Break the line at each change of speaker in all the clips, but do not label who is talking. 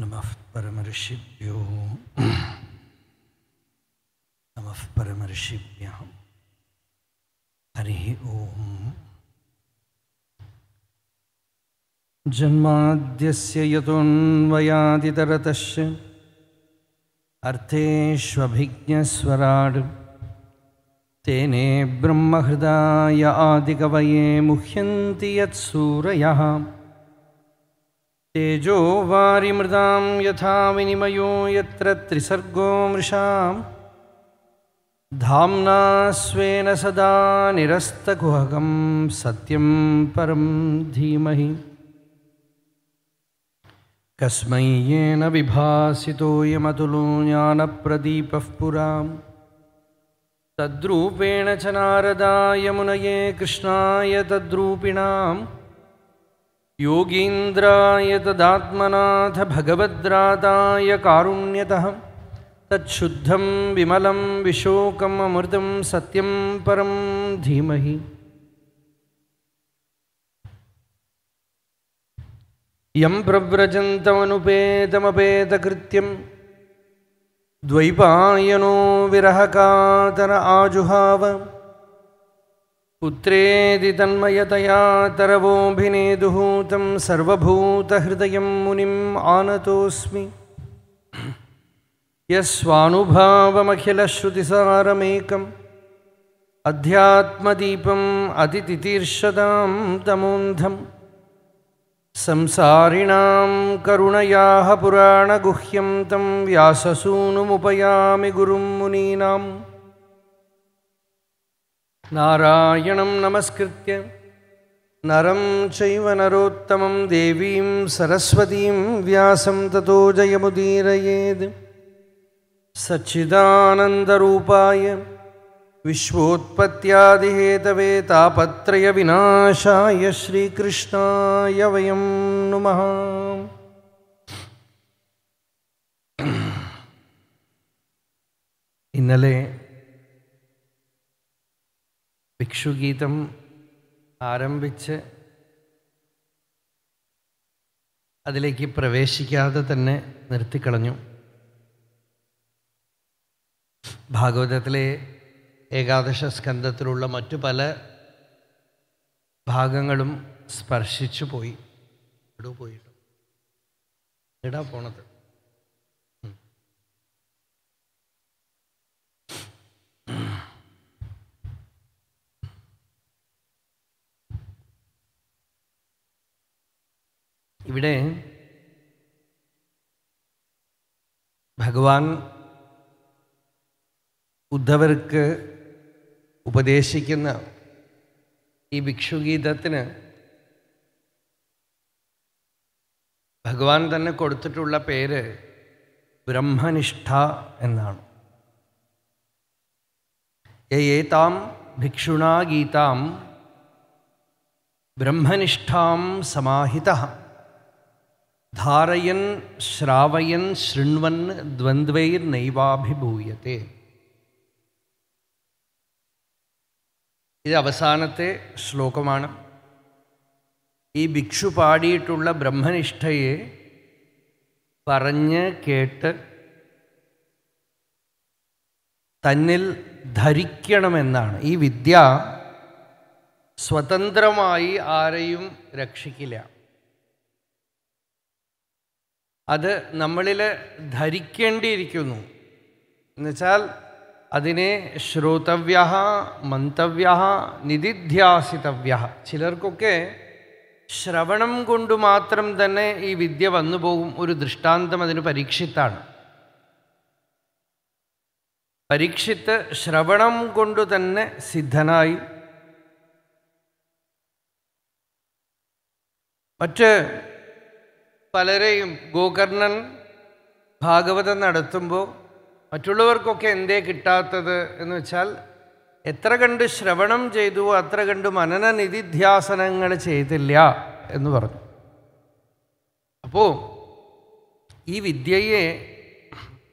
नमः परमऋषिभ्यो नमः परमऋषिभ्यः हरिः ॐ जन्माद्यस्य यतोऽन्वयादितरतश्च अर्थेष्वभिज्ञस्वराड्। तेने ब्रह्महृदाय आदिकवये मुह्यन्ति यत्सूरयः। तेजो वारिमृदां यथा विनिमयो यत्र त्रिसर्गो मृषां। धाम्ना स्वेन सदा निरस्तकुहकं सत्यं परं धीमहि। कस्मै येन विभासितोऽयमतुलो ज्ञानप्रदीपः पुरां। तद्रूपेण च नारदाय मुनये कृष्णाय तद्रूपिणाम् योगीन्द्राय तदात्मनाथ भगवद्राताय कारुण्यतः तच्छुद्धं विमलं विशोकम् अमृतं सत्यं परं धीमहि। यं प्रव्रजन्तमनुपेतमपेतकृत्यं द्वैपायनो विरहकातर आजुहाव पुत्रेदि तन्मयतया तरवोऽभिनेदुः तं सर्वभूतहृदयं मुनिम् आनतोऽस्मि। यस्वानुभावमखिलश्रुतिसारमेकम् अध्यात्मदीपम् अतितितीर्षदां तमोन्धं संसारिणां करुणयाः पुराणगुह्यं तं व्याससूनुमुपयामि गुरुं मुनीनाम् नारायणं नमस्कृत्य नरं चैव नरोत्तमं देवीं सरस्वतीं व्यासं ततो जयमुदीरयेद् सच्चिदानन्दरूपाय विश्वोत्पत्त्यादिहेतवे तापत्रयविनाशाय श्रीकृष्णाय वयं नुमः इन्नले ഭിക്ഷുഗീതം ആരംഭിച്ച് അതിലേക്ക് പ്രവേശിക്കാതെ തന്നെ നിർത്തിക്കളഞ്ഞു. ഭാഗവതത്തിലെ ഏകാദശ സ്കന്ധത്തിലുള്ള മറ്റു പല ഭാഗങ്ങളും സ്പർശിച്ചു പോയി. എവിടെ പോയിട്ടു? എടാ പോണത്? ഇവിടെ ഭഗവാൻ ഉദ്ധവർക്ക് ഉപദേശിക്കുന്ന ഈ ഭിക്ഷുഗീതത്തിന് ഭഗവാൻ തന്നെ കൊടുത്തിട്ടുള്ള പേര് ബ്രഹ്മനിഷ്ഠ എന്നാണ്. ഏതാം ഭിക്ഷുണാ ഗീതാം ബ്രഹ്മനിഷ്ഠാം സമാഹിത. ധാരയൻ ശ്രാവയൻ ശൃണ്വൻ ദ്വന്ദ്വൈർനൈവാഭിഭൂയത്തെ ഇത് അവസാനത്തെ ശ്ലോകമാണ്. ഈ ഭിക്ഷു പാടിയിട്ടുള്ള ബ്രഹ്മനിഷ്ഠയെ പറഞ്ഞ് കേട്ട് തന്നിൽ ധരിക്കണമെന്നാണ്. ഈ വിദ്യ സ്വതന്ത്രമായി ആരെയും രക്ഷിക്കില്ല. അത് നമ്മളിൽ ധരിക്കേണ്ടിയിരിക്കുന്നു. എന്നുവെച്ചാൽ അതിനെ ശ്രോതവ്യ മന്തവ്യ നിധിധ്യാസിതവ്യ ചിലർക്കൊക്കെ ശ്രവണം കൊണ്ട് മാത്രം തന്നെ ഈ വിദ്യ വന്നു പോകും ഒരു ദൃഷ്ടാന്തം അതിന് പരീക്ഷിത്താണ്. പരീക്ഷിത്ത് ശ്രവണം കൊണ്ട് തന്നെ സിദ്ധനായി. മറ്റ് പലരെയും ഗോകർണൻ ഭാഗവതം നടത്തുമ്പോൾ മറ്റുള്ളവർക്കൊക്കെ എന്തേ കിട്ടാത്തത് എന്ന് വെച്ചാൽ എത്ര കണ്ട് ശ്രവണം ചെയ്തു അത്ര കണ്ട് മനന നിധിധ്യാസനങ്ങൾ ചെയ്തില്ല എന്ന് പറഞ്ഞു. അപ്പോൾ ഈ വിദ്യയെ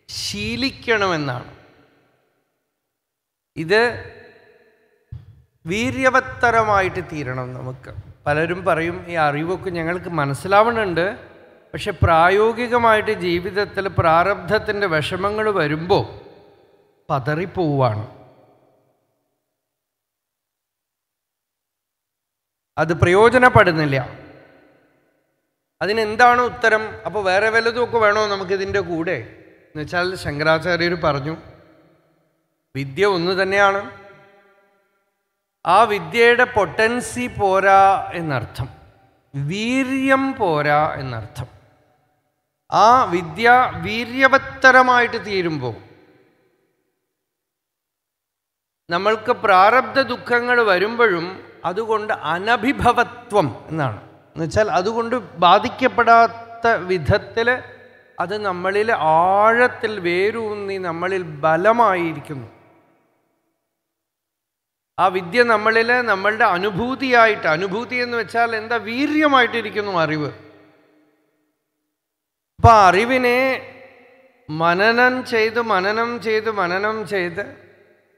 ശീലിക്കണമെന്നാണ്. ഇത് വീര്യവത്തരമായിട്ട് തീരണം നമുക്ക്. പലരും പറയും ഈ അറിവൊക്കെ ഞങ്ങൾക്ക് മനസ്സിലാവുന്നുണ്ട്. പക്ഷെ പ്രായോഗികമായിട്ട് ജീവിതത്തിൽ പ്രാരബ്ധത്തിന്റെ വിഷമങ്ങൾ വരുമ്പോൾ പതറിപ്പോവാണ്. അത് പ്രയോജനപ്പെടുന്നില്ല. അതിനെന്താണ് ഉത്തരം? അപ്പോൾ വേറെ വല്ലതുമൊക്കെ വേണോ നമുക്കിതിന്റെ കൂടെ? എന്ന് വെച്ചാൽ ശങ്കരാചാര്യർ പറഞ്ഞു വിദ്യ ഒന്ന് തന്നെയാണ്. ആ വിദ്യയുടെ പൊട്ടൻസി പോരാ എന്നർത്ഥം. വീര്യം പോരാ എന്നർത്ഥം. ആ വിദ്യ വീര്യവത്തരമായിട്ട് തീരുമ്പോൾ നമ്മൾക്ക് പ്രാരബ്ധ ദുഃഖങ്ങൾ വരുമ്പോഴും അതുകൊണ്ട് അനഭിഭവത്വം എന്നാണ്. എന്നുവെച്ചാൽ അതുകൊണ്ട് ബാധിക്കപ്പെടാത്ത വിധത്തിൽ അത് നമ്മളിൽ ആഴത്തിൽ വേരൂന്നി നമ്മളിൽ ബലമായിരിക്കുന്നു. ആ വിദ്യ നമ്മളിൽ നമ്മളുടെ അനുഭൂതിയായിട്ട് അനുഭൂതി എന്ന് വെച്ചാൽ എന്താ വീര്യമായിട്ടിരിക്കുന്നു അറിവ്. അപ്പൊ അറിവിനെ മനനം ചെയ്ത് മനനം ചെയ്ത് മനനം ചെയ്ത്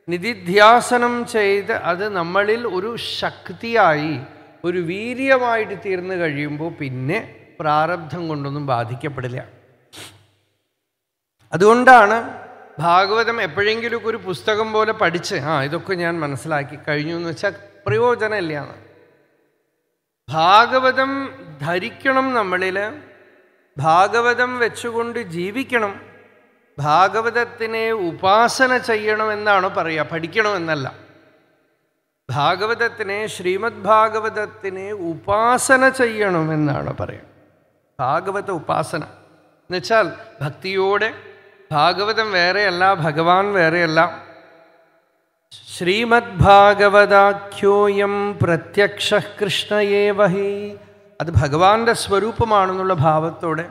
നിധിധ്യാസനം ചെയ്ത് അത് നമ്മളിൽ ഒരു ശക്തിയായി ഒരു വീര്യമായിട്ട് തീർന്നു കഴിയുമ്പോൾ പിന്നെ പ്രാരബ്ധം കൊണ്ടൊന്നും ബാധിക്കപ്പെടില്ല. അതുകൊണ്ടാണ് ഭാഗവതം എപ്പോഴെങ്കിലുമൊക്കെ ഒരു പുസ്തകം പോലെ പഠിച്ച് ആ ഇതൊക്കെ ഞാൻ മനസ്സിലാക്കി കഴിഞ്ഞു എന്ന് വെച്ചാൽ പ്രയോജനമില്ല. ഭാഗവതം ധരിക്കണം നമ്മളിൽ ഭാഗവതം വെച്ചുകൊണ്ട് ജീവിക്കണം. ഭാഗവതത്തിനെ ഉപാസന ചെയ്യണമെന്നാണ് പറയുക. പഠിക്കണമെന്നല്ല. ഭാഗവതത്തിനെ ശ്രീമദ് ഭാഗവതത്തിനെ ഉപാസന ചെയ്യണമെന്നാണ് പറയുക. ഭാഗവത ഉപാസന. എന്നുവെച്ചാൽ ഭക്തിയോടെ ഭാഗവതം വേറെയല്ല ഭഗവാൻ വേറെയല്ല. ശ്രീമദ് ഭാഗവതാഖ്യോയം പ്രത്യക്ഷ കൃഷ്ണയേവഹി. അത് ഭഗവാന്റെ സ്വരൂപമാണെന്നുള്ള ഭാവത്തോടെ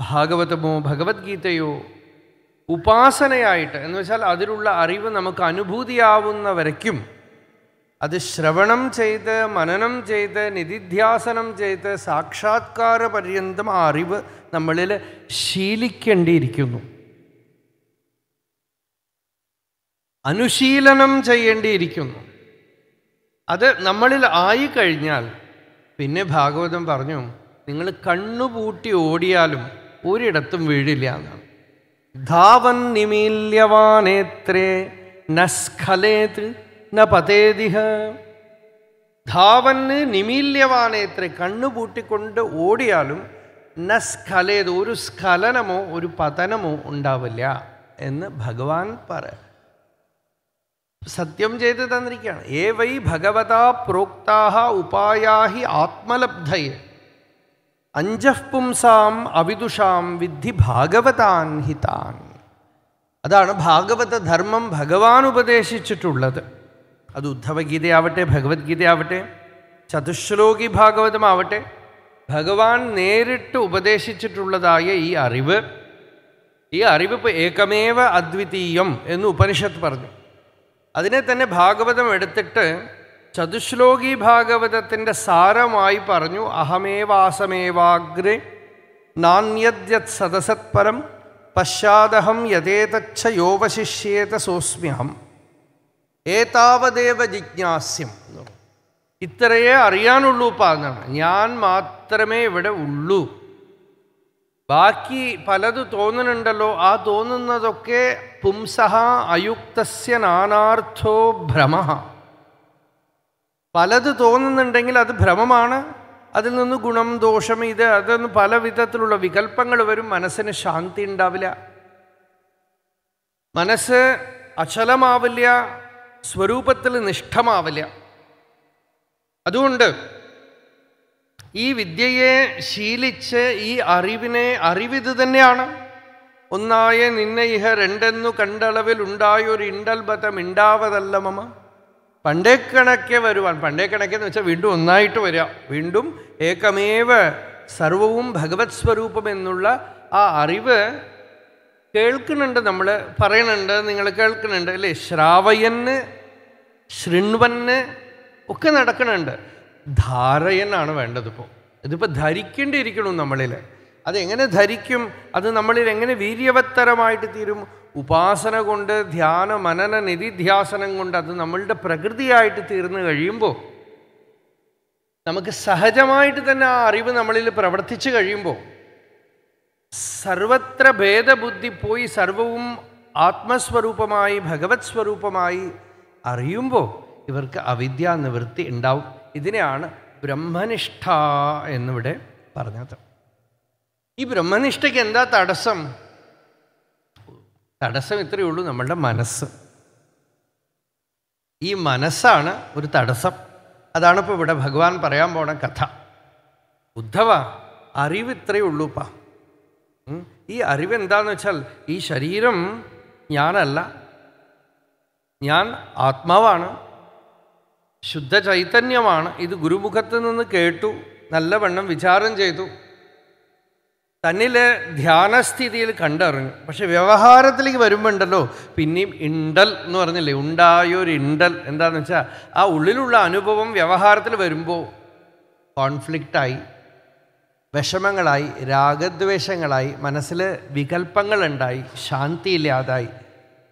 ഭാഗവതമോ ഭഗവത്ഗീതയോ ഉപാസനയായിട്ട് എന്ന് വെച്ചാൽ അതിലുള്ള അറിവ് നമുക്ക് അനുഭൂതിയാവുന്ന വരയ്ക്കും. അത് ശ്രവണം ചെയ്ത് മനനം ചെയ്ത് നിധിധ്യാസനം ചെയ്ത് സാക്ഷാത്കാര പര്യന്തം ആ അറിവ് നമ്മളിൽ ശീലിക്കേണ്ടിയിരിക്കുന്നു. അനുശീലനം ചെയ്യേണ്ടിയിരിക്കുന്നു. അത് നമ്മളിൽ ആയിക്കഴിഞ്ഞാൽ പിന്നെ ഭാഗവതം പറഞ്ഞു നിങ്ങൾ കണ്ണുപൂട്ടി ഓടിയാലും ഒരിടത്തും വീഴില്ല എന്നാണ്. ധാവൻ നിമീല്യവാനേത്രേ നസ്ഖലേത് ന പതേതിഹ. ധാവന് നിമീല്യവാനേത്രേ കണ്ണുപൂട്ടിക്കൊണ്ട് ഓടിയാലും ന സ്ഖലേത് ഒരു സ്ഖലനമോ ഒരു പതനമോ ഉണ്ടാവില്ല എന്ന് ഭഗവാൻ പറ സത്യം ചെയ്ത് തന്നിരിക്കുകയാണ്. ഏ വൈ ഭഗവതാ പ്രോക്താഹ ഉപായാഹി ആത്മലബ്ധയെ. അഞ്ചഃപുംസാം അവിദുഷാം വിദ്ധി ഭാഗവതാൻ ഹിതാൻ. അതാണ് ഭാഗവത ധർമ്മം ഭഗവാൻ ഉപദേശിച്ചിട്ടുള്ളത്. അത് ഉദ്ധവഗീതയാവട്ടെ ഭഗവത്ഗീതയാവട്ടെ ചതുശ്ലോകി ഭാഗവതമാവട്ടെ ഭഗവാൻ നേരിട്ട് ഉപദേശിച്ചിട്ടുള്ളതായ ഈ അറിവ് ഈ അറിവ് ഏകമേവ അദ്വിതീയം എന്ന് ഉപനിഷത്ത് പറഞ്ഞു. അതിനെ തന്നെ ഭാഗവതം എടുത്തിട്ട് ചതുശ്ലോകി ഭാഗവതത്തിന്റെ സാരമായി പറഞ്ഞു അഹമേവാസമേവാഗ്രെ നാണ്യദ്യത് സദസത്പരം പശ്ചാദഹം യഥേതച്ഛ യോവശിഷ്യേത സോസ്മ്യഹം. ഏതാവദേവ ജിജ്ഞാസ്യം. ഇത്രയേ അറിയാനുള്ളൂ ഇപ്പം ഞാൻ മാത്രമേ ഇവിടെ ഉള്ളൂ. ബാക്കി പലത് തോന്നുന്നുണ്ടല്ലോ. ആ തോന്നുന്നതൊക്കെ പുംസഹ അയുക്തസ്യ നാനാർത്ഥോ ഭ്രമ പലത് തോന്നുന്നുണ്ടെങ്കിൽ അത് ഭ്രമമാണ്. അതിൽ നിന്ന് ഗുണം ദോഷം ഇത് അതൊന്ന് പല വിധത്തിലുള്ള വികല്പങ്ങൾ വരും. മനസ്സിന് ശാന്തി ഉണ്ടാവില്ല. മനസ്സ് അചലമാവില്ല സ്വരൂപത്തിൽ നിഷ്ഠമാവില്ല. അതുകൊണ്ട് ഈ വിദ്യയെ ശീലിച്ച് ഈ അറിവിനെ അറിവിത് തന്നെയാണ്. ഒന്നായ നിന്നെ ഇഹ രണ്ടെന്നു കണ്ടളവിൽ ഉണ്ടായൊരു ഇണ്ടൽബത്തം ഉണ്ടാവതല്ല മമ. പണ്ടേ കണക്കെ വരുവാൻ പണ്ടേ കണക്കെന്ന് വെച്ചാൽ വീണ്ടും ഒന്നായിട്ട് വരിക വീണ്ടും ഏകമേവ സർവവും ഭഗവത് സ്വരൂപം എന്നുള്ള ആ അറിവ് കേൾക്കുന്നുണ്ട് നമ്മൾ പറയണുണ്ട് നിങ്ങൾ കേൾക്കുന്നുണ്ട്. അല്ലേ? ശ്രാവയന് ശൃൺവന് ഒക്കെ നടക്കുന്നുണ്ട് ധാരയനാണ് വേണ്ടതിപ്പോൾ ഇതിപ്പോൾ ധരിക്കേണ്ടിയിരിക്കണം നമ്മളിൽ അതെങ്ങനെ ധരിക്കും? അത് നമ്മളിൽ എങ്ങനെ വീര്യവത്തരമായിട്ട് തീരും? ഉപാസന കൊണ്ട് ധ്യാന മനന നിധിധ്യാസനം കൊണ്ട് അത് നമ്മളുടെ പ്രകൃതിയായിട്ട് തീർന്നു കഴിയുമ്പോൾ നമുക്ക് സഹജമായിട്ട് തന്നെ ആ അറിവ് നമ്മളിൽ പ്രവർത്തിച്ചു കഴിയുമ്പോൾ സർവത്ര ഭേദബുദ്ധി പോയി സർവവും ആത്മസ്വരൂപമായി ഭഗവത് സ്വരൂപമായി അറിയുമ്പോൾ ഇവർക്ക് അവിദ്യ നിവൃത്തി ഉണ്ടാവും. ഇതിനെയാണ് ബ്രഹ്മനിഷ്ഠ എന്നിവിടെ പറഞ്ഞത്. ഈ ബ്രഹ്മനിഷ്ഠയ്ക്ക് എന്താ തടസ്സം? തടസ്സം ഇത്രയേ ഉള്ളൂ നമ്മളുടെ മനസ്സ്. ഈ മനസ്സാണ് ഒരു തടസ്സം. അതാണ് ഇപ്പോൾ ഇവിടെ ഭഗവാൻ പറയാൻ പോണ കഥ. ഉദ്ധവ അറിവ് ഇത്രയേ ഉള്ളൂപ്പാ. ഈ അറിവ് എന്താന്ന് വെച്ചാൽ ഈ ശരീരം ഞാനല്ല. ഞാൻ ആത്മാവാണ്. ശുദ്ധ ചൈതന്യമാണ് ഇത് ഗുരുമുഖത്ത് നിന്ന് കേട്ടു നല്ലവണ്ണം വിചാരം ചെയ്തു. തന്നിലെ ധ്യാനസ്ഥിതിയിൽ കണ്ടറിഞ്ഞു. പക്ഷെ വ്യവഹാരത്തിലേക്ക് വരുമ്പോൾ ഉണ്ടല്ലോ പിന്നെയും ഇണ്ടൽ എന്ന് പറഞ്ഞില്ലേ ഉണ്ടായൊരു ഇണ്ടൽ എന്താണെന്ന് വെച്ചാൽ ആ ഉള്ളിലുള്ള അനുഭവം വ്യവഹാരത്തിൽ വരുമ്പോൾ കോൺഫ്ലിക്റ്റായി വിഷമങ്ങളായി രാഗദ്വേഷങ്ങളായി മനസ്സിൽ വികല്പങ്ങളുണ്ടായി ശാന്തിയില്ലാതായി.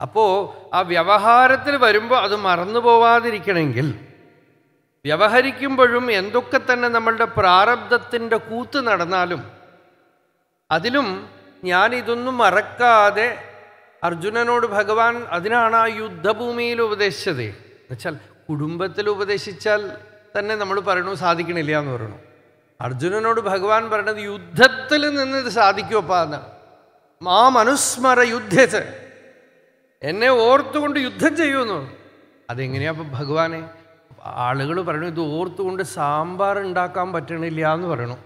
അപ്പോൾ ആ വ്യവഹാരത്തിൽ വരുമ്പോൾ അത് മറന്നു പോവാതിരിക്കണമെങ്കിൽ വ്യവഹരിക്കുമ്പോഴും എന്തൊക്കെ തന്നെ നമ്മളുടെ പ്രാരബ്ധത്തിന്റെ കൂത്ത് നടന്നാലും അതിലും ഞാൻ ഇതൊന്നും മറക്കാതെ അർജുനനോട് ഭഗവാൻ അതിനാണ് ആ യുദ്ധഭൂമിയിൽ ഉപദേശിച്ചത്. എന്നുവെച്ചാൽ കുടുംബത്തിൽ ഉപദേശിച്ചാൽ തന്നെ നമ്മൾ പറയണു സാധിക്കണില്ല എന്ന് പറയണു. അർജുനനോട് ഭഗവാൻ പറയണത് യുദ്ധത്തിൽ നിന്ന് ഇത് സാധിക്കുമപ്പാ എന്നാണ് മാ മനുസ്മര യുദ്ധത്ത് എന്നെ ഓർത്തുകൊണ്ട് യുദ്ധം ചെയ്യുമെന്നു. അതെങ്ങനെയാ അപ്പം ഭഗവാനെ? ആളുകൾ പറയണു ഇത് ഓർത്തുകൊണ്ട് സാമ്പാർ ഉണ്ടാക്കാൻ പറ്റണില്ല എന്ന് പറയണു.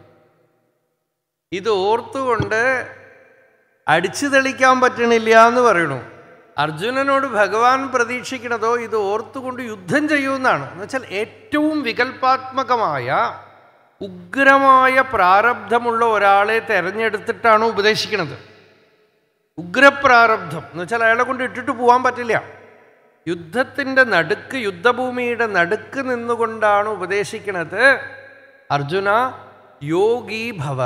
ഇത് ഓർത്തുകൊണ്ട് അടിച്ചു തെളിക്കാൻ പറ്റണില്ല എന്ന് പറയണു. അർജുനനോട് ഭഗവാൻ പ്രതീക്ഷിക്കണതോ ഇത് ഓർത്തുകൊണ്ട് യുദ്ധം ചെയ്യുമെന്നാണ് എന്നുവെച്ചാൽ ഏറ്റവും വികല്പാത്മകമായ ഉഗ്രമായ പ്രാരബ്ധമുള്ള ഒരാളെ തെരഞ്ഞെടുത്തിട്ടാണ് ഉപദേശിക്കുന്നത് ഉഗ്രപ്രാരബ്ധം. എന്ന് വെച്ചാൽ അയാളെ കൊണ്ട് ഇട്ടിട്ട് പോകാൻ പറ്റില്ല. യുദ്ധത്തിന്റെ നടുക്ക് യുദ്ധഭൂമിയുടെ നടുക്ക് നിന്നുകൊണ്ടാണ് ഉപദേശിക്കുന്നത് അർജുന യോഗീ ഭവ.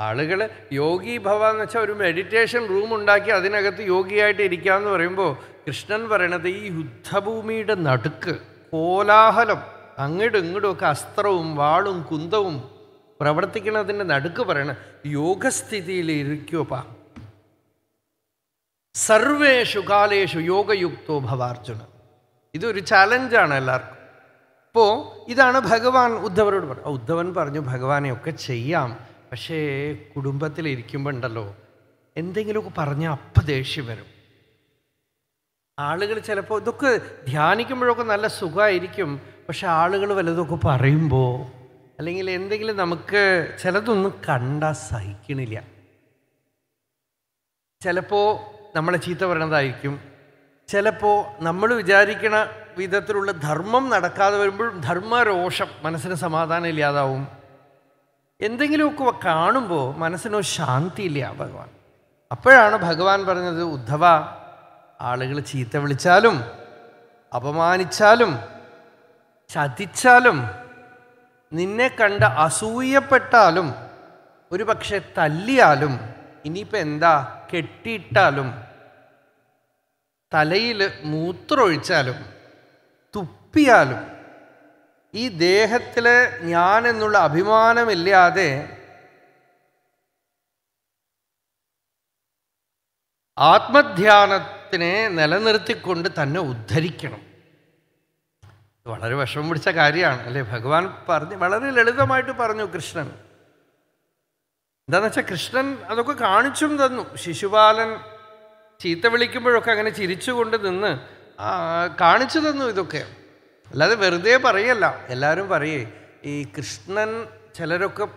ആളുകൾ യോഗി ഭവ എന്ന് വെച്ചാൽ ഒരു മെഡിറ്റേഷൻ റൂം ഉണ്ടാക്കി അതിനകത്ത് യോഗിയായിട്ട് ഇരിക്കാമെന്ന് പറയുമ്പോൾ കൃഷ്ണൻ പറയണത് ഈ യുദ്ധഭൂമിയുടെ നടുക്ക് കോലാഹലം അങ്ങോട്ടും ഇങ്ങോട്ടും ഒക്കെ അസ്ത്രവും വാളും കുന്തവും പ്രവർത്തിക്കുന്നതിന്റെ നടുക്ക് പറയണം യോഗസ്ഥിതിയിൽ ഇരിക്കുവപ്പാ സർവേഷു കാലേഷു യോഗയുക്തോ ഭവാർജുന. ഇതൊരു ചാലഞ്ചാണ് എല്ലാവർക്കും അപ്പോൾ ഇതാണ് ഭഗവാൻ ഉദ്ധവരോട് പറഞ്ഞു ഉദ്ധവൻ പറഞ്ഞു ഭഗവാനെ ഒക്കെ ചെയ്യാം. പക്ഷേ കുടുംബത്തിലിരിക്കുമ്പോൾ ഉണ്ടല്ലോ എന്തെങ്കിലുമൊക്കെ പറഞ്ഞാൽ അപ്പം ദേഷ്യം വരും. ആളുകൾ ചിലപ്പോൾ ഇതൊക്കെ ധ്യാനിക്കുമ്പോഴൊക്കെ നല്ല സുഖമായിരിക്കും പക്ഷെ ആളുകൾ വല്ലതൊക്കെ പറയുമ്പോൾ അല്ലെങ്കിൽ എന്തെങ്കിലും നമുക്ക് ചിലതൊന്നും കണ്ടാൽ സഹിക്കണില്ല. ചിലപ്പോൾ നമ്മളെ ചീത്ത പറയണതായിരിക്കും. ചിലപ്പോൾ നമ്മൾ വിചാരിക്കണ വിധത്തിലുള്ള ധർമ്മം നടക്കാതെ വരുമ്പോൾ ധർമ്മരോഷം മനസ്സിന് സമാധാനം ഇല്ലാതാവും. എന്തെങ്കിലുമൊക്കെ കാണുമ്പോൾ മനസ്സിനൊരു ശാന്തിയില്ല ഭഗവാൻ. അപ്പോഴാണ് ഭഗവാൻ പറഞ്ഞത് ഉദ്ധവ ആളുകൾ ചീത്ത വിളിച്ചാലും അപമാനിച്ചാലും ചതിച്ചാലും നിന്നെ കണ്ട് അസൂയപ്പെട്ടാലും ഒരു പക്ഷെ തല്ലിയാലും ഇനിയിപ്പോൾ എന്താ? കെട്ടിയിട്ടാലും തലയിൽ മൂത്രമൊഴിച്ചാലും തുപ്പിയാലും ഈ ദേഹത്തിൽ ഞാൻ എന്നുള്ള അഭിമാനമില്ലാതെ ആത്മധ്യാനത്തിനെ നിലനിർത്തിക്കൊണ്ട് തന്നെ ഉദ്ധരിക്കണം. വളരെ വിഷമം പിടിച്ച കാര്യമാണ് അല്ലേ? ഭഗവാൻ പറഞ്ഞ് വളരെ ലളിതമായിട്ട് പറഞ്ഞു കൃഷ്ണൻ. എന്താന്ന് വെച്ചാൽ കൃഷ്ണൻ അതൊക്കെ കാണിച്ചും തന്നു. ശിശുപാലൻ ചീത്ത വിളിക്കുമ്പോഴൊക്കെ അങ്ങനെ ചിരിച്ചുകൊണ്ട് നിന്ന് കാണിച്ചു തന്നു ഇതൊക്കെ. അല്ലാതെ വെറുതെ പറയല്ല. എല്ലാവരും പറയേ ഈ കൃഷ്ണൻ ചിലരൊക്കെ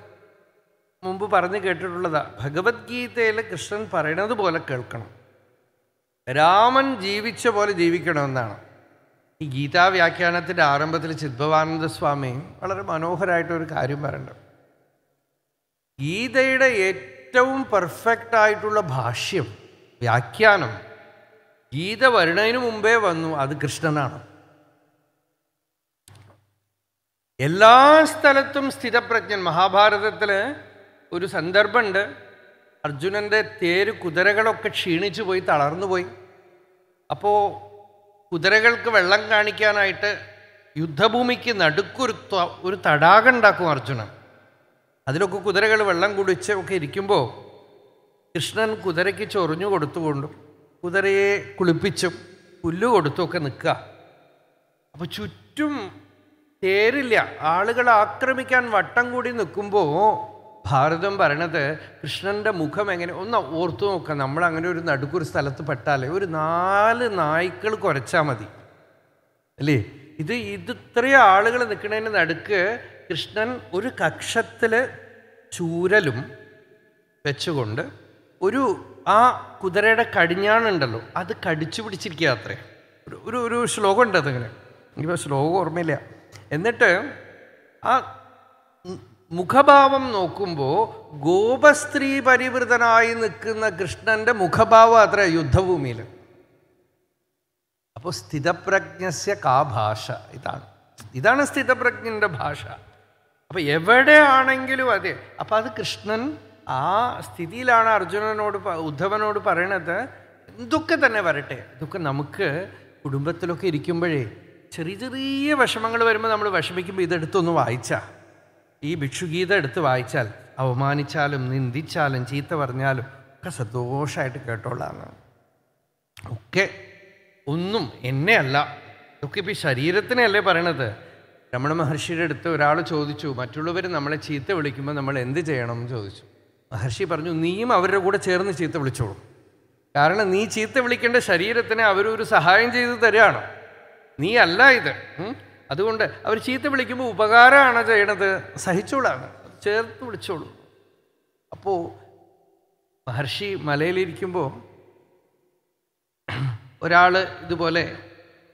മുമ്പ് പറഞ്ഞു കേട്ടിട്ടുള്ളതാ. ഭഗവത്ഗീതയിൽ കൃഷ്ണൻ പറയണത് പോലെ കേൾക്കണം. രാമൻ ജീവിച്ച പോലെ ജീവിക്കണമെന്നാണ്. ഈ ഗീതാ വ്യാഖ്യാനത്തിന്റെ ആരംഭത്തിൽ ചിദ്ഭവാനന്ദ സ്വാമി വളരെ മനോഹരമായിട്ടൊരു കാര്യം പറയുന്നുണ്ട് ഗീതയുടെ ഏറ്റവും പെർഫെക്റ്റ് ആയിട്ടുള്ള ഭാഷ്യം വ്യാഖ്യാനം ഗീത വരുന്നതിന് മുമ്പേ വന്നു അത് കൃഷ്ണനാണ്. എല്ലാ സ്ഥലത്തും സ്ഥിതപ്രജ്ഞൻ മഹാഭാരതത്തിൽ ഒരു സന്ദർഭമുണ്ട്. അർജുനന്റെ തേര് കുതിരകളൊക്കെ ക്ഷീണിച്ചു പോയി തളർന്നു പോയി. അപ്പോൾ കുതിരകൾക്ക് വെള്ളം കാണിക്കാനായിട്ട് യുദ്ധഭൂമിക്ക് നടുക്കൊരു ഒരു തടാകം ഉണ്ടാക്കും അർജുനൻ. അതിലൊക്കെ കുതിരകൾ വെള്ളം കുടിച്ച് ഒക്കെ ഇരിക്കുമ്പോൾ കൃഷ്ണൻ കുതിരയ്ക്ക് ചൊറിഞ്ഞു കൊടുത്തുകൊണ്ടും കുതിരയെ കുളിപ്പിച്ചും പുല്ല് കൊടുത്തുമൊക്കെ നിൽക്കുക. അപ്പോൾ ചുറ്റും തേരില്ല. ആളുകൾ ആക്രമിക്കാൻ വട്ടം കൂടി നിൽക്കുമ്പോൾ ഭാരതം പറയണത് കൃഷ്ണന്റെ മുഖം എങ്ങനെ ഒന്ന് ഓർത്തു നോക്കാം നമ്മൾ അങ്ങനെ ഒരു നടുക്കൊരു സ്ഥലത്ത് പെട്ടാലേ ഒരു നാല് നായ്ക്കൾ കുരച്ചാൽ മതി. അല്ലേ? ഇത് ഇത് ഇത്രയും ആളുകൾ നിൽക്കുന്നതിന് നടുക്ക് കൃഷ്ണൻ ഒരു കക്ഷത്തിൽ ചൂരലും വെച്ചുകൊണ്ട് ഒരു ആ കുതിരയുടെ കടിഞ്ഞാണുണ്ടല്ലോ അത് കടിച്ചു പിടിച്ചിരിക്കുക അത്രേ. ഒരു ഒരു ഒരു ശ്ലോകം ഉണ്ട് അതിങ്ങനെ. എനിക്കിപ്പോൾ ശ്ലോകം ഓർമ്മയില്ല. എന്നിട്ട് ആ മുഖഭാവം നോക്കുമ്പോൾ ഗോപസ്ത്രീ പരിവൃതനായി നിൽക്കുന്ന കൃഷ്ണന്റെ മുഖഭാവം അത്ര യുദ്ധഭൂമിയിൽ അപ്പോൾ സ്ഥിതപ്രജ്ഞസ്യ കാ ഭാഷ ഇതാണ്. ഇതാണ് സ്ഥിതപ്രജ്ഞന്റെ ഭാഷ. അപ്പൊ എവിടെയാണെങ്കിലും അതെ. അപ്പൊ അത് കൃഷ്ണൻ ആ സ്ഥിതിയിലാണ് അർജുനനോട് ഉദ്ധവനോട് പറയണത്. എന്തൊക്കെ തന്നെ വരട്ടെ. ഇതൊക്കെ നമുക്ക് കുടുംബത്തിലൊക്കെ ഇരിക്കുമ്പോഴേ ചെറിയ ചെറിയ വിഷമങ്ങൾ വരുമ്പോൾ നമ്മൾ വിഷമിക്കുമ്പോൾ ഇതെടുത്തൊന്ന് വായിച്ചാൽ ഈ ഭിക്ഷുഗീത എടുത്ത് വായിച്ചാൽ അവമാനിച്ചാലും നിന്ദിച്ചാലും ചീത്ത പറഞ്ഞാലും ഒക്കെ സന്തോഷമായിട്ട് കേട്ടോളാണ് ഒക്കെ ഒന്നും എന്നെ അല്ല ഇതൊക്കെ ഇപ്പം ഈ ശരീരത്തിനല്ലേ പറയണത്? രമണ മഹർഷിയുടെ അടുത്ത് ഒരാൾ ചോദിച്ചു മറ്റുള്ളവർ നമ്മളെ ചീത്ത വിളിക്കുമ്പോൾ നമ്മൾ എന്ത് ചെയ്യണം? എന്ന് ചോദിച്ചു. മഹർഷി പറഞ്ഞു നീയും അവരുടെ കൂടെ ചേർന്ന് ചീത്ത വിളിച്ചോളൂ. കാരണം നീ ചീത്ത വിളിക്കേണ്ട ശരീരത്തിന് അവരൊരു സഹായം ചെയ്ത് തരികയാണ് നീ അല്ല ഇത്. അതുകൊണ്ട് അവർ ചീത്ത വിളിക്കുമ്പോൾ ഉപകാരമാണ് ചെയ്യണത്. സഹിച്ചോളാണ്. ചേർത്ത് വിളിച്ചോളൂ. അപ്പോൾ മഹർഷി മലയിലിരിക്കുമ്പോൾ ഒരാൾ ഇതുപോലെ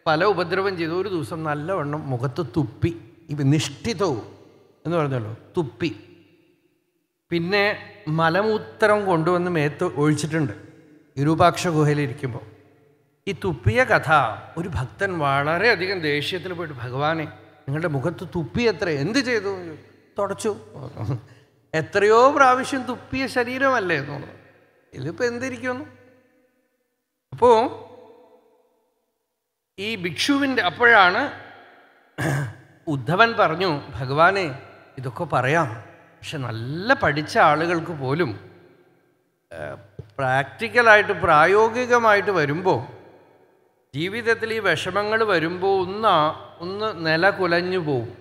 പല ഉപദ്രവം ചെയ്തു. ഒരു ദിവസം നല്ലവണ്ണം മുഖത്ത് തുപ്പി. നിഷ്ഠിതവും എന്ന് പറഞ്ഞല്ലോ തുപ്പി. പിന്നെ മലമൂത്രം കൊണ്ടുവന്ന് മേത്ത് ഒഴിച്ചിട്ടുണ്ട്. ഇരുപാക്ഷ ഗുഹയിലിരിക്കുമ്പോൾ. ഈ തുപ്പിയ കഥ ഒരു ഭക്തൻ വളരെയധികം ദേഷ്യത്തിൽ പോയിട്ട് ഭഗവാനെ നിങ്ങളുടെ മുഖത്ത് തുപ്പി എത്ര? എന്ത് ചെയ്തു? തുടച്ചു. എത്രയോ പ്രാവശ്യം തുപ്പിയ ശരീരമല്ലേ? എന്നുള്ളത് ഇതിലിപ്പോൾ എന്തിരിക്കുന്നു? അപ്പോൾ ഈ ഭിക്ഷുവിന്റെ അപ്പോഴാണ് ഉദ്ധവൻ പറഞ്ഞു ഭഗവാനെ ഇതൊക്കെ പറയാം. പക്ഷെ നല്ല പഠിച്ച ആളുകൾക്ക് പോലും പ്രാക്ടിക്കലായിട്ട് പ്രായോഗികമായിട്ട് വരുമ്പോൾ ജീവിതത്തിൽ ഈ വിഷമങ്ങൾ വരുമ്പോൾ ഒന്ന് ഒന്ന് നില കുലഞ്ഞു പോവും.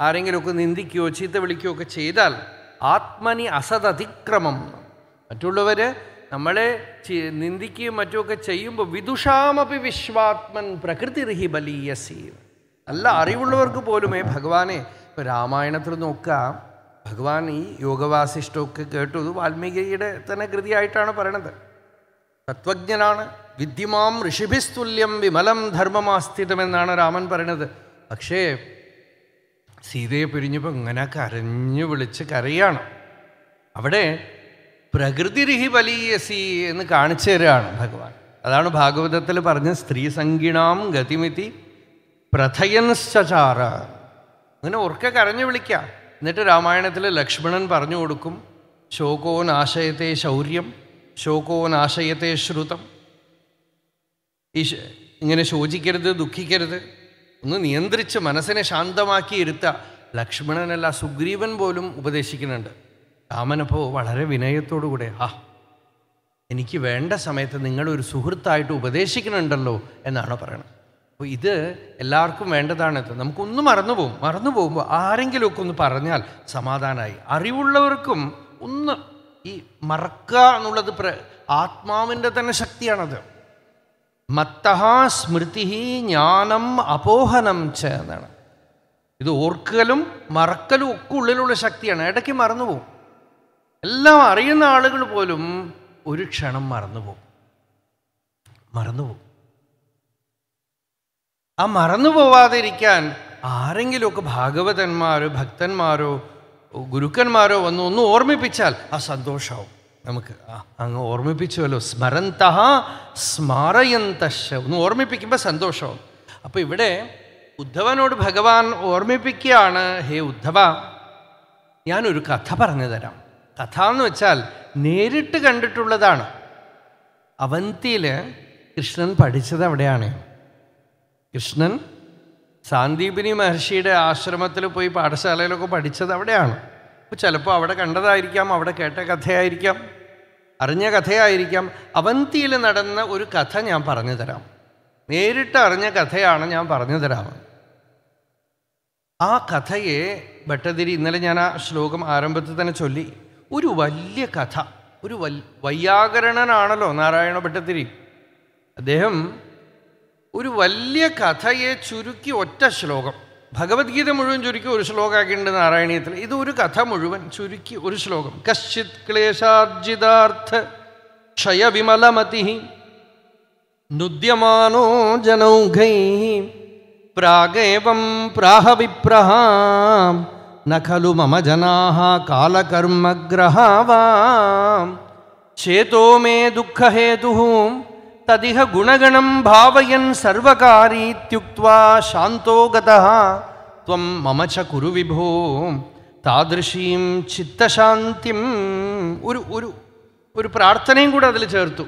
ആരെങ്കിലുമൊക്കെ നിന്ദിക്കുകയോ ചീത്ത വിളിക്കുകയോ ഒക്കെ ചെയ്താൽ ആത്മനി അസതതിക്രമം. മറ്റുള്ളവർ നമ്മളെ നിന്ദിക്കുകയും മറ്റുമൊക്കെ ചെയ്യുമ്പോൾ വിദുഷാമപി വിശ്വാത്മൻ പ്രകൃതിർഹി ബലീയസി നല്ല അറിവുള്ളവർക്ക് പോലുമേ ഭഗവാനെ ഇപ്പോൾ രാമായണത്തിൽ നോക്കുക. ഭഗവാൻ ഈ യോഗവാസിഷ്ടമൊക്കെ കേട്ടു. വാൽമീകിയുടെ തന്നെ കൃതിയായിട്ടാണ് പറയണത്. തത്വജ്ഞനാണ്. വിദ്യമാം ഋഷിഭിസ്തുല്യം വിമലം ധർമ്മമാസ്ഥിതമെന്നാണ് രാമൻ പറയണത്. പക്ഷേ സീതയെ പിരിഞ്ഞപ്പോൾ ഇങ്ങനെ കരഞ്ഞു വിളിച്ച് കരയാണ്. അവിടെ പ്രകൃതിരിഹി വലിയസി എന്ന് കാണിച്ചു തരികയാണ് ഭഗവാൻ. അതാണ് ഭാഗവതത്തിൽ പറഞ്ഞ സ്ത്രീ സംഗീണാം ഗതിമിതി പ്രഥയൻശ്ചാര അങ്ങനെ ഉറക്കെ കരഞ്ഞു വിളിക്കാം. എന്നിട്ട് രാമായണത്തിൽ ലക്ഷ്മണൻ പറഞ്ഞു കൊടുക്കും ശോകോ ശൗര്യം ശോകോ നാശയത്തെ ശ്രുതം. ഈ ഇങ്ങനെ ശോചിക്കരുത് ദുഃഖിക്കരുത്. ഒന്ന് നിയന്ത്രിച്ച് മനസ്സിനെ ശാന്തമാക്കി ഇരുത്ത ലക്ഷ്മണനല്ല സുഗ്രീവൻ പോലും ഉപദേശിക്കുന്നുണ്ട്. രാമനപ്പോൾ വളരെ വിനയത്തോടുകൂടെ ആ എനിക്ക് വേണ്ട സമയത്ത് നിങ്ങളൊരു സുഹൃത്തായിട്ട് ഉപദേശിക്കണുണ്ടല്ലോ എന്നാണ് പറയണത്. അപ്പോൾ ഇത് എല്ലാവർക്കും വേണ്ടതാണത് നമുക്കൊന്ന് മറന്നു പോകും മറന്നു പോകുമ്പോൾ ആരെങ്കിലുമൊക്കെ ഒന്ന് പറഞ്ഞാൽ സമാധാനമായി അറിവുള്ളവർക്കും ഒന്ന് ഈ മറക്കുക എന്നുള്ളത് പ്ര ആത്മാവിന്റെ തന്നെ ശക്തിയാണത്. മത്തഹ സ്മൃതി ജ്ഞാനം അപോഹനം ച എന്നാണ്. ഇത് ഓർക്കലും മറക്കലും ഒക്കെ ഉള്ളിലുള്ള ശക്തിയാണ്. ഇടയ്ക്ക് മറന്നുപോകും എല്ലാം അറിയുന്ന ആളുകൾ പോലും ഒരു ക്ഷണം മറന്നുപോകും. മറന്നുപോകും. ആ മറന്നു പോവാതിരിക്കാൻ ആരെങ്കിലുമൊക്കെ ഭാഗവതന്മാരോ ഭക്തന്മാരോ ഗുരുക്കന്മാരോ വന്ന് ഒന്ന് ഓർമ്മിപ്പിച്ചാൽ ആ സന്തോഷമാവും നമുക്ക് അങ്ങ് ഓർമ്മിപ്പിച്ചുവല്ലോ. സ്മരന്ത സ്മാരയന്തശ ഒന്ന് ഓർമ്മിപ്പിക്കുമ്പോൾ സന്തോഷമാവും അപ്പോൾ ഇവിടെ ഉദ്ധവനോട് ഭഗവാൻ ഓർമ്മിപ്പിക്കുകയാണ് ഹേ ഉദ്ധവ ഞാനൊരു കഥ പറഞ്ഞു തരാം. കഥ എന്ന് വെച്ചാൽ നേരിട്ട് കണ്ടിട്ടുള്ളതാണ്. അവന്തിയിൽ കൃഷ്ണൻ പഠിച്ചത് അവിടെയാണ്. കൃഷ്ണൻ സാന്ദീപിനി മഹർഷിയുടെ ആശ്രമത്തിൽ പോയി പാഠശാലയിലൊക്കെ പഠിച്ചത് അവിടെയാണ്. അപ്പോൾ ചിലപ്പോൾ അവിടെ കണ്ടതായിരിക്കാം അവിടെ കേട്ട കഥയായിരിക്കാം അറിഞ്ഞ കഥയായിരിക്കാം. അവന്തിയിൽ നടന്ന ഒരു കഥ ഞാൻ പറഞ്ഞു തരാം. നേരിട്ട് അറിഞ്ഞ കഥയാണ് ഞാൻ പറഞ്ഞു തരാം. ആ കഥയെ ഭട്ടതിരി ഇന്നലെ ഞാൻ ആ ശ്ലോകം ആരംഭത്തിൽ തന്നെ ചൊല്ലി. ഒരു വലിയ കഥ ഒരു വൽ വൈയാകരണനാണല്ലോ നാരായണ ഭട്ടത്തിരി അദ്ദേഹം ഒരു വലിയ കഥയെ ചുരുക്കി ഒറ്റ ശ്ലോകം. ഭഗവത്ഗീത മുഴുവൻ ചുരുക്കി ഒരു ശ്ലോകമാക്കിയിട്ടുണ്ട് നാരായണീയത്തിൽ. ഇത് ഒരു കഥ മുഴുവൻ ചുരുക്കി ഒരു ശ്ലോകം. കശ്ചിത് ക്ലേശാർജിതാർത്ഥ ക്ഷയവിമലമതി നുദ്യമാനോ ജനൗഘൈ പ്രാഗേവം പ്രാഹ വിപ്രഹാം ന ഖലു മമ ജനാ കാലകർമ്മഗ്രഹാവാം ചേതോ മേ ദുഃഖഹേതു തദിഹ ഗുണഗണം ഭാവയൻ സർവകാരീത്യുക്വാ ശാന്തോ ഗതഃ ത്വം മമ ച കുരു വിഭോ താദൃശീം ചിത്തശാന്തിം ഒരു ഒരു ഒരു പ്രാർത്ഥനയും കൂടെ അതിൽ ചേർത്തു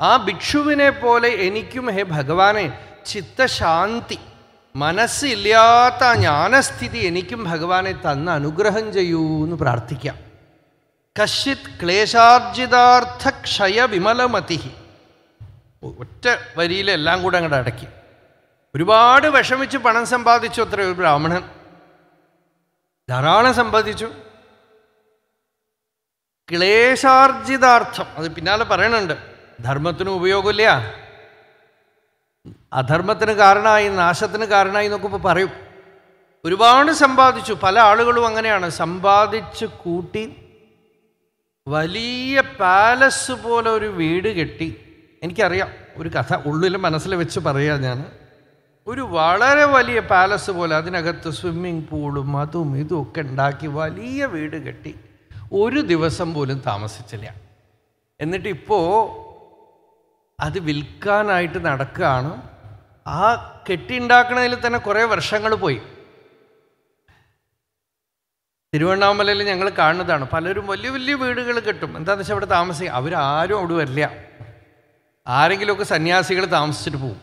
ആ ഭിക്ഷുവിനെ പോലെ എനിക്കും ഹേ ഭഗവാനെ ചിത്തശാന്തി മനസ്സില്ലാത്ത ജ്ഞാനസ്ഥിതി എനിക്കും ഭഗവാനെ തന്ന് അനുഗ്രഹം ചെയ്യൂ എന്ന് പ്രാർത്ഥിക്കാം. കശ്ചിത് ക്ലേശാർജിതാർത്ഥ ക്ഷയ വിമലമതി ഒറ്റ വരിയിൽ എല്ലാം കൂടെ അങ്ങോട്ട് അടക്കി ഒരുപാട് വിഷമിച്ച് പണം സമ്പാദിച്ചു അത്ര ഒരു ബ്രാഹ്മണൻ. ധാരാളം സമ്പാദിച്ചു. ക്ലേശാർജിതാർത്ഥം അത് പിന്നാലെ പറയണുണ്ട്. ധർമ്മത്തിനും ഉപയോഗമില്ല. അധർമ്മത്തിന് കാരണമായി നാശത്തിന് കാരണമായി എന്നൊക്കെ ഇപ്പോൾ പറയും. ഒരുപാട് സമ്പാദിച്ചു. പല ആളുകളും അങ്ങനെയാണ്. സമ്പാദിച്ച് കൂട്ടി വലിയ പാലസ് പോലെ ഒരു വീട് കെട്ടി. എനിക്കറിയാം. ഒരു കഥ ഉള്ളിൽ മനസ്സിൽ വെച്ച് പറയാം ഞാൻ. ഒരു വളരെ വലിയ പാലസ് പോലെ അതിനകത്ത് സ്വിമ്മിംഗ് പൂളും അതും ഇതും ഒക്കെ ഉണ്ടാക്കി വലിയ വീട് കെട്ടി. ഒരു ദിവസം പോലും താമസിച്ചില്ല. എന്നിട്ട് ഇപ്പോൾ അത് വിൽക്കാനായിട്ട് നടക്കുകയാണ്. ആ കെട്ടിയുണ്ടാക്കണതിൽ തന്നെ കുറേ വർഷങ്ങൾ പോയി. തിരുവണ്ണാമലയിൽ ഞങ്ങൾ കാണുന്നതാണ്. പലരും വലിയ വലിയ വീടുകൾ കെട്ടും. എന്താണെന്ന് വെച്ചാൽ അവിടെ താമസിക്കുക അവരാരും അവിടെ വരില്ല. ആരെങ്കിലുമൊക്കെ സന്യാസികൾ താമസിച്ചിട്ട് പോവും.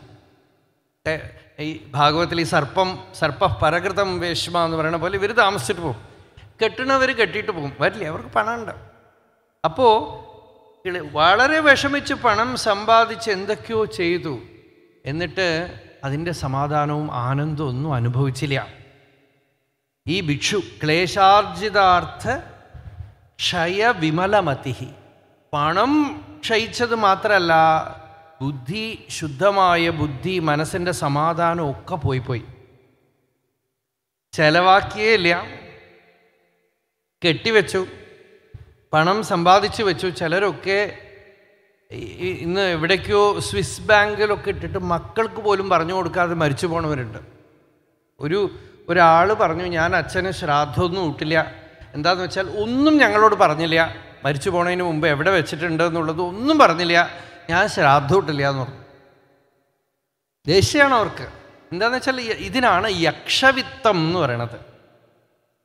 ഈ ഭാഗവത്തിൽ ഈ സർപ്പം സർപ്പ പരകൃതം വേഷ്മ എന്ന് പറയുന്ന പോലെ ഇവർ താമസിച്ചിട്ട് പോകും കെട്ടണവർ കെട്ടിയിട്ട് പോകും വരില്ല അവർക്ക് പണമുണ്ട്. അപ്പോൾ വളരെ വിഷമിച്ച് പണം സമ്പാദിച്ച് എന്തൊക്കെയോ ചെയ്തു. എന്നിട്ട് അതിന്റെ സമാധാനവും ആനന്ദവും ഒന്നും അനുഭവിച്ചില്ല. ഈ ഭിക്ഷു ക്ലേശാർജിതാർത്ഥ ക്ഷയവിമലമതി പണം ക്ഷയിച്ചത് മാത്രമല്ല ബുദ്ധി ശുദ്ധമായ ബുദ്ധി മനസ്സിന്റെ സമാധാനം ഒക്കെ പോയി പോയി ചെലവാക്കിയേ ഇല്ല കെട്ടിവെച്ചു. പണം സമ്പാദിച്ചു വെച്ചു. ചിലരൊക്കെ ഇന്ന് എവിടേക്കോ സ്വിസ് ബാങ്കിലൊക്കെ ഇട്ടിട്ട് മക്കൾക്ക് പോലും പറഞ്ഞു കൊടുക്കാതെ മരിച്ചു പോണവരുണ്ട്. ഒരു ഒരാൾ പറഞ്ഞു ഞാൻ അച്ഛന് ശ്രാദ്ധമൊന്നും ഇട്ടില്ല എന്താന്ന് വെച്ചാൽ ഒന്നും ഞങ്ങളോട് പറഞ്ഞില്ല. മരിച്ചു പോണതിന് മുമ്പ് എവിടെ വെച്ചിട്ടുണ്ട് എന്നുള്ളത് ഒന്നും പറഞ്ഞില്ല. ഞാൻ ശ്രാദ്ധം ഇട്ടില്ല എന്ന് പറഞ്ഞു. ദേഷ്യമാണ് അവർക്ക്. എന്താന്ന് വെച്ചാൽ ഇതിനാണ് യക്ഷവിത്തം എന്ന് പറയണത്.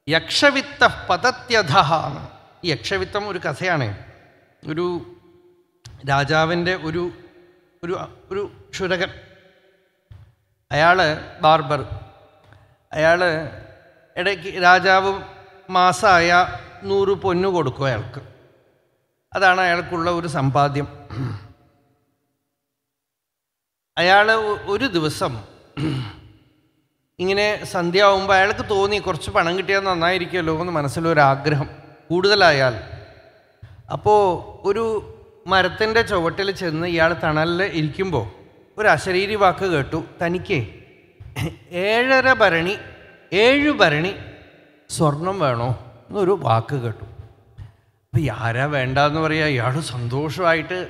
യക്ഷവിത്ത പതത്യഥ ആണ് ഈ യക്ഷവിത്തം ഒരു കഥയാണ്. ഒരു രാജാവിന്റെ ഒരു ഒരു ഒരു ക്ഷുരകൻ അയാൾ ബാർബർ. അയാൾ ഇടയ്ക്ക് രാജാവ് മാസമായ നൂറ് പൊന്നു കൊടുക്കും അയാൾക്ക്. അതാണ് അയാൾക്കുള്ള ഒരു സമ്പാദ്യം. അയാൾ ഒരു ദിവസം ഇങ്ങനെ സന്ധ്യ ആവുമ്പോൾ അയാൾക്ക് തോന്നി കുറച്ച് പണം കിട്ടിയാൽ നന്നായിരിക്കുമല്ലോ എന്ന് മനസ്സിലൊരാഗ്രഹം. കൂടുതലായാൽ. അപ്പോൾ ഒരു മരത്തിന്റെ ചുവട്ടിൽ ചെന്ന് ഇയാൾ തണലിൽ ഇരിക്കുമ്പോൾ ഒരു അശരീരി വാക്ക് കേട്ടു. തനിക്ക് ഏഴര ഭരണി ഏഴു ഭരണി സ്വർണം വേണോ എന്നൊരു വാക്ക് കേട്ടു. അപ്പം ആരാ വേണ്ടെന്ന് പറയുക ഇയാൾ സന്തോഷമായിട്ട്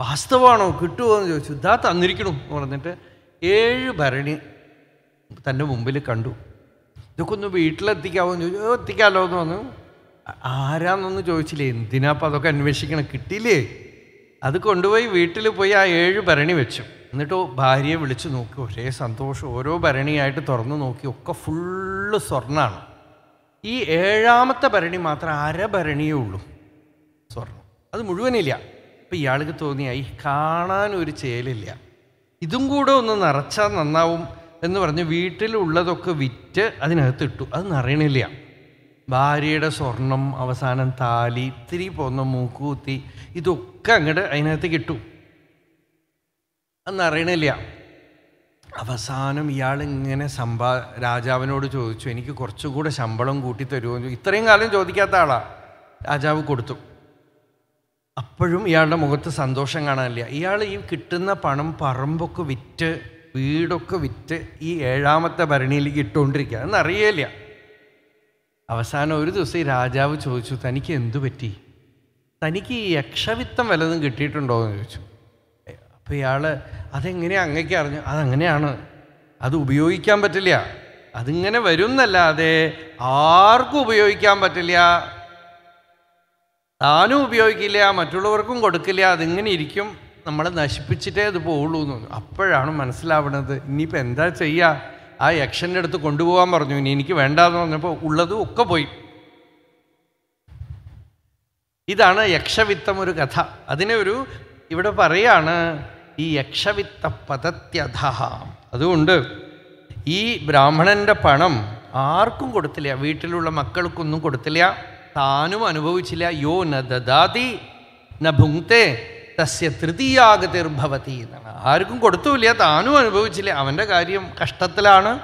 വാസ്തവമാണോ കിട്ടുമോ എന്ന് ചോദിച്ചു. ഇതാ തന്നിരിക്കണു എന്ന് പറഞ്ഞിട്ട് ഏഴ് ഭരണി തന്റെ മുമ്പിൽ കണ്ടു. ഇതൊക്കെ ഒന്ന് വീട്ടിലെത്തിക്കാവോ? എന്ന് ചോദിച്ചു. എത്തിക്കാമല്ലോ എന്ന് പറഞ്ഞു. "ആ- ആരാന്നൊന്നും ചോദിച്ചില്ലേ? എന്തിനാ അപ്പം അതൊക്കെ അന്വേഷിക്കണം? കിട്ടിയില്ലേ? അത് കൊണ്ടുപോയി വീട്ടിൽ പോയി ആ ഏഴ് ഭരണി വെച്ചു. എന്നിട്ട് ഭാര്യയെ വിളിച്ചു നോക്കി. ഒരേ സന്തോഷം. ഓരോ ഭരണിയായിട്ട് തുറന്നു നോക്കി. ഒക്കെ ഫുള്ള് സ്വർണമാണ് ഈ ഏഴാമത്തെ ഭരണി മാത്രം അര ഭരണിയേ ഉള്ളൂ. സ്വർണം അത് മുഴുവനില്ല. അപ്പം ഇയാൾക്ക് തോന്നിയായി കാണാൻ ഒരു ചേലില്ല. ഇതും കൂടെ ഒന്ന് നിറച്ചാൽ നന്നാവും എന്ന് പറഞ്ഞ് വീട്ടിലുള്ളതൊക്കെ വിറ്റ് അതിനകത്ത് ഇട്ടു അത് നിറയണില്ല. ഭാര്യയുടെ സ്വർണം അവസാനം താലി ഇത്തിരി പോന്ന മൂക്കൂത്തി ഇതൊക്കെ അങ്ങോട്ട് അതിനകത്ത് കിട്ടു. അന്നറിയണില്ല. നിറയണില്ല അവസാനം ഇയാൾ ഇങ്ങനെ സമ്പാ രാജാവിനോട് ചോദിച്ചു എനിക്ക് കുറച്ചുകൂടെ ശമ്പളം കൂട്ടി തരുമോ ഇത്രയും കാലം ചോദിക്കാത്ത ആളാ. രാജാവ് കൊടുത്തു. അപ്പോഴും ഇയാളുടെ മുഖത്ത് സന്തോഷം കാണാനില്ല. ഇയാൾ ഈ കിട്ടുന്ന പണം പറമ്പൊക്കെ വിറ്റ് വീടൊക്കെ വിറ്റ് ഈ ഏഴാമത്തെ ഭരണിയിലേക്ക് ഇട്ടുകൊണ്ടിരിക്കുക അതൊന്നറിയില്ല അവസാനം ഒരു ദിവസം ഈ രാജാവ് ചോദിച്ചു തനിക്ക് എന്തു പറ്റി? തനിക്ക് ഈ യക്ഷവിത്തം വല്ലതും കിട്ടിയിട്ടുണ്ടോ? എന്ന് ചോദിച്ചു. അപ്പോൾ ഇയാൾ അതെങ്ങനെയാണ് അങ്ങേക്ക് അറിഞ്ഞു? അതങ്ങനെയാണ്. അത് ഉപയോഗിക്കാൻ പറ്റില്ല. അതിങ്ങനെ വരും എന്നല്ലാതെ ആർക്കും ഉപയോഗിക്കാൻ പറ്റില്ല. താനും ഉപയോഗിക്കില്ല മറ്റുള്ളവർക്കും കൊടുക്കില്ല. അതിങ്ങനെ ഇരിക്കും. നമ്മളെ നശിപ്പിച്ചിട്ടേ അത് പോവുള്ളൂ. എന്ന് അപ്പോഴാണ് മനസ്സിലാവുന്നത് ഇനിയിപ്പോൾ എന്താ ചെയ്യുക ആ യക്ഷന്റെ അടുത്ത് കൊണ്ടുപോകാൻ പറഞ്ഞു. ഇനി എനിക്ക് വേണ്ടാന്ന് പറഞ്ഞപ്പോൾ ഉള്ളതും ഒക്കെ പോയി. ഇതാണ് യക്ഷവിത്തം ഒരു കഥ. അതിനെ ഒരു ഇവിടെ പറയാണ് ഈ യക്ഷവിത്ത പദത്യഥ അതുകൊണ്ട് ഈ ബ്രാഹ്മണന്റെ പണം ആർക്കും കൊടുത്തില്ല. വീട്ടിലുള്ള മക്കൾക്കൊന്നും കൊടുത്തില്ല. താനും അനുഭവിച്ചില്ല. യോ ന ദദാതി ന ഭുങ്ക്തെ തസ്യ തൃതീയാഗതിർഭവതി എന്നാണ്. ആർക്കും കൊടുത്തുമില്ല താനും അനുഭവിച്ചില്ല. അവന്റെ കാര്യം കഷ്ടത്തിലാണ്.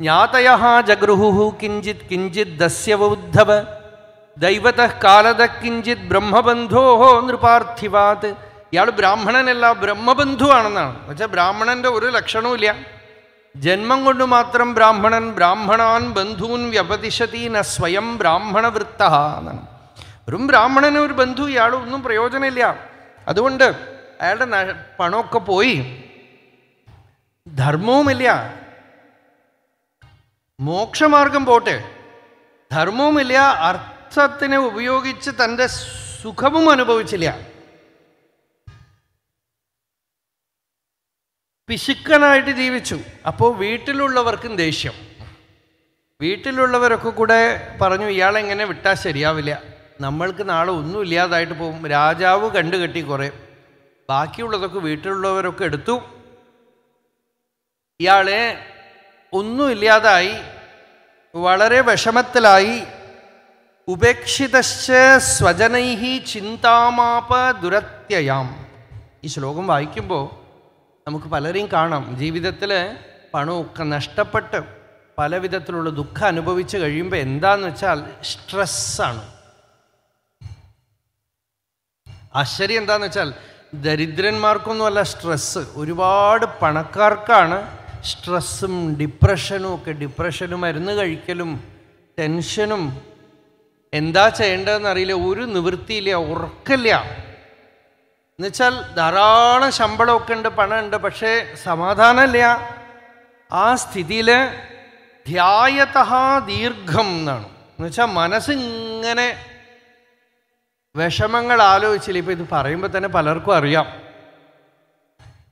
ജ്ഞാതയ ജഗൃഹു കിഞ്ചിത് കിഞ്ചിത് ദസ്യവൗദ്ധവ ദൈവത കാലത കിഞ്ചിത് ബ്രഹ്മബന്ധോഹോ നൃപാർത്ഥിവാത്. ഇയാൾ ബ്രാഹ്മണനല്ല ബ്രഹ്മബന്ധുവാണെന്നാണ്. എന്നുവെച്ചാൽ ബ്രാഹ്മണന്റെ ഒരു ലക്ഷണവുമില്ല. ജന്മം കൊണ്ട് മാത്രം ബ്രാഹ്മണൻ ബ്രാഹ്മണാൻ ബന്ധൂൻ വ്യപതിശതി ന സ്വയം ബ്രാഹ്മണവൃത്ത എന്നാണ്. വെറും ബ്രാഹ്മണന് ഒരു ബന്ധു ഇയാളൊന്നും പ്രയോജനമില്ല. അതുകൊണ്ട് അയാളുടെ പണമൊക്കെ പോയി. ധർമ്മവുമില്ല. മോക്ഷമാർഗം പോട്ടെ. ധർമ്മവുമില്ല അർത്ഥത്തിനെ ഉപയോഗിച്ച് തന്റെ സുഖവും അനുഭവിച്ചില്ല. പിശുക്കനായിട്ട് ജീവിച്ചു. അപ്പോൾ വീട്ടിലുള്ളവർക്കും ദേഷ്യം. വീട്ടിലുള്ളവരൊക്കെ കൂടെ പറഞ്ഞു ഇയാളെങ്ങനെ വിട്ടാൽ ശരിയാവില്ല. നമ്മൾക്ക് നാളെ ഒന്നും ഇല്ലാതായിട്ട് പോകും. രാജാവ് കണ്ടുകെട്ടി കുറേ. ബാക്കിയുള്ളതൊക്കെ വീട്ടിലുള്ളവരൊക്കെ എടുത്തു. ഇയാളെ ഒന്നുമില്ലാതായി വളരെ വിഷമത്തിലായി. ഉപേക്ഷിതശ്ച സ്വജനൈഹി ചിന്താമാപ ദുരത്യയാം. ഈ ശ്ലോകം വായിക്കുമ്പോൾ നമുക്ക് പലരെയും കാണാം. ജീവിതത്തിൽ പണമൊക്കെ നഷ്ടപ്പെട്ട് പല വിധത്തിലുള്ള ദുഃഖം അനുഭവിച്ച് കഴിയുമ്പോൾ എന്താണെന്ന് വെച്ചാൽ സ്ട്രെസ്സാണ് ആശ്ചര്യം എന്താന്ന് വെച്ചാൽ ദരിദ്രന്മാർക്കൊന്നുമല്ല സ്ട്രെസ്സ് ഒരുപാട് പണക്കാർക്കാണ് സ്ട്രെസ്സും ഡിപ്രഷനും ഒക്കെ. ഡിപ്രഷനും മരുന്ന് കഴിക്കലും ടെൻഷനും എന്താ ചെയ്യേണ്ടതെന്ന് അറിയില്ല. ഒരു നിവൃത്തിയില്ല ഉറക്കില്ല. എന്നുവെച്ചാൽ ധാരാളം ശമ്പളമൊക്കെ ഉണ്ട് പണമുണ്ട് പക്ഷേ സമാധാനമില്ല. ആ സ്ഥിതിയിൽ ധ്യായത ദീർഘം എന്നാണ്. എന്നുവെച്ചാൽ മനസ്സിങ്ങനെ വിഷമങ്ങൾ ആലോചിച്ചില്ല. ഇപ്പം ഇത് പറയുമ്പോൾ തന്നെ പലർക്കും അറിയാം.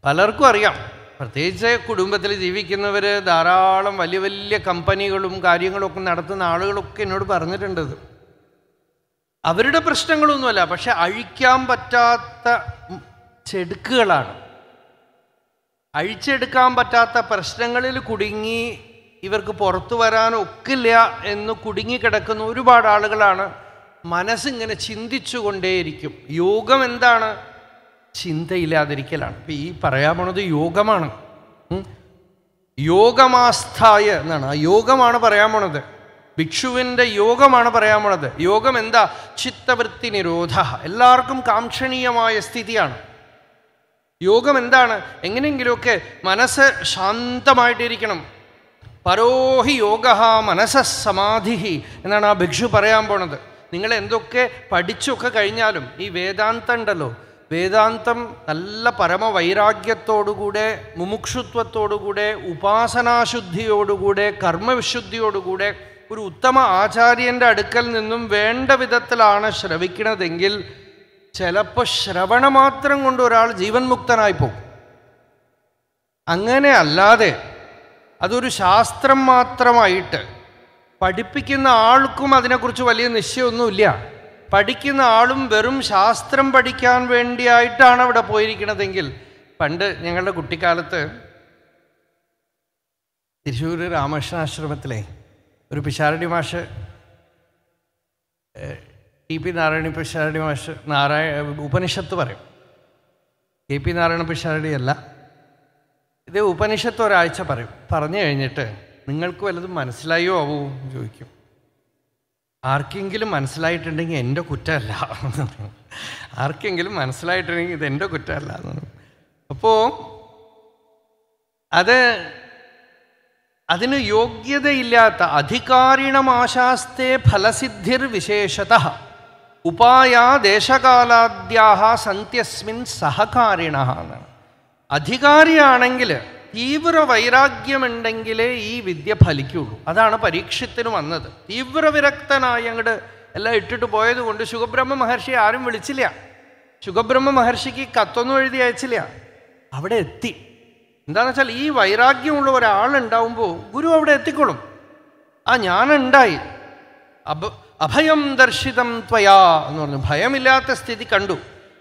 പലർക്കും അറിയാം. പ്രത്യേകിച്ച് കുടുംബത്തിൽ ജീവിക്കുന്നവർ ധാരാളം വലിയ വലിയ കമ്പനികളും കാര്യങ്ങളൊക്കെ നടത്തുന്ന ആളുകളൊക്കെ എന്നോട് പറഞ്ഞിട്ടുണ്ടത് അവരുടെ പ്രശ്നങ്ങളൊന്നുമല്ല പക്ഷെ അഴിക്കാൻ പറ്റാത്ത ചെടുക്കുകളാണ്. അഴിച്ചെടുക്കാൻ പറ്റാത്ത പ്രശ്നങ്ങളിൽ കുടുങ്ങി ഇവർക്ക് പുറത്തു വരാൻ ഒക്കില്ല എന്ന് കുടുങ്ങിക്കിടക്കുന്ന ഒരുപാട് ആളുകളാണ് മനസ്സിങ്ങനെ ചിന്തിച്ചുകൊണ്ടേയിരിക്കും. യോഗം എന്താണ്? ചിന്തയില്ലാതിരിക്കലാണ്. ഇപ്പം ഈ പറയാൻ പോണത് യോഗമാണ്. യോഗമാസ്ഥായ എന്നാണ്. ആ യോഗമാണ് പറയാൻ പോണത്. ഭിക്ഷുവിന്റെ യോഗമാണ് പറയാൻ പോണത്. യോഗം എന്താ? ചിത്തവൃത്തി നിരോധ. എല്ലാവർക്കും കാംക്ഷണീയമായ സ്ഥിതിയാണ്. യോഗം എന്താണ്? എങ്ങനെയെങ്കിലുമൊക്കെ മനസ്സ് ശാന്തമായിട്ടിരിക്കണം. പരോഹി യോഗ മനസ്സ സമാധി എന്നാണ് ആ ഭിക്ഷു പറയാൻ പോണത്. നിങ്ങൾ എന്തൊക്കെ പഠിച്ചൊക്കെ കഴിഞ്ഞാലും ഈ വേദാന്തം ഉണ്ടല്ലോ വേദാന്തം നല്ല പരമവൈരാഗ്യത്തോടുകൂടെ മുമുക്ഷുത്വത്തോടുകൂടെ ഉപാസനാശുദ്ധിയോടുകൂടെ കർമ്മവിശുദ്ധിയോടുകൂടെ ഒരു ഉത്തമ ആചാര്യന്റെ അടുക്കൽ നിന്നും വേണ്ട വിധത്തിലാണ് ശ്രവിക്കണതെങ്കിൽ ചിലപ്പോൾ ശ്രവണ മാത്രം കൊണ്ട് ഒരാൾ ജീവൻ മുക്തനായി പോകും. അങ്ങനെ അല്ലാതെ അതൊരു ശാസ്ത്രം മാത്രമായിട്ട് പഠിപ്പിക്കുന്ന ആൾക്കും അതിനെക്കുറിച്ച് വലിയ നിശ്ചയമൊന്നുമില്ല. പഠിക്കുന്ന ആളും വെറും ശാസ്ത്രം പഠിക്കാൻ വേണ്ടിയായിട്ടാണ് അവിടെ പോയിരിക്കുന്നതെങ്കിൽ പണ്ട് ഞങ്ങളുടെ കുട്ടിക്കാലത്ത് തൃശ്ശൂർ രാമകൃഷ്ണാശ്രമത്തിലെ ഒരു പിഷാരടി മാഷ് ടി പി നാരായണ പിഷാരടി മാഷ് നാരായണ ഉപനിഷത്ത് പറയും. കെ പി നാരായണ പിഷാരടി അല്ല ഇത് ഉപനിഷത്ത് ഒരാഴ്ച പറയും. പറഞ്ഞു കഴിഞ്ഞിട്ട് നിങ്ങൾക്ക് വല്ലതും മനസ്സിലായോ ആവോ ചോദിക്കും. ആർക്കെങ്കിലും മനസ്സിലായിട്ടുണ്ടെങ്കിൽ എന്റെ കുറ്റമല്ല. ആർക്കെങ്കിലും മനസ്സിലായിട്ടുണ്ടെങ്കിൽ ഇത് എന്റെ കുറ്റമല്ല അപ്പോൾ അത് അതിന് യോഗ്യതയില്ലാത്ത അധികാരിണമാശാസ്തേ ഫലസിദ്ധിർ വിശേഷത ഉപായാ ദേശകാലാദ്യാഹ സന്ത്യസ്മിൻ സഹകാരിണ എന്നാണ്. അധികാരിയാണെങ്കിൽ തീവ്ര വൈരാഗ്യമുണ്ടെങ്കിലേ ഈ വിദ്യ ഫലിക്കുള്ളൂ. അതാണ് പരീക്ഷത്തിന് വന്നത്. തീവ്ര വിരക്തനായി അങ്ങോട്ട് എല്ലാം ഇട്ടിട്ട് പോയത് കൊണ്ട് ശുഖബ്രഹ്മ മഹർഷി ആരും വിളിച്ചില്ല. ശുഖബ്രഹ്മ മഹർഷിക്ക് കത്തൊന്നും എഴുതി അയച്ചില്ല. അവിടെ എത്തി. എന്താണെന്ന് വെച്ചാൽ ഈ വൈരാഗ്യമുള്ള ഒരാളുണ്ടാവുമ്പോൾ ഗുരു അവിടെ എത്തിക്കൊള്ളും ആ ഞാനുണ്ടായി. അഭ അഭയം ദർശിതം ത്വയാ എന്ന് പറഞ്ഞു. ഭയമില്ലാത്ത സ്ഥിതി കണ്ടു.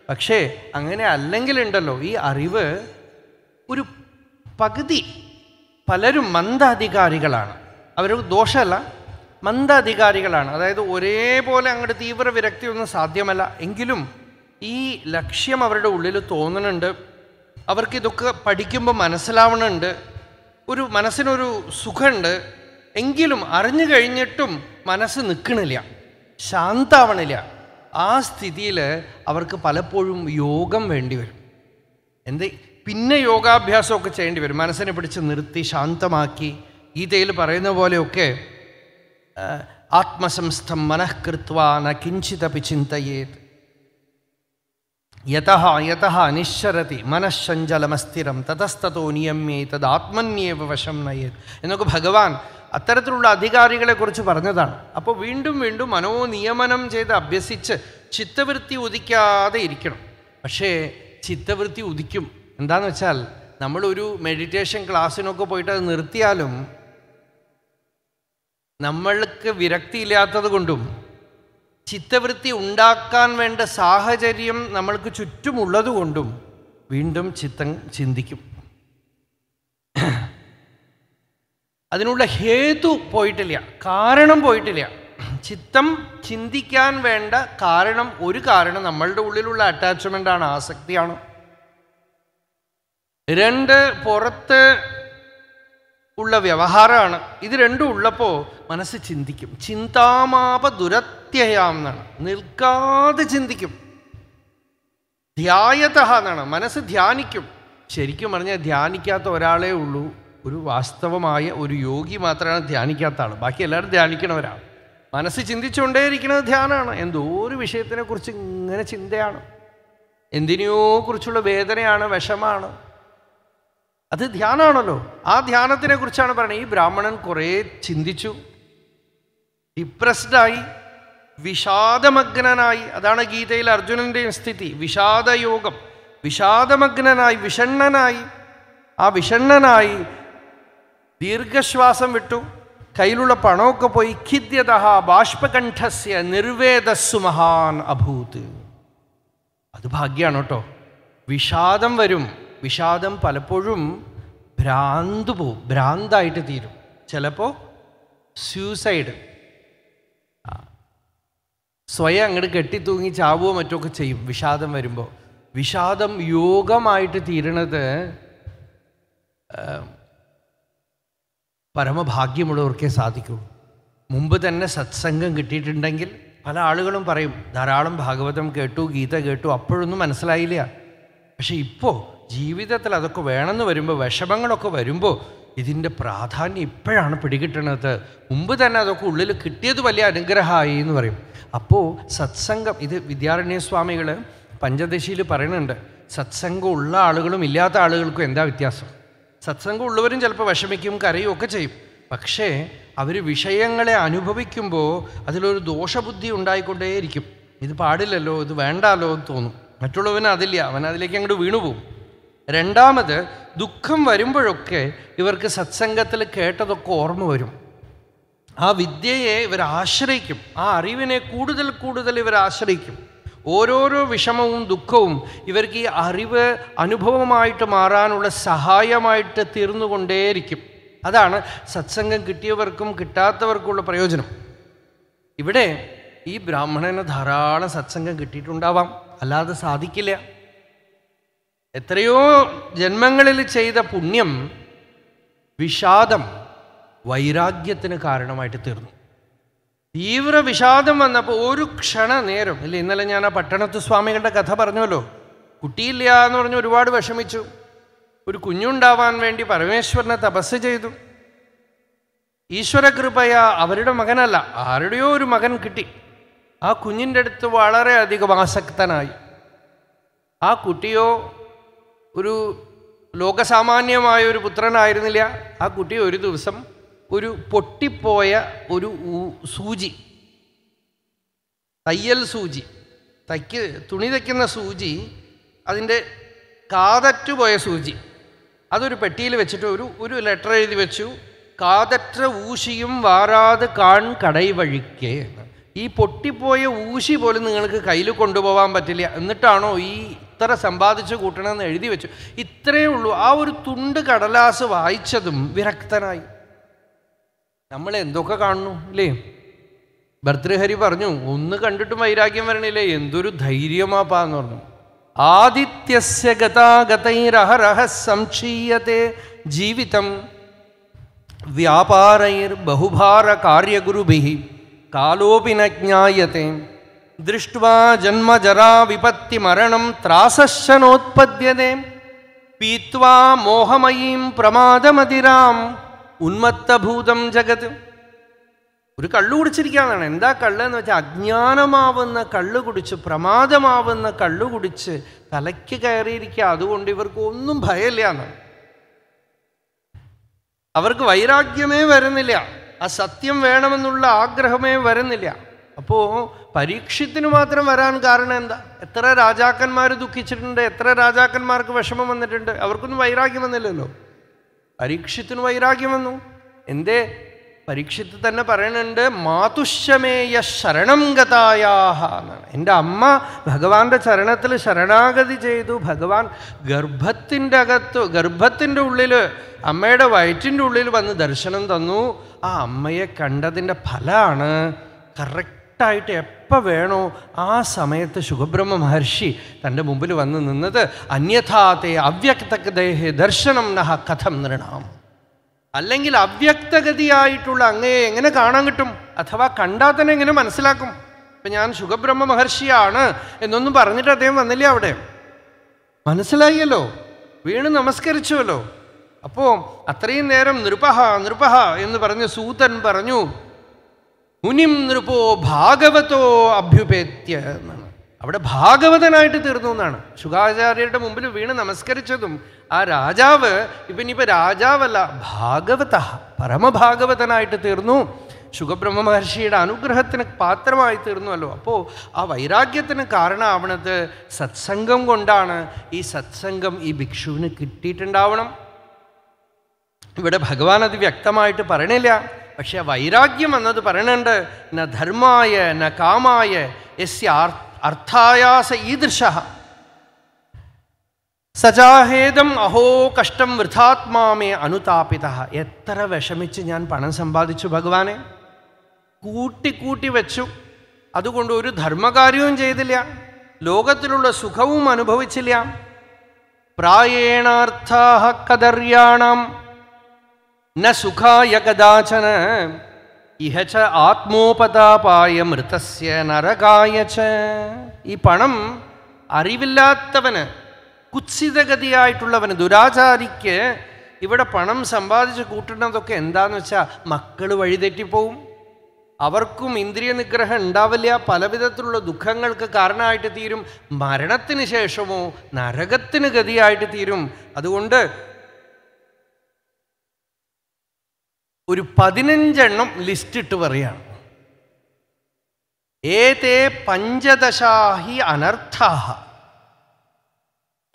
പക്ഷേ അങ്ങനെ അല്ലെങ്കിലുണ്ടല്ലോ ഈ അറിവ് ഒരു പകുതി പലരും മന്ദാധികാരികളാണ്. അവർ ദോഷമല്ല മന്ദാധികാരികളാണ്. അതായത് ഒരേപോലെ അങ്ങോട്ട് തീവ്ര വിരക്തിയൊന്നും സാധ്യമല്ല. എങ്കിലും ഈ ലക്ഷ്യം അവരുടെ ഉള്ളിൽ തോന്നുന്നുണ്ട്. അവർക്കിതൊക്കെ പഠിക്കുമ്പോൾ മനസ്സിലാവണുണ്ട്. ഒരു മനസ്സിനൊരു സുഖമുണ്ട് എങ്കിലും അറിഞ്ഞു കഴിഞ്ഞിട്ടും മനസ്സ് നിൽക്കണില്ല ശാന്താവണില്ല. ആ സ്ഥിതിയിൽ അവർക്ക് പലപ്പോഴും യോഗം വേണ്ടി വരും. എന്ത് പിന്നെ യോഗാഭ്യാസമൊക്കെ ചെയ്യേണ്ടി വരും. മനസ്സിനെ പിടിച്ച് നിർത്തി ശാന്തമാക്കി ഗീതയിൽ പറയുന്ന പോലെയൊക്കെ ആത്മസംസ്ഥം മനഃകൃത്വ ന കിഞ്ചിതപി ചിന്തയേത്. യത യത നിശ്ചരതി മനഃശഞ്ചലമസ്ഥിരം തതസ്തോ നിയമ്യേ തത് ആത്മന്യേവ വശം നയേത്. എന്നൊക്കെ ഭഗവാൻ അത്തരത്തിലുള്ള അധികാരികളെക്കുറിച്ച് പറഞ്ഞതാണ്. അപ്പോൾ വീണ്ടും വീണ്ടും മനോനിയമനം ചെയ്ത് അഭ്യസിച്ച് ചിത്തവൃത്തി ഉദിക്കാതെ ഇരിക്കണം. പക്ഷേ ചിത്തവൃത്തി ഉദിക്കും. എന്താന്ന് വെച്ചാൽ നമ്മളൊരു മെഡിറ്റേഷൻ ക്ലാസ്സിനൊക്കെ പോയിട്ട് അത് നിർത്തിയാലും നമ്മൾക്ക് വിരക്തിയില്ലാത്തത് കൊണ്ടും ചിത്തവൃത്തി ഉണ്ടാക്കാൻ വേണ്ട സാഹചര്യം നമ്മൾക്ക് ചുറ്റുമുള്ളത് കൊണ്ടും വീണ്ടും ചിത്തം ചിന്തിക്കും. അതിനുള്ള ഹേതു പോയിട്ടില്ല കാരണം പോയിട്ടില്ല. ചിത്തം ചിന്തിക്കാൻ വേണ്ട കാരണം ഒരു കാരണം നമ്മളുടെ ഉള്ളിലുള്ള അറ്റാച്ച്മെന്റാണ് ആസക്തിയാണ്. രണ്ട് പുറത്ത് ഉള്ള വ്യവഹാരമാണ്. ഇത് രണ്ടും ഉള്ളപ്പോൾ മനസ്സ് ചിന്തിക്കും. ചിന്താമാപ ദുരത്യയാം എന്നാണ് നിൽക്കാതെ ചിന്തിക്കും. ധ്യായത എന്നാണ്. മനസ്സ് ധ്യാനിക്കും. ശരിക്കും പറഞ്ഞാൽ ധ്യാനിക്കാത്ത ഒരാളേ ഉള്ളൂ. ഒരു വാസ്തവമായ ഒരു യോഗി മാത്രമാണ് ധ്യാനിക്കാത്ത ആൾ ബാക്കി എല്ലാവരും ധ്യാനിക്കണവരാണ്. മനസ്സ് ചിന്തിച്ചുകൊണ്ടേയിരിക്കുന്നത് ധ്യാനമാണ് എന്തോ ഒരു വിഷയത്തിനെ കുറിച്ച് ഇങ്ങനെ ചിന്തയാണ്. എന്തിനെയോ കുറിച്ചുള്ള വേദനയാണ് വിഷമാണ്. അത് ധ്യാനമാണല്ലോ ആ ധ്യാനത്തിനെ കുറിച്ചാണ് പറയുന്നത്. ഈ ബ്രാഹ്മണൻ കുറേ ചിന്തിച്ചു. ഡിപ്രസ്ഡായി. വിഷാദമഗ്നനായി. അതാണ് ഗീതയിൽ അർജുനന്റെയും സ്ഥിതി. വിഷാദയോഗം. വിഷാദമഗ്നനായി വിഷണ്ണനായി. ആ വിഷണ്ണനായി ദീർഘശ്വാസം വിട്ടു. കയ്യിലുള്ള പണമൊക്കെ പോയി. ഖിദ്യത ബാഷ്പകണ്ഠസ്യ നിർവേദസ്സു മഹാൻ അഭൂത്. അത് ഭാഗ്യമാണ് കേട്ടോ. വിഷാദം വരും. വിഷാദം പലപ്പോഴും ഭ്രാന്ത് പോവും ഭ്രാന്തായിട്ട് തീരും. ചിലപ്പോൾ സ്യൂസൈഡ് സ്വയം അങ്ങോട്ട് കെട്ടിത്തൂങ്ങി ചാവുകയോ മറ്റൊക്കെ ചെയ്യും വിഷാദം വരുമ്പോൾ വിഷാദം യോഗമായിട്ട് തീരണത് പരമഭാഗ്യമുള്ളവർക്കേ സാധിക്കൂ. മുമ്പ് തന്നെ സത്സംഗം കിട്ടിയിട്ടുണ്ടെങ്കിൽ പല ആളുകളും പറയും ധാരാളം ഭാഗവതം കേട്ടു ഗീത കേട്ടു അപ്പോഴൊന്നും മനസ്സിലായില്ല. പക്ഷെ ഇപ്പോൾ ജീവിതത്തിൽ അതൊക്കെ വേണമെന്ന് വരുമ്പോൾ വിഷമങ്ങളൊക്കെ വരുമ്പോൾ ഇതിന്റെ പ്രാധാന്യം ഇപ്പോഴാണ് പിടികിട്ടണത്. മുമ്പ് തന്നെ അതൊക്കെ ഉള്ളിൽ കിട്ടിയത് വലിയ അനുഗ്രഹമായി എന്ന് പറയും. അപ്പോൾ സത്സംഗം ഇത് വിദ്യാരണ്യ സ്വാമികൾ പഞ്ചദശിയിൽ പറയുന്നുണ്ട് സത്സംഗം ഉള്ള ആളുകളും ഇല്ലാത്ത ആളുകൾക്കും എന്താ വ്യത്യാസം? സത്സംഗം ഉള്ളവരും ചിലപ്പോൾ വിഷമിക്കും കരയും ഒക്കെ ചെയ്യും. പക്ഷേ അവർ വിഷയങ്ങളെ അനുഭവിക്കുമ്പോൾ അതിലൊരു ദോഷബുദ്ധി ഉണ്ടായിക്കൊണ്ടേയിരിക്കും. ഇത് പാടില്ലല്ലോ ഇത് വേണ്ടാലോ എന്ന് തോന്നും. മറ്റുള്ളവന് അതില്ല അവൻ അതിലേക്ക് അങ്ങോട്ട് വീണുപോകും. രണ്ടാമത് ദുഃഖം വരുമ്പോഴൊക്കെ ഇവർക്ക് സത്സംഗത്തിൽ കേട്ടതൊക്കെ ഓർമ്മ വരും. ആ വിദ്യയെ ഇവർ ആശ്രയിക്കും. ആ അറിവിനെ കൂടുതൽ കൂടുതൽ ഇവർ ആശ്രയിക്കും. ഓരോരോ വിഷമവും ദുഃഖവും ഇവർക്ക് ഈ അറിവ് അനുഭവമായിട്ട് മാറാനുള്ള സഹായമായിട്ട് തീർന്നുകൊണ്ടേയിരിക്കും. അതാണ് സത്സംഗം കിട്ടിയവർക്കും കിട്ടാത്തവർക്കുമുള്ള പ്രയോജനം. ഇവിടെ ഈ ബ്രാഹ്മണന് ധാരാളം സത്സംഗം കിട്ടിയിട്ടുണ്ടാവാം. അല്ലാതെ സാധിക്കില്ല. എത്രയോ ജന്മങ്ങളിൽ ചെയ്ത പുണ്യം വിഷാദം വൈരാഗ്യത്തിന് കാരണമായിട്ട് തീർന്നു. തീവ്ര വിഷാദം വന്നപ്പോൾ ഒരു ക്ഷണ നേരം ഇല്ല ഇന്നലെ ഞാൻ ആ പട്ടണത്ത് സ്വാമികളുടെ കഥ പറഞ്ഞല്ലോ കുട്ടിയില്ല എന്ന് പറഞ്ഞ് ഒരുപാട് വിഷമിച്ചു. ഒരു കുഞ്ഞുണ്ടാവാൻ വേണ്ടി പരമേശ്വരനെ തപസ് ചെയ്തു. ഈശ്വരകൃപയ അവരുടെ മകനല്ല ആരുടെയോ ഒരു മകൻ കിട്ടി. ആ കുഞ്ഞിന്റെ അടുത്ത് വളരെയധികം ആസക്തനായി. ആ കുട്ടിയോ ഒരു ലോകസാമാന്യമായ ഒരു പുത്രനായിരുന്നില്ല. ആ കുട്ടി ഒരു ദിവസം ഒരു പൊട്ടിപ്പോയ ഒരു സൂചി തയ്യൽ സൂചി തയ്ക്ക് തുണി തയ്ക്കുന്ന സൂചി അതിന്റെ കാതറ്റുപോയ സൂചി അതൊരു പെട്ടിയിൽ വെച്ചിട്ട് ഒരു ഒരു ലെറ്റർ എഴുതി വെച്ചു കാതറ്റ ഊശിയും വാരാതെ കാൺ കടൈ വഴിക്കേ ഈ പൊട്ടിപ്പോയ ഊശി പോലും നിങ്ങൾക്ക് കയ്യിൽ കൊണ്ടുപോകാൻ പറ്റില്ല. എന്നിട്ടാണോ ഈ ഇത്ര സമ്പാദിച്ച് കൂട്ടണമെന്ന് എഴുതി വെച്ചു. ഇത്രയേ ഉള്ളൂ. ആ ഒരു തുണ്ട് കടലാസ് വായിച്ചതും വിരക്തനായി. നമ്മൾ എന്തൊക്കെ കാണുന്നു അല്ലേ ഭർതൃഹരി പറഞ്ഞു ഒന്ന് കണ്ടിട്ടും വൈരാഗ്യം വരണില്ലേ? എന്തൊരു ധൈര്യമാപ്പാ എന്ന് പറഞ്ഞു. ആദിത്യസ്യ ഗതാഗതൈരഹരഹ സംക്ഷീയത്തെ ജീവിതം വ്യാപാരൈർ ബഹുഭാര കാര്യഗുരുഭി കാലോപി ദൃഷ്ട്വാ ജന്മജരാ വിപത്തി മരണം ത്രാസശ്ചനോത്പദ്യത്തെ പീത്വാ മോഹമയീം പ്രമാദമതിരാം. ഉന്മത്തഭൂതം ജഗത്. ഒരു കള്ള് കുടിച്ചിരിക്കുകയാണ്. എന്താ കള്ള് എന്ന് വെച്ചാൽ അജ്ഞാനമാവുന്ന കള്ളു കുടിച്ച് പ്രമാദമാവുന്ന കള്ളു കുടിച്ച് തലയ്ക്ക് കയറിയിരിക്കുക. അതുകൊണ്ട് ഇവർക്ക് ഒന്നും ഭയമില്ല എന്നാണ് അവർക്ക് വൈരാഗ്യമേ വരുന്നില്ല. ആ സത്യം വേണമെന്നുള്ള ആഗ്രഹമേ വരുന്നില്ല. അപ്പോൾ പരീക്ഷത്തിന് മാത്രം വരാൻ കാരണം എന്താ? എത്ര രാജാക്കന്മാർ ദുഃഖിച്ചിട്ടുണ്ട് എത്ര രാജാക്കന്മാർക്ക് വിഷമം വന്നിട്ടുണ്ട് അവർക്കൊന്നും വൈരാഗ്യം വന്നില്ലല്ലോ. പരീക്ഷത്തിന് വൈരാഗ്യം വന്നു. എന്തേ? പരീക്ഷത്ത് തന്നെ പറയണുണ്ട് മാതുശമേയ ശരണം ഗതായാഹ എന്നാണ്. എന്റെ അമ്മ ഭഗവാന്റെ ചരണത്തിൽ ശരണാഗതി ചെയ്തു. ഭഗവാൻ ഗർഭത്തിന്റെ അകത്ത് ഗർഭത്തിന്റെ ഉള്ളിൽ അമ്മയുടെ വയറ്റിന്റെ ഉള്ളിൽ വന്ന് ദർശനം തന്നു. ആ അമ്മയെ കണ്ടതിന്റെ ഫലമാണ് കറക്റ്റായിട്ട് എപ്പോൾ വേണോ ആ സമയത്ത് ശുഭബ്രഹ്മ മഹർഷി തന്റെ മുമ്പിൽ വന്ന് നിന്നത് അന്യഥാത്തെ അവ്യക്തദേഹേ ദർശനം നഹ കഥം നൃണാം. അല്ലെങ്കിൽ അവ്യക്തഗതിയായിട്ടുള്ള അങ്ങയെ എങ്ങനെ കാണാൻ കിട്ടും? അഥവാ കണ്ടാൽ തന്നെ എങ്ങനെ മനസ്സിലാക്കും? ഇപ്പം ഞാൻ ശുഖബ്രഹ്മ മഹർഷിയാണ് എന്നൊന്നും പറഞ്ഞിട്ട് അദ്ദേഹം വന്നില്ല അവിടെ? മനസ്സിലായല്ലോ വീണ് നമസ്കരിച്ചുവല്ലോ. അപ്പോൾ അത്രയും നേരം നൃപഹ നൃപഹ എന്ന് പറഞ്ഞ് സൂതൻ പറഞ്ഞു മുനിം നൃപോ ഭാഗവതോ അഭ്യുപേത്യ എന്നാണ്. അവിടെ ഭാഗവതനായിട്ട് തീർന്നു എന്നാണ്. ശുഖാചാര്യരുടെ മുമ്പിൽ വീണ് നമസ്കരിച്ചതും ആ രാജാവ് ഇപ്പം രാജാവല്ല ഭാഗവത പരമഭാഗവതനായിട്ട് തീർന്നു. ശുഖബ്രഹ്മ മഹർഷിയുടെ അനുഗ്രഹത്തിന് പാത്രമായി തീർന്നുവല്ലോ അപ്പോൾ ആ വൈരാഗ്യത്തിന് കാരണമാവണത് സത്സംഗം കൊണ്ടാണ്. ഈ സത്സംഗം ഈ ഭിക്ഷുവിന് കിട്ടിയിട്ടുണ്ടാവണം. ഇവിടെ ഭഗവാൻ അത് വ്യക്തമായിട്ട് പറയണില്ല. പക്ഷെ വൈരാഗ്യം എന്നത് പറയണുണ്ട് ന ധർമായ ന കാമായ യസ്യ അർത്ഥായാസ ഈദൃശ. സജാഹേദം അഹോ കഷ്ടം വൃഥാത്മാമേ അനുതാപിത. എത്ര വിഷമിച്ച് ഞാൻ പണം സമ്പാദിച്ചു ഭഗവാനെ. കൂട്ടി കൂട്ടി വെച്ചു. അതുകൊണ്ട് ഒരു ധർമ്മകാര്യവും ചെയ്തില്ല. ലോകത്തിലുള്ള സുഖവും അനുഭവിച്ചില്ല. പ്രായേണാർത്ഥാഹ കദര്യാണം. ന സുഖായ ഇഹ ച ആത്മോപതാപായ മൃതസ്യ നരകായ ച. ഈ പണം അറിവില്ലാത്തവന് കുത്സിതഗതിയായിട്ടുള്ളവന് ദുരാചാരിക്ക് ഇവിടെ പണം സമ്പാദിച്ച് കൂട്ടുന്നതൊക്കെ എന്താന്ന് വെച്ചാൽ മക്കൾ വഴിതെറ്റിപ്പോവും അവർക്കും ഇന്ദ്രിയ നിഗ്രഹം ഉണ്ടാവില്ല. പലവിധത്തിലുള്ള ദുഃഖങ്ങൾക്ക് കാരണമായിട്ട് തീരും. മരണത്തിന് ശേഷമോ നരകത്തിന് ഗതിയായിട്ട് തീരും. അതുകൊണ്ട് ഒരു പതിനഞ്ചെണ്ണം ലിസ്റ്റ് ഇട്ട് പറയാണ്. ഏതേ പഞ്ചദശാഹി അനർത്ഥാഹ.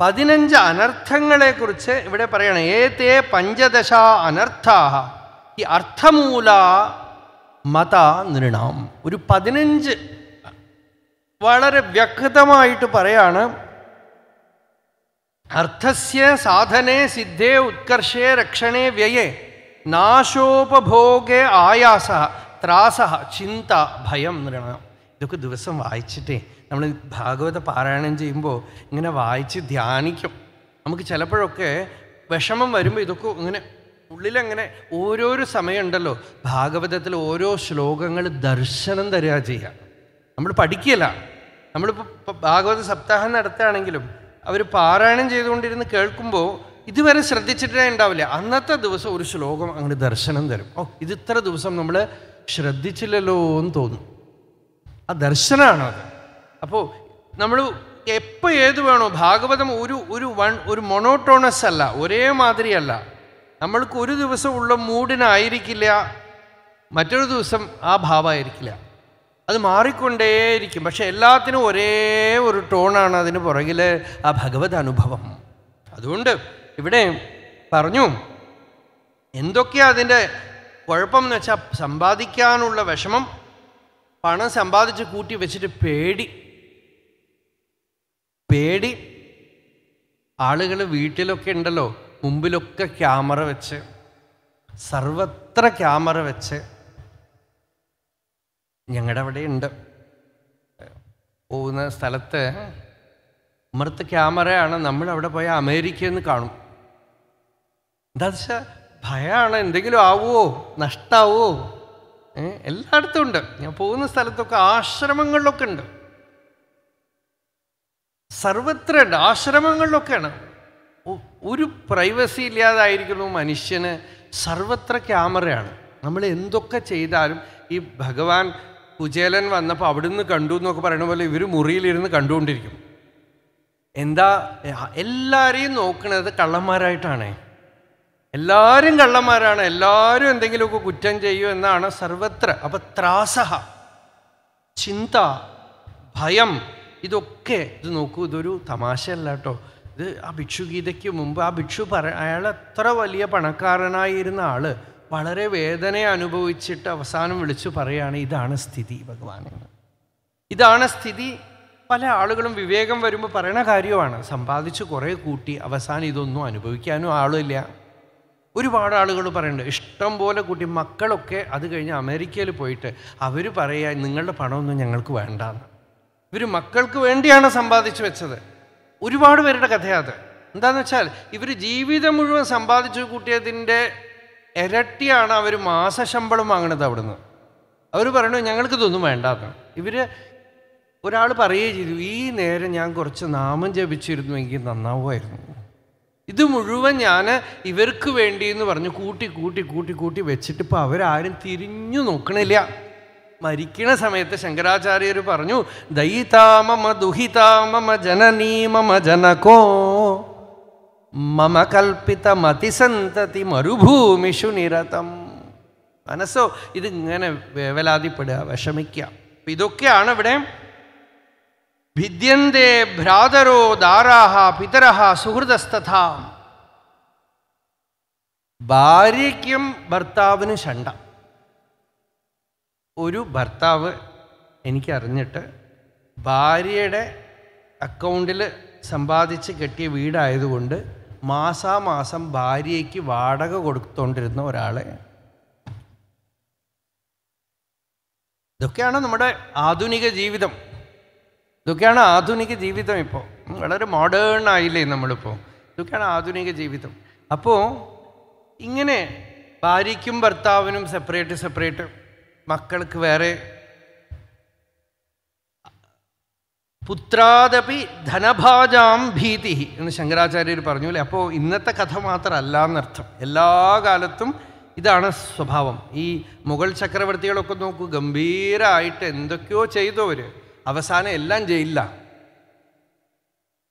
പതിനഞ്ച് അനർത്ഥങ്ങളെക്കുറിച്ച് ഇവിടെ പറയണം. ഏതേ പഞ്ചദശ അനർത്ഥാഹ. ഈ അർത്ഥമൂല മത നൃണാം. ഒരു പതിനഞ്ച് വളരെ വ്യക്തമായിട്ട് പറയാണ്. അർത്ഥസ്യ സാധനേ സിദ്ധേ ഉത്കർഷേ രക്ഷണേ വ്യയേ. നാശോപഭോഗേ ആയാസ ത്രാസ ചിന്ത ഭയം നൃണം ഇതൊക്കെ ദിവസം വായിച്ചിട്ടേ നമ്മൾ ഭാഗവത പാരായണം ചെയ്യുമ്പോൾ ഇങ്ങനെ വായിച്ച് ധ്യാനിക്കും. നമുക്ക് ചിലപ്പോഴൊക്കെ വിഷമം വരുമ്പോൾ ഇതൊക്കെ ഇങ്ങനെ ഉള്ളിലങ്ങനെ ഓരോരോ സമയമുണ്ടല്ലോ. ഭാഗവതത്തിൽ ഓരോ ശ്ലോകങ്ങൾ ദർശനം തരിക ചെയ്യുക നമ്മൾ പഠിക്കില്ല നമ്മളിപ്പോൾ ഭാഗവത സപ്താഹം നടത്തുകയാണെങ്കിലും അവർ പാരായണം ചെയ്തുകൊണ്ടിരുന്ന് കേൾക്കുമ്പോൾ ഇതുവരെ ശ്രദ്ധിച്ചിട്ടേ ഉണ്ടാവില്ല. അന്നത്തെ ദിവസം ഒരു ശ്ലോകം അങ്ങനെ ദർശനം തരും. ഓ ഇത് ഇത്ര ദിവസം നമ്മൾ ശ്രദ്ധിച്ചില്ലല്ലോ എന്ന് തോന്നും. ആ ദർശനമാണ് അത്. അപ്പോൾ നമ്മൾ എപ്പോൾ ഏത് വേണോ ഭാഗവതം ഒരു ഒരു വൺ ഒരു മൊണോട്ടോണസ് അല്ല ഒരേ മാതിരിയല്ല. നമ്മൾക്ക് ഒരു ദിവസം ഉള്ള മൂഡിനായിരിക്കില്ല മറ്റൊരു ദിവസം ആ ഭാവമായിരിക്കില്ല അത് മാറിക്കൊണ്ടേയിരിക്കും. പക്ഷെ എല്ലാത്തിനും ഒരേ ഒരു ടോണാണ് അതിന് പുറകിൽ ആ ഭഗവത് അനുഭവം. അതുകൊണ്ട് ഇവിടെ പറഞ്ഞു എന്തൊക്കെയാ അതിന്റെ കുഴപ്പം എന്ന് വെച്ചാൽ സമ്പാദിക്കാനുള്ള വിഷമം? പണം സമ്പാദിച്ച് കൂട്ടി വെച്ചിട്ട് പേടി. പേടി. ആളുകൾ വീട്ടിലൊക്കെ ഉണ്ടല്ലോ മുമ്പിലൊക്കെ ക്യാമറ വെച്ച് സർവത്ര ക്യാമറ വെച്ച്. ഞങ്ങളുടെ അവിടെ ഉണ്ട്. പോകുന്ന സ്ഥലത്ത് ഉമ്മർത്ത് ക്യാമറയാണ്. നമ്മൾ അവിടെ പോയ കാണും. എന്താ വെച്ചാൽ ഭയമാണ് എന്തെങ്കിലും ആവുമോ നഷ്ടാവോ എല്ലായിടത്തും ഉണ്ട്. ഞാൻ പോകുന്ന സ്ഥലത്തൊക്കെ ആശ്രമങ്ങളിലൊക്കെ ഉണ്ട്. സർവത്ര ഉണ്ട്. ആശ്രമങ്ങളിലൊക്കെയാണ്. ഒരു പ്രൈവസി ഇല്ലാതായിരിക്കുന്നു മനുഷ്യന്. സർവത്ര ക്യാമറയാണ്. നമ്മൾ എന്തൊക്കെ ചെയ്താലും ഈ ഭഗവാൻ കുചേലൻ വന്നപ്പോൾ അവിടുന്ന് കണ്ടു എന്നൊക്കെ പറയുന്ന പോലെ ഇവർ മുറിയിലിരുന്ന് കണ്ടുകൊണ്ടിരിക്കും. എന്താ എല്ലാവരെയും നോക്കുന്നത് കള്ളന്മാരായിട്ടാണേ. എല്ലാവരും കള്ളന്മാരാണ്. എല്ലാവരും എന്തെങ്കിലുമൊക്കെ കുറ്റം ചെയ്യൂ എന്നാണ് സർവത്ര അപ്പൊ ത്രാസഹ ചിന്ത ഭയം. ഇതൊക്കെ ഇത് നോക്കൂ ഇതൊരു തമാശയല്ല കേട്ടോ. ഇത് ആ ഭിക്ഷുഗീതയ്ക്ക് മുമ്പ് ആ ഭിക്ഷു പറ അയാൾ എത്ര വലിയ പണക്കാരനായിരുന്ന ആൾ വളരെ വേദന അനുഭവിച്ചിട്ട് അവസാനം വിളിച്ചു പറയാണ് ഇതാണ് സ്ഥിതി ഭഗവാൻ ഇതാണ് സ്ഥിതി. പല ആളുകളും വിവേകം വരുമ്പോൾ പറയണ കാര്യമാണ്. സമ്പാദിച്ച് കുറേ കൂട്ടി അവസാനം ഇതൊന്നും അനുഭവിക്കാനും ആളില്ല ഒരുപാട് ആളുകൾ പറയുന്നുണ്ട്. ഇഷ്ടം പോലെ കൂട്ടി മക്കളൊക്കെ അത് കഴിഞ്ഞ് അമേരിക്കയിൽ പോയിട്ട് അവർ പറയുക നിങ്ങളുടെ പണമൊന്നും ഞങ്ങൾക്ക് വേണ്ടാന്ന്. ഇവർ മക്കൾക്ക് വേണ്ടിയാണ് സമ്പാദിച്ചു വെച്ചത്. ഒരുപാട് പേരുടെ കഥയത്. എന്താന്ന് വെച്ചാൽ ഇവർ ജീവിതം മുഴുവൻ സമ്പാദിച്ചു കൂട്ടിയതിന്റെ ഇരട്ടിയാണ് അവർ മാസശമ്പളം വാങ്ങണത് അവിടുന്ന്. അവർ പറയണു ഞങ്ങൾക്ക് ഇതൊന്നും വേണ്ടാന്ന്. ഇവർ ഒരാൾ പറയുകയും ചെയ്തു ഈ നേരം ഞാൻ കുറച്ച് നാമം ജപിച്ചിരുന്നു എങ്കിൽ നന്നാവുമായിരുന്നു. ഇത് മുഴുവൻ ഞാൻ ഇവർക്ക് വേണ്ടി എന്ന് പറഞ്ഞ് കൂട്ടി കൂട്ടി കൂട്ടി കൂട്ടി വെച്ചിട്ട് ഇപ്പോൾ അവരാരും തിരിഞ്ഞു നോക്കണില്ല. മരിക്കണ സമയത്ത് ശങ്കരാചാര്യർ പറഞ്ഞു ദയിതാ മമ ദുഹിതാ മമ ജനനീ മമ ജനകോ മമ കൽപ്പിത മതിസന്തതി മരുഭൂമിഷു നിരതം. മനസ്സോ ഇതിങ്ങനെ വേവലാതിപ്പെടുക വിഷമിക്കുക. ഇതൊക്കെയാണ് ഇവിടെ ഭിദ്യന്തേ ഭ്രാതരോ ദാരാഹ പിതരഹ സുഹൃതസ്തഥാ. ഭാര്യയ്ക്കും ഭർത്താവിനും ഷണ്ട ഒരു ഭർത്താവ് എനിക്കറിഞ്ഞിട്ട് ഭാര്യയുടെ അക്കൗണ്ടിൽ സമ്പാദിച്ച് കെട്ടിയ വീടായതുകൊണ്ട് മാസാമാസം ഭാര്യയ്ക്ക് വാടക കൊടുത്തോണ്ടിരുന്ന ഒരാളെ. ഇതൊക്കെയാണ് നമ്മുടെ ആധുനിക ജീവിതം. ഇതൊക്കെയാണ് ആധുനിക ജീവിതം ഇപ്പോൾ വളരെ മോഡേൺ ആയില്ലേ നമ്മളിപ്പോൾ ഇതൊക്കെയാണ് ആധുനിക ജീവിതം. അപ്പോൾ ഇങ്ങനെ ഭാര്യയ്ക്കും ഭർത്താവിനും സെപ്പറേറ്റ് സെപ്പറേറ്റ് മക്കൾക്ക് വേറെ പുത്രാദപി ധനഭാജാം ഭീതി എന്ന് ശങ്കരാചാര്യർ പറഞ്ഞു അല്ലേ അപ്പോൾ ഇന്നത്തെ കഥ മാത്രമല്ല എന്നർത്ഥം. എല്ലാ കാലത്തും ഇതാണ് സ്വഭാവം. ഈ മുഗൾ ചക്രവർത്തികളൊക്കെ നോക്കൂ ഗംഭീരമായിട്ട് എന്തൊക്കെയോ ചെയ്തവർ അവസാനം എല്ലാം ജയിലില്ല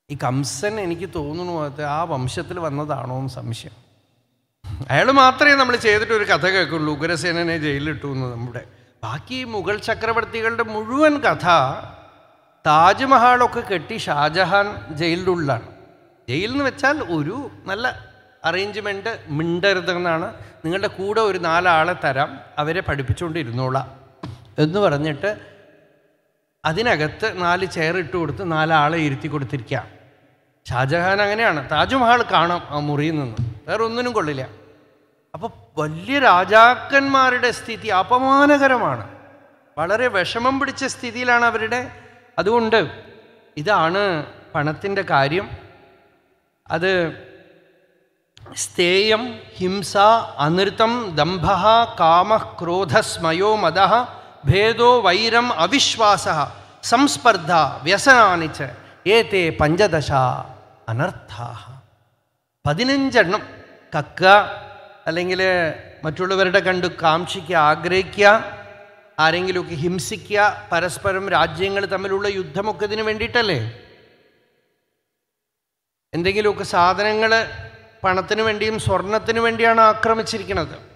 ഈ കംസൻ എനിക്ക് തോന്നുന്നു അത് ആ വംശത്തിൽ വന്നതാണോ എന്ന് സംശയം. അയാൾ മാത്രമേ നമ്മൾ ചെയ്തിട്ട് ഒരു കഥ കേൾക്കുള്ളൂ. ഉഗ്രസേനനെ ജയിലിലിട്ടു എന്ന് നമ്മുടെ. ബാക്കി മുഗൾ ചക്രവർത്തികളുടെ മുഴുവൻ കഥ താജ്മഹാളൊക്കെ കെട്ടി ഷാജഹാൻ ജയിലിന്റെ ഉള്ളിലാണ് ജയിൽ എന്ന് വെച്ചാൽ ഒരു നല്ല അറേഞ്ച്മെന്റ് മിണ്ടരുതെന്നാണ്. നിങ്ങളുടെ കൂടെ ഒരു നാലാളെ തരാം. അവരെ പഠിപ്പിച്ചുകൊണ്ടിരുന്നോളാം. എന്ന് പറഞ്ഞിട്ട് അതിനകത്ത് നാല് ചെയർ ഇട്ട് കൊടുത്ത് നാലാളെ ഇരുത്തി കൊടുത്തിരിക്കുക ഷാജഹാൻ അങ്ങനെയാണ്. താജ്മഹാൾ കാണാം ആ മുറിയിൽ നിന്ന്. വേറെ ഒന്നിനും കൊള്ളില്ല. അപ്പോൾ വലിയ രാജാക്കന്മാരുടെ സ്ഥിതി അപമാനകരമാണ്. വളരെ വിഷമം പിടിച്ച സ്ഥിതിയിലാണ് അവരുടെ. അതുകൊണ്ട് ഇതാണ് പണത്തിന്റെ കാര്യം. അത് സ്ഥേയം ഹിംസ അനൃതം ദംഭ കാമ ക്രോധസ്മയോ മത ഭേദോ വൈരം അവിശ്വാസ സംസ്പർദ്ധ വ്യസനാനി ഏത്തെ ഏതേ പഞ്ചദശ അനർത്ഥാ പതിനഞ്ചെണ്ണം കക്കുക അല്ലെങ്കിൽ മറ്റുള്ളവരുടെ കണ്ട് കാക്ഷിക്കുക ആഗ്രഹിക്കുക ആരെങ്കിലുമൊക്കെ ഹിംസിക്കുക പരസ്പരം രാജ്യങ്ങൾ തമ്മിലുള്ള യുദ്ധമൊക്കെ ഇതിന് വേണ്ടിയിട്ടല്ലേ? എന്തെങ്കിലുമൊക്കെ സാധനങ്ങൾ പണത്തിന് വേണ്ടിയും സ്വർണത്തിന് വേണ്ടിയാണ് ആക്രമിച്ചിരിക്കുന്നത്.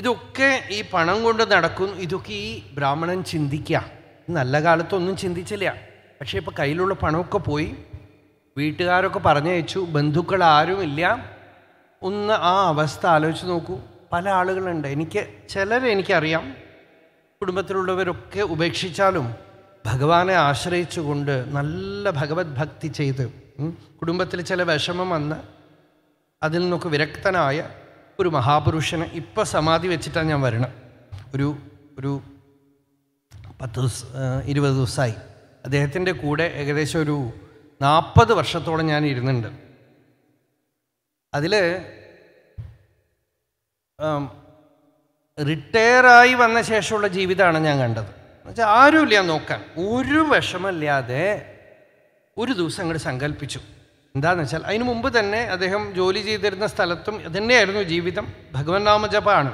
ഇതൊക്കെ ഈ പണം കൊണ്ട് നടക്കും ഇതൊക്കെ ഈ ബ്രാഹ്മണൻ ചിന്തിക്കുക നല്ല കാലത്തൊന്നും ചിന്തിച്ചില്ല. പക്ഷേ ഇപ്പോൾ കയ്യിലുള്ള പണമൊക്കെ പോയി. വീട്ടുകാരൊക്കെ പറഞ്ഞയച്ചു. ബന്ധുക്കൾ ആരുമില്ല. ഒന്ന് ആ അവസ്ഥ ആലോചിച്ച് നോക്കൂ. പല ആളുകളുണ്ട്. എനിക്ക് ചിലരെ എനിക്കറിയാം. കുടുംബത്തിലുള്ളവരൊക്കെ ഉപേക്ഷിച്ചാലും ഭഗവാനെ ആശ്രയിച്ചുകൊണ്ട് നല്ല ഭഗവത് ഭക്തി ചെയ്ത് കുടുംബത്തിൽ ചില വിഷമം വന്ന് അതിൽ നിന്നൊക്കെ വിരക്തനായ ഒരു മഹാപുരുഷന് ഇപ്പം സമാധി വെച്ചിട്ടാണ് ഞാൻ വരണം. ഒരു ഒരു പത്ത് ദിവസം ഇരുപത് ദിവസമായി അദ്ദേഹത്തിന്റെ കൂടെ ഏകദേശം ഒരു നാൽപ്പത് വർഷത്തോളം ഞാൻ ഇരുന്നുണ്ട്. അതിൽ റിട്ടയറായി വന്ന ശേഷമുള്ള ജീവിതമാണ് ഞാൻ കണ്ടത്. എന്നുവെച്ചാൽ ആരുമില്ല നോക്കാൻ. ഒരു വിഷമമില്ലാതെ ഒരു ദിവസം അങ്ങോട്ട് സങ്കല്പിച്ചു എന്താണെന്ന് വെച്ചാൽ അതിനു മുമ്പ് തന്നെ അദ്ദേഹം ജോലി ചെയ്തിരുന്ന സ്ഥലത്തും ഇതന്നെയായിരുന്നു ജീവിതം. ഭഗവൻ നാമജപാണ്.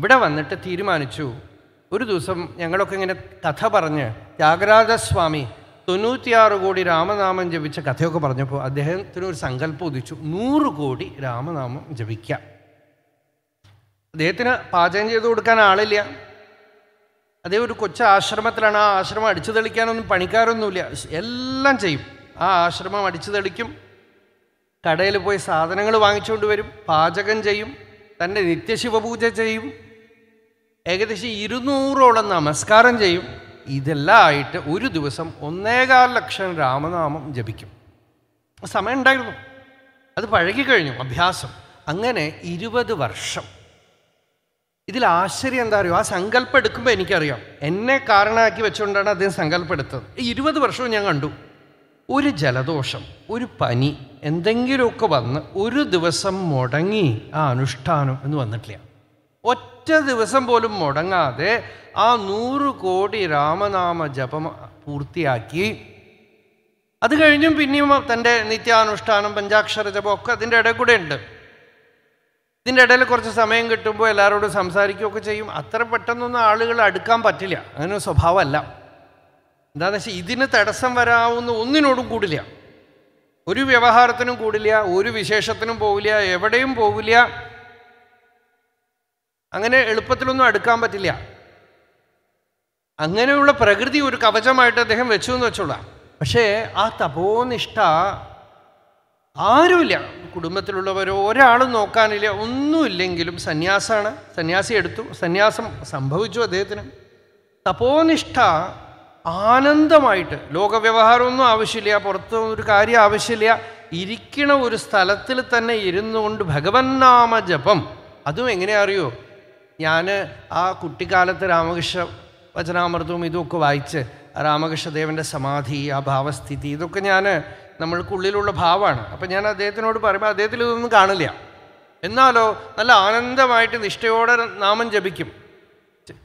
ഇവിടെ വന്നിട്ട് തീരുമാനിച്ചു. ഒരു ദിവസം ഞങ്ങളൊക്കെ ഇങ്ങനെ കഥ പറഞ്ഞ് ത്യാഗരാജസ്വാമി തൊണ്ണൂറ്റിയാറ് കോടി രാമനാമം ജപിച്ച കഥയൊക്കെ പറഞ്ഞപ്പോൾ അദ്ദേഹത്തിന് ഒരു സങ്കല്പം ഉദിച്ചു. നൂറ് കോടി രാമനാമം ജപിക്കാം. അദ്ദേഹത്തിന് പാചകം ചെയ്ത് കൊടുക്കാൻ ആളില്ല. അദ്ദേഹം ഒരു കൊച്ചു ആശ്രമത്തിലാണ്. ആ ആശ്രമം അടിച്ചു തെളിക്കാനൊന്നും പണിക്കാരൊന്നുമില്ല. എല്ലാം ചെയ്യും. ആ ആശ്രമം അടിച്ചു തെളിക്കും കടയിൽ പോയി സാധനങ്ങൾ വാങ്ങിച്ചുകൊണ്ട് വരും. പാചകം ചെയ്യും. തന്റെ നിത്യശിവപൂജ ചെയ്യും. ഏകദേശം ഇരുന്നൂറോളം നമസ്കാരം ചെയ്യും. ഇതെല്ലാം ആയിട്ട് ഒരു ദിവസം ഒന്നേകാൽ ലക്ഷം രാമനാമം ജപിക്കും. സമയം ഉണ്ടായിരുന്നു അത് പഴകിക്കഴിഞ്ഞു അഭ്യാസം. അങ്ങനെ ഇരുപത് വർഷം. ഇതിൽ ആശ്ചര്യം എന്താ അറിയോ? ആ സങ്കല്പം എടുക്കുമ്പോൾ എനിക്കറിയാം. എന്നെ കാരണമാക്കി വെച്ചുകൊണ്ടാണ് അദ്ദേഹം സങ്കല്പം എടുത്തത്. ഇരുപത് വർഷവും ഞാൻ കണ്ടു. ഒരു ജലദോഷം ഒരു പനി എന്തെങ്കിലുമൊക്കെ വന്ന് ഒരു ദിവസം മുടങ്ങി ആ അനുഷ്ഠാനം എന്ന് വന്നിട്ടില്ല. ഒറ്റ ദിവസം പോലും മുടങ്ങാതെ ആ നൂറ് കോടി രാമനാമ ജപം പൂർത്തിയാക്കി. അത് കഴിഞ്ഞും പിന്നെയും തന്റെ നിത്യാനുഷ്ഠാനം പഞ്ചാക്ഷര ജപം ഒക്കെ അതിന്റെ ഇടയിൽ കൂടെ ഉണ്ട്. ഇതിന്റെ ഇടയിൽ കുറച്ച് സമയം കിട്ടുമ്പോൾ എല്ലാവരോടും സംസാരിക്കുകയൊക്കെ ചെയ്യും. അത്ര പെട്ടെന്നൊന്നും ആളുകൾ അടുക്കാൻ പറ്റില്ല. അങ്ങനെ സ്വഭാവമല്ല. എന്താണെന്ന് വെച്ചാൽ ഇതിന് തടസ്സം വരാവുന്ന ഒന്നിനോടും കൂടില്ല. ഒരു വ്യവഹാരത്തിനും കൂടില്ല ഒരു വിശേഷത്തിനും പോവില്ല എവിടെയും പോവില്ല. അങ്ങനെ എളുപ്പത്തിലൊന്നും അടുക്കാൻ പറ്റില്ല. അങ്ങനെയുള്ള പ്രകൃതി ഒരു കവചമായിട്ട് അദ്ദേഹം വെച്ചു എന്ന് വെച്ചോളാം. പക്ഷേ ആ തപോനിഷ്ഠ ആരുമില്ല. കുടുംബത്തിലുള്ളവരോ ഒരാളും നോക്കാനില്ല. ഒന്നുമില്ലെങ്കിലും സന്യാസാണ്. സന്യാസി എടുത്തു. സന്യാസം സംഭവിച്ചു അദ്ദേഹത്തിന്. തപോനിഷ്ഠ ആനന്ദമായിട്ട്. ലോകവ്യവഹാരമൊന്നും ആവശ്യമില്ല പുറത്ത് ഒരു കാര്യം ആവശ്യമില്ല. ഇരിക്കണ ഒരു സ്ഥലത്തിൽ തന്നെ ഇരുന്നു കൊണ്ട് ഭഗവന്നാമ ജപം. അതും എങ്ങനെ അറിയോ? ഞാൻ ആ കുട്ടിക്കാലത്ത് രാമകൃഷ്ണ വചനാമൃതവും ഇതുമൊക്കെ വായിച്ച് രാമകൃഷ്ണദേവന്റെ സമാധി ആ ഭാവസ്ഥിതി ഇതൊക്കെ ഞാൻ നമ്മൾക്കുള്ളിലുള്ള ഭാവമാണ്. അപ്പം ഞാൻ അദ്ദേഹത്തിനോട് പറയുമ്പോൾ അദ്ദേഹത്തിൽ ഇതൊന്നും കാണില്ല. എന്നാലോ നല്ല ആനന്ദമായിട്ട് നിഷ്ഠയോടെ നാമം ജപിക്കും.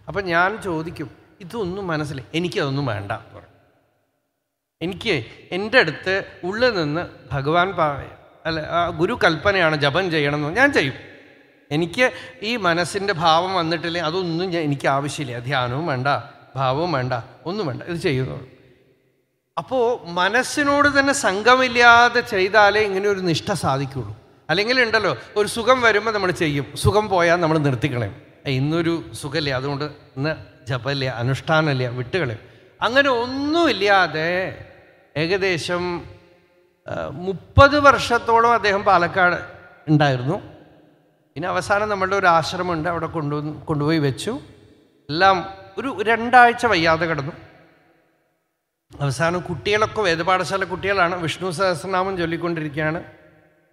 അപ്പം ഞാൻ ചോദിക്കും ഇതൊന്നും മനസ്സിൽ എനിക്കതൊന്നും വേണ്ട എനിക്ക് എന്റെ അടുത്ത് ഉള്ളിൽ നിന്ന് ഭഗവാൻ അല്ല ഗുരു കൽപ്പനയാണ് ജപം ചെയ്യണമെന്ന് ഞാൻ ചെയ്യും. എനിക്ക് ഈ മനസ്സിന്റെ ഭാവം വന്നിട്ടില്ലേ അതൊന്നും എനിക്ക് ആവശ്യമില്ല. ധ്യാനവും വേണ്ട ഭാവവും വേണ്ട ഒന്നും വേണ്ട. ഇത് ചെയ്യുന്നുള്ളൂ. അപ്പോൾ മനസ്സിനോട് തന്നെ സംഘമില്ലാതെ ചെയ്താലേ ഇങ്ങനെ ഒരു നിഷ്ഠ സാധിക്കുള്ളൂ. അല്ലെങ്കിൽ ഉണ്ടല്ലോ ഒരു സുഖം വരുമ്പോൾ നമ്മൾ ചെയ്യും. സുഖം പോയാൽ നമ്മൾ നിർത്തിക്കളയും. ഇന്നൊരു സുഖമില്ലേ. അതുകൊണ്ട് ഇന്ന് ജപമില്ല അനുഷ്ഠാനമില്ല വിട്ടുകളയും അങ്ങനെ ഒന്നുമില്ലാതെ ഏകദേശം മുപ്പത് വർഷത്തോളം അദ്ദേഹം പാലക്കാട് ഉണ്ടായിരുന്നു. പിന്നെ അവസാനം നമ്മളുടെ ഒരു ആശ്രമമുണ്ട് അവിടെ കൊണ്ടു കൊണ്ടുപോയി വെച്ചു. എല്ലാം ഒരു രണ്ടാഴ്ച വയ്യാതെ കിടന്നു. അവസാനം കുട്ടികളൊക്കെ വേദപാഠശാല കുട്ടികളാണ്. വിഷ്ണു സഹസ്രനാമം ചൊല്ലിക്കൊണ്ടിരിക്കുകയാണ്.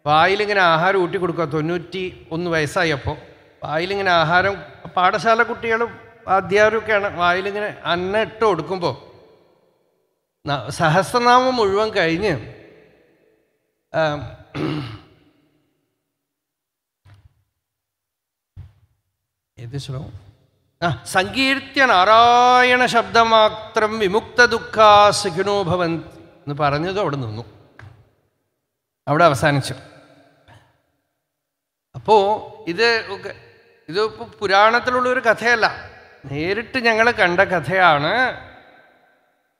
വായിലിങ്ങനെ ആഹാരം ഊട്ടി കൊടുക്കുക തൊണ്ണൂറ്റി ഒന്ന് വയസ്സായപ്പോൾ. വായിലിങ്ങനെ ആഹാരം പാഠശാല കുട്ടികളും അധ്യാപകരൊക്കെയാണ് വായിലിങ്ങനെ അന്ന ഇട്ട് കൊടുക്കുമ്പോൾ സഹസ്രനാമം മുഴുവൻ കഴിഞ്ഞ് ഏത് ശ്ലോകം? ആ സങ്കീർത്തിയ നാരായണ ശബ്ദമാത്രം വിമുക്ത ദുഃഖാസുഖിനോഭവൻ സുഖിനോ എന്ന് പറഞ്ഞത് അവിടെ നിന്നു. അവിടെ അവസാനിച്ചു. അപ്പോ ഇത് ഒക്കെ ഇതിപ്പോൾ പുരാണത്തിലുള്ള ഒരു കഥയല്ല. നേരിട്ട് ഞങ്ങൾ കണ്ട കഥയാണ്.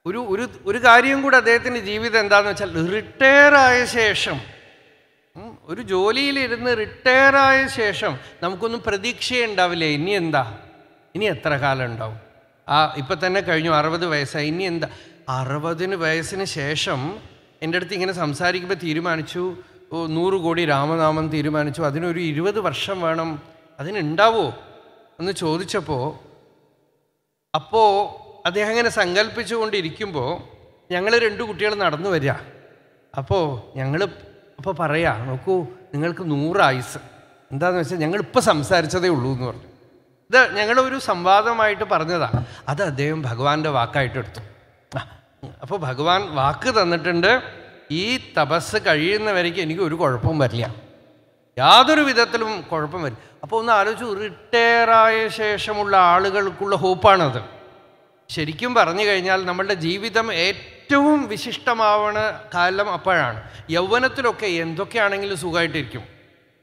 ഒരു ഒരു ഒരു കാര്യം കൂടെ അദ്ദേഹത്തിന്റെ ജീവിതം എന്താണെന്ന് വെച്ചാൽ റിട്ടയർ ആയ ശേഷം ഒരു ജോലിയിലിരുന്ന് റിട്ടയർ ആയ ശേഷം നമുക്കൊന്നും പ്രതീക്ഷയുണ്ടാവില്ലേ ഇനി എന്താ? ഇനി എത്ര കാലം ഉണ്ടാവും? ആ ഇപ്പം തന്നെ കഴിഞ്ഞു അറുപത് വയസ്സായി ഇനി എന്താ? അറുപതിന് വയസ്സിന് ശേഷം എന്റെ അടുത്ത് ഇങ്ങനെ സംസാരിക്കുമ്പോൾ തീരുമാനിച്ചു നൂറ് കോടി രാമനാമം തീരുമാനിച്ചു അതിനൊരു ഇരുപത് വർഷം വേണം അതിനുണ്ടാവോ? എന്ന് ചോദിച്ചപ്പോൾ അപ്പോൾ അദ്ദേഹം അങ്ങനെ സങ്കല്പിച്ചുകൊണ്ടിരിക്കുമ്പോൾ ഞങ്ങൾ രണ്ട് കുട്ടികൾ നടന്നു വരിക. അപ്പോൾ ഞങ്ങൾ അപ്പോൾ പറയാ നോക്കൂ നിങ്ങൾക്ക് നൂറായുസ്. എന്താണെന്ന് വെച്ചാൽ ഞങ്ങളിപ്പോൾ സംസാരിച്ചതേ ഉള്ളൂ എന്ന് പറഞ്ഞു. ഇത് ഞങ്ങളൊരു സംവാദമായിട്ട് പറഞ്ഞതാണ് അത് അദ്ദേഹം ഭഗവാന്റെ വാക്കായിട്ട് എടുത്തു. അപ്പോൾ ഭഗവാൻ വാക്ക് തന്നിട്ടുണ്ട് ഈ തപസ് കഴിയുന്നവരേക്ക് എനിക്ക് ഒരു കുഴപ്പവും വരില്ല. യാതൊരു വിധത്തിലും കുഴപ്പം വരും. അപ്പോൾ ഒന്ന് ആലോചിച്ചു റിട്ടയറായ ശേഷമുള്ള ആളുകൾക്കുള്ള ഹോപ്പാണത്. ശരിക്കും പറഞ്ഞു കഴിഞ്ഞാൽ നമ്മളുടെ ജീവിതം ഏറ്റവും വിശിഷ്ടമാവണ കാലം അപ്പോഴാണ്. യൗവനത്തിലൊക്കെ എന്തൊക്കെയാണെങ്കിലും സുഖമായിട്ടിരിക്കും.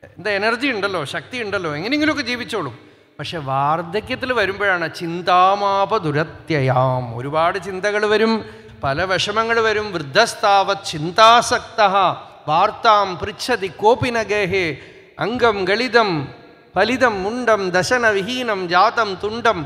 എന്താ എനർജി ഉണ്ടല്ലോ ശക്തി ഉണ്ടല്ലോ എങ്ങനെയെങ്കിലുമൊക്കെ ജീവിച്ചോളും. പക്ഷെ വാർദ്ധക്യത്തിൽ വരുമ്പോഴാണ് ചിന്താമാപ ദുരത്യയാം ഒരുപാട് ചിന്തകൾ വരും പല വിഷമങ്ങൾ വരും. വൃദ്ധസ്ഥാവ ചിന്താസക്ത വാർത്താം പൃച്ഛതി കോപിന ഗേഹേ അംഗം ഗളിതം ഫലിതം മുണ്ടം ദശനവിഹീനം ജാതം തുണ്ടം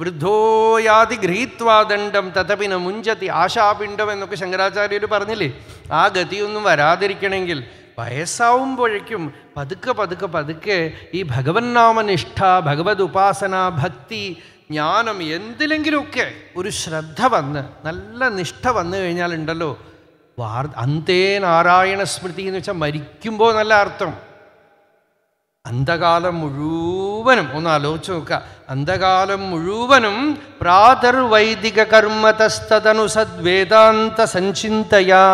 വൃദ്ധോയാതി ഗൃഹീത്വാ ദണ്ഡം തഥപിന മുഞ്ചതി ആശാപിണ്ഡം എന്നൊക്കെ ശങ്കരാചാര്യർ പറഞ്ഞില്ലേ? ആ ഗതിയൊന്നും വരാതിരിക്കണമെങ്കിൽ വയസ്സാവുമ്പോഴേക്കും പതുക്കെ പതുക്കെ പതുക്കെ ഈ ഭഗവന്നാമനിഷ്ഠ ഭഗവത് ഉപാസന ഭക്തി ജ്ഞാനം എന്തിലെങ്കിലുമൊക്കെ ഒരു ശ്രദ്ധ വന്ന് നല്ല നിഷ്ഠ വന്നു കഴിഞ്ഞാലുണ്ടല്ലോ വാർ അന്തേ നാരായണ സ്മൃതി എന്ന് വെച്ചാൽ മരിക്കുമ്പോൾ നല്ല അർത്ഥം. അന്ധകാലം മുഴുവനും ഒന്ന് ആലോചിച്ച് നോക്കുക. അന്ധകാലം മുഴുവനും പ്രാതർവൈദിക കർമ്മതസ്തതനു സദ്വേദാന്ത സഞ്ചിന്തയാ.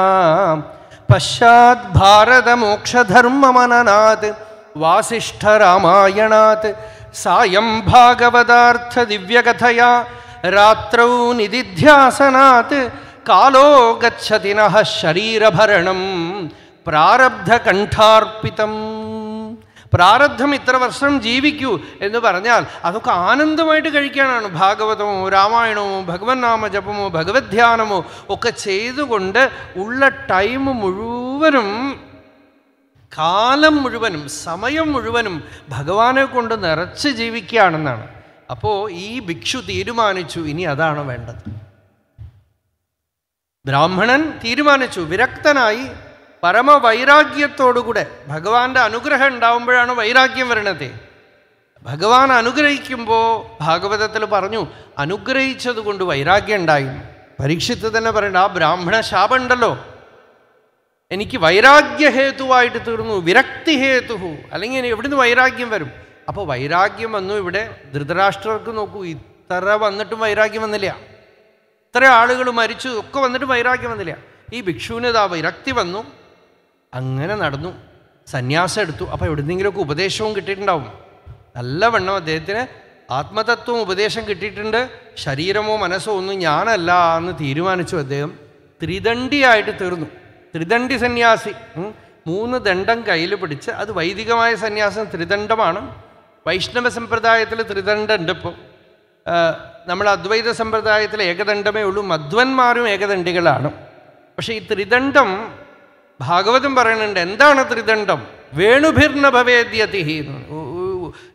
പശ്ചാത് ഭാരതമോക്ഷധർമ്മമനനാത് വാസിഷ്ഠരാമായണാത്. സായം ഭാഗവതാർത്ഥ ദിവ്യകഥയാ. രാത്രൗ നിധിധ്യാസനാത്. കാലോ ഗതിന ശരീരഭരണം പ്രാരബ്ധകണ്ഠാർപ്പിതം. പ്രാരബ്ധം ഇത്ര വർഷം ജീവിക്കൂ എന്ന് പറഞ്ഞാൽ അതൊക്കെ ആനന്ദമായിട്ട് കഴിക്കാനാണ് ഭാഗവതമോ രാമായണമോ ഭഗവൻ നാമജപമോ ഭഗവത് ധ്യാനമോ ഒക്കെ ചെയ്തുകൊണ്ട് ഉള്ള ടൈം മുഴുവനും കാലം മുഴുവനും സമയം മുഴുവനും ഭഗവാനെ കൊണ്ട് നിറച്ച് ജീവിക്കുകയാണെന്നാണ്. അപ്പോൾ ഈ ഭിക്ഷു തീരുമാനിച്ചു ഇനി അതാണ് വേണ്ടത്. ബ്രാഹ്മണൻ തീരുമാനിച്ചു. വിരക്തനായി പരമവൈരാഗ്യത്തോടുകൂടെ ഭഗവാന്റെ അനുഗ്രഹം ഉണ്ടാവുമ്പോഴാണ് വൈരാഗ്യം വരണത് ഭഗവാൻ അനുഗ്രഹിക്കുമ്പോൾ ഭാഗവതത്തിൽ പറഞ്ഞു അനുഗ്രഹിച്ചത് കൊണ്ട് വൈരാഗ്യം ഉണ്ടായി. പരീക്ഷിത്ത് തന്നെ പറയണ്ട ആ ബ്രാഹ്മണ ശാപമുണ്ടല്ലോ. എനിക്ക് വൈരാഗ്യഹേതുവായിട്ട് തീർന്നു. വിരക്തി ഹേതു അല്ലെങ്കിൽ എവിടുന്ന് വൈരാഗ്യം വരും? അപ്പോൾ വൈരാഗ്യം വന്നു ഇവിടെ. ധൃതരാഷ്ട്രർക്ക് നോക്കൂ ഇത്ര വന്നിട്ടും വൈരാഗ്യം വന്നില്ല. ഇത്ര ആളുകൾ മരിച്ചു ഒക്കെ വന്നിട്ട് വൈരാഗ്യം വന്നില്ല. ഈ ഭിക്ഷുവിനതാ വിരക്തി വന്നു അങ്ങനെ നടന്നു സന്യാസം എടുത്തു. അപ്പോൾ എവിടുന്നെങ്കിലുമൊക്കെ ഉപദേശവും കിട്ടിയിട്ടുണ്ടാവും. നല്ലവണ്ണം അദ്ദേഹത്തിന് ആത്മതത്വം ഉപദേശം കിട്ടിയിട്ടുണ്ട്. ശരീരമോ മനസ്സോ ഒന്നും ഞാനല്ല എന്ന് തീരുമാനിച്ചു അദ്ദേഹം. ത്രിദണ്ഡിയായിട്ട് തീർന്നു. ത്രിദണ്ഡി സന്യാസി മൂന്ന് ദണ്ഡം കയ്യിൽ പിടിച്ച്. അത് വൈദികമായ സന്യാസം ത്രിദണ്ഡമാണ്. വൈഷ്ണവ സമ്പ്രദായത്തിൽ ത്രിദണ്ഡുണ്ട് ഇപ്പോൾ നമ്മൾ അദ്വൈത സമ്പ്രദായത്തിൽ ഏകദണ്ഡമേ ഉള്ളൂ. മധ്വന്മാരും ഏകദണ്ഡികളാണ്. പക്ഷേ ഈ ത്രിദണ്ഡം ഭാഗവതം പറയുന്നുണ്ട് എന്താണ് ത്രിദണ്ഡം? വേണുഭിർണ ഭവേദ്യതി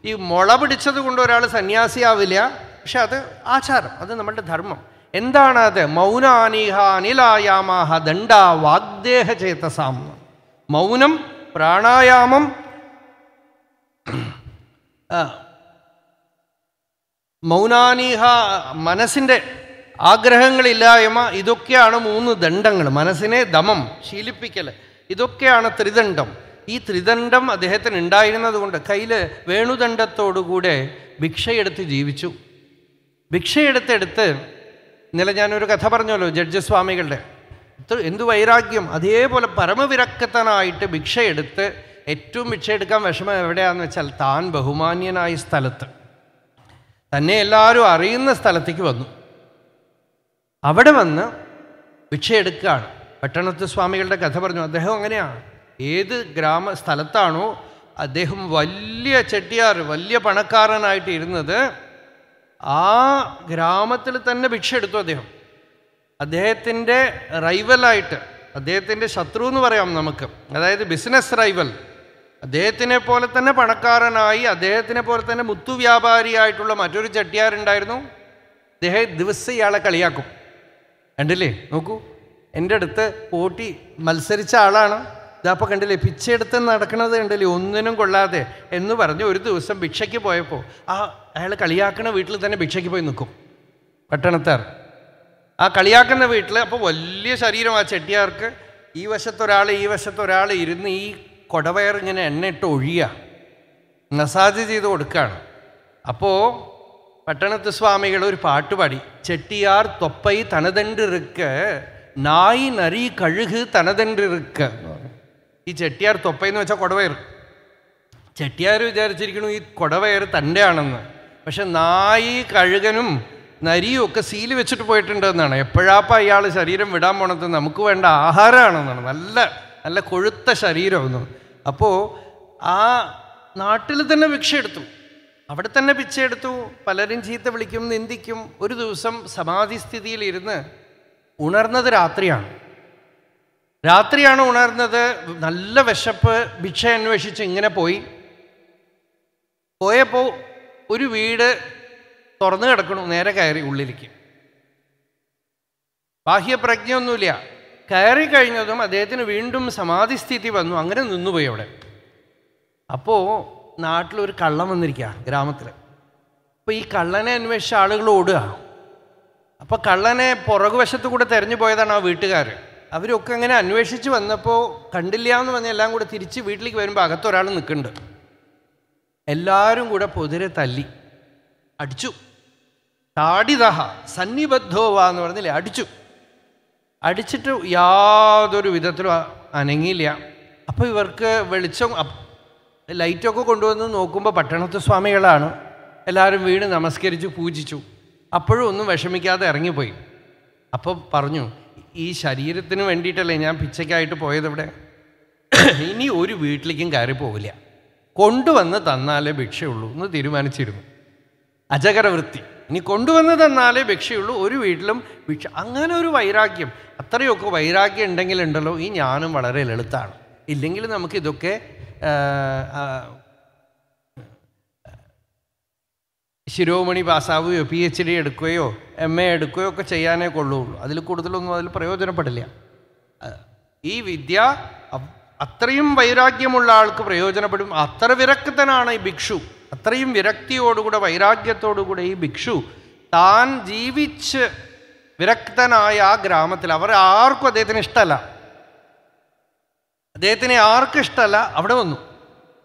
ഈ മുള പിടിച്ചത് കൊണ്ട് ഒരാൾ സന്യാസിയാവില്ല. പക്ഷെ അത് ആചാരം അത് നമ്മളുടെ ധർമ്മം. എന്താണ് അത്? മൗനാനീഹ അനിലായാമാഹ ദണ്ഡ വാഗ്ദേഹ ചേതസാം. മൗനം പ്രാണായാമം മൗനാനീഹ മനസ്സിന്റെ ആഗ്രഹങ്ങളില്ലായ്മ ഇതൊക്കെയാണ് മൂന്ന് ദണ്ഡങ്ങൾ. മനസ്സിനെ ദമം ശീലിപ്പിക്കൽ ഇതൊക്കെയാണ് ത്രിദണ്ഡം. ഈ ത്രിദണ്ഡം അദ്ദേഹത്തിന് ഉണ്ടായിരുന്നത് കൊണ്ട് കയ്യിൽ വേണുദണ്ഡത്തോടുകൂടെ ഭിക്ഷയെടുത്ത് ജീവിച്ചു. ഭിക്ഷയെടുത്തെടുത്ത് ഇന്നലെ ഞാനൊരു കഥ പറഞ്ഞല്ലോ ജഡ്ജ് സ്വാമികളുടെ. ഇത് എന്തു വൈരാഗ്യം. അതേപോലെ പരമവിരക്തനായിട്ട് ഭിക്ഷയെടുത്ത് ഏറ്റവും ഭിക്ഷയെടുക്കാൻ വിഷമം എവിടെയാണെന്ന് വെച്ചാൽ താൻ ബഹുമാന്യനായ സ്ഥലത്ത്. തന്നെ എല്ലാവരും അറിയുന്ന സ്ഥലത്തേക്ക് വന്നു. അവിടെ വന്ന് ഭിക്ഷയെടുക്കുകയാണ് പട്ടണത്ത് സ്വാമികളുടെ കഥ പറഞ്ഞു. അദ്ദേഹം അങ്ങനെയാണ്. ഏത് ഗ്രാമ സ്ഥലത്താണോ അദ്ദേഹം വലിയ ചെട്ടിയാർ വലിയ പണക്കാരനായിട്ട് ഇരുന്നത്. ആ ഗ്രാമത്തിൽ തന്നെ ഭിക്ഷ എടുത്തു അദ്ദേഹം. അദ്ദേഹത്തിന്റെ റൈവലായിട്ട് അദ്ദേഹത്തിന്റെ ശത്രു എന്ന് പറയാം നമുക്ക്. അതായത് ബിസിനസ് റൈവൽ അദ്ദേഹത്തിനെ പോലെ തന്നെ പണക്കാരനായി അദ്ദേഹത്തിനെ പോലെ തന്നെ മുത്തുവ്യാപാരിയായിട്ടുള്ള മറ്റൊരു ചട്ടിയാരുണ്ടായിരുന്നു? അദ്ദേഹം ദിവസം ഇയാളെ കളിയാക്കും. കണ്ടില്ലേ? നോക്കൂ. എന്റെ അടുത്ത് പോട്ടി മത്സരിച്ച ആളാണ്. ഇതപ്പോൾ കണ്ടില്ലേ? പിച്ചെടുത്ത് നടക്കുന്നത് കണ്ടില്ലേ? ഒന്നിനും കൊള്ളാതെ. എന്ന് പറഞ്ഞ് ഒരു ദിവസം ഭിക്ഷയ്ക്ക് പോയപ്പോൾ ആ അയാൾ കളിയാക്കുന്ന വീട്ടിൽ തന്നെ ഭിക്ഷയ്ക്ക് പോയി നിൽക്കും. പട്ടണത്താർ. ആ കളിയാക്കുന്ന വീട്ടിൽ അപ്പോൾ വലിയ ശരീരം ആ ചെട്ടിയാർക്ക്. ഈ വശത്തൊരാൾ ഈ വശത്തൊരാൾ ഇരുന്ന് ഈ കൊടവയർ ഇങ്ങനെ എണ്ണയിട്ട് ഒഴിയുക മസാജ് ചെയ്ത് കൊടുക്കുകയാണ് അപ്പോൾ പട്ടണത്ത് സ്വാമികൾ ഒരു പാട്ട് പാടി. ചെട്ടിയാർ തൊപ്പൈ തനതണ്ടിരുക്ക് നായി നരി കഴുക് തനതണ്ടിരുക്ക് ഈ ചെട്ടിയാർ തൊപ്പൈ എന്ന് വെച്ചാൽ കൊടവയർ. ചെട്ടിയാർ വിചാരിച്ചിരിക്കണു ഈ കൊടവയർ തന്റെ ആണെന്ന് പക്ഷെ നായി കഴുകനും നരിയും ഒക്കെ സീൽ വെച്ചിട്ട് പോയിട്ടുണ്ടെന്നാണ്. എപ്പോഴാപ്പം അയാൾ ശരീരം വിടാൻ പോണത്? നമുക്ക് വേണ്ട ആഹാരമാണെന്നാണ്. നല്ല നല്ല കൊഴുത്ത ശരീരമെന്ന് അപ്പോൾ ആ നാട്ടിൽ തന്നെ ഭിക്ഷ എടുത്തു. അവിടെ തന്നെ പിച്ചയെടുത്തു പലരും ചീത്ത വിളിക്കും നിന്ദിക്കും. ഒരു ദിവസം സമാധിസ്ഥിതിയിലിരുന്ന് ഉണർന്നത് രാത്രിയാണ്. രാത്രിയാണ് ഉണർന്നത്. നല്ല വിശപ്പ് ഭിക്ഷ അന്വേഷിച്ച് ഇങ്ങനെ പോയി. പോയപ്പോൾ ഒരു വീട് തുറന്നു കിടക്കണു നേരെ കയറി ഉള്ളിലേക്ക്. ബാഹ്യപ്രജ്ഞയൊന്നുമില്ല. കയറി കഴിഞ്ഞതും അദ്ദേഹത്തിന് വീണ്ടും സമാധിസ്ഥിതി വന്നു. അങ്ങനെ നിന്നുപോയി അവിടെ. അപ്പോൾ നാട്ടിലൊരു കള്ളം വന്നിരിക്കുക ഗ്രാമത്തിൽ അപ്പോൾ ഈ കള്ളനെ അന്വേഷിച്ച ആളുകൾ ഓടുക. അപ്പോൾ കള്ളനെ പുറകുവശത്ത് കൂടെ തെരഞ്ഞു പോയതാണ് ആ വീട്ടുകാർ അവരൊക്കെ അങ്ങനെ അന്വേഷിച്ച് വന്നപ്പോൾ കണ്ടില്ല എന്ന് പറഞ്ഞ് എല്ലാം കൂടെ തിരിച്ച് വീട്ടിലേക്ക് വരുമ്പോൾ അകത്തൊരാൾ നിൽക്കുന്നുണ്ട് എല്ലാവരും കൂടെ പൊതിരെ തല്ലി. അടിച്ചു. താടിതഹ സന്നിബദ്ധോവ എന്ന് പറഞ്ഞില്ലേ? അടിച്ചു. അടിച്ചിട്ട് യാതൊരു വിധത്തിലും അനങ്ങിയില്ല. അപ്പോൾ ഇവർക്ക് വെളിച്ചം ലൈറ്റൊക്കെ കൊണ്ടുവന്ന് നോക്കുമ്പോൾ പട്ടണത്ത് സ്വാമികളാണ്. എല്ലാവരും വീണ് നമസ്കരിച്ച് പൂജിച്ചു. അപ്പോഴും ഒന്നും വിഷമിക്കാതെ ഇറങ്ങിപ്പോയി. അപ്പോൾ പറഞ്ഞു ഈ ശരീരത്തിന് വേണ്ടിയിട്ടല്ലേ ഞാൻ പിച്ചയ്ക്കായിട്ട് പോയത് ഇവിടെ? ഇനി ഒരു വീട്ടിലേക്കും കയറി പോകില്ല കൊണ്ടുവന്ന് തന്നാലേ ഭിക്ഷയുള്ളൂ എന്ന് തീരുമാനിച്ചിരുന്നു. അജകരവൃത്തി ഇനി കൊണ്ടുവന്ന് തന്നാലേ ഭിക്ഷയുള്ളൂ. ഒരു വീട്ടിലും ഭിക്ഷ. അങ്ങനെ ഒരു വൈരാഗ്യം. അത്രയൊക്കെ വൈരാഗ്യം ഉണ്ടെങ്കിലുണ്ടല്ലോ. ഈ ജ്ഞാനം വളരെ ലളിതാണ്. ഇല്ലെങ്കിൽ നമുക്കിതൊക്കെ ശിരോമണി പാസ്സാവുകയോ പി എച്ച് ഡി എടുക്കുകയോ എം എ എടുക്കുകയോ ഒക്കെ ചെയ്യാനേ കൊള്ളുകയുള്ളൂ അതിൽ കൂടുതലൊന്നും അതിൽ പ്രയോജനപ്പെടില്ല. ഈ വിദ്യ അത്രയും വൈരാഗ്യമുള്ള ആൾക്ക് പ്രയോജനപ്പെടും. അത്ര വിരക്തനാണ് ഈ ഭിക്ഷു. അത്രയും വിരക്തിയോടുകൂടെ വൈരാഗ്യത്തോടുകൂടെ ഈ ഭിക്ഷു താൻ ജീവിച്ച് വിരക്തനായ ആ ഗ്രാമത്തിൽ അവർ ആർക്കും അദ്ദേഹത്തിന് ഇഷ്ടമല്ല. അദ്ദേഹത്തിന് ആർക്കും ഇഷ്ടമല്ല അവിടെ വന്നു.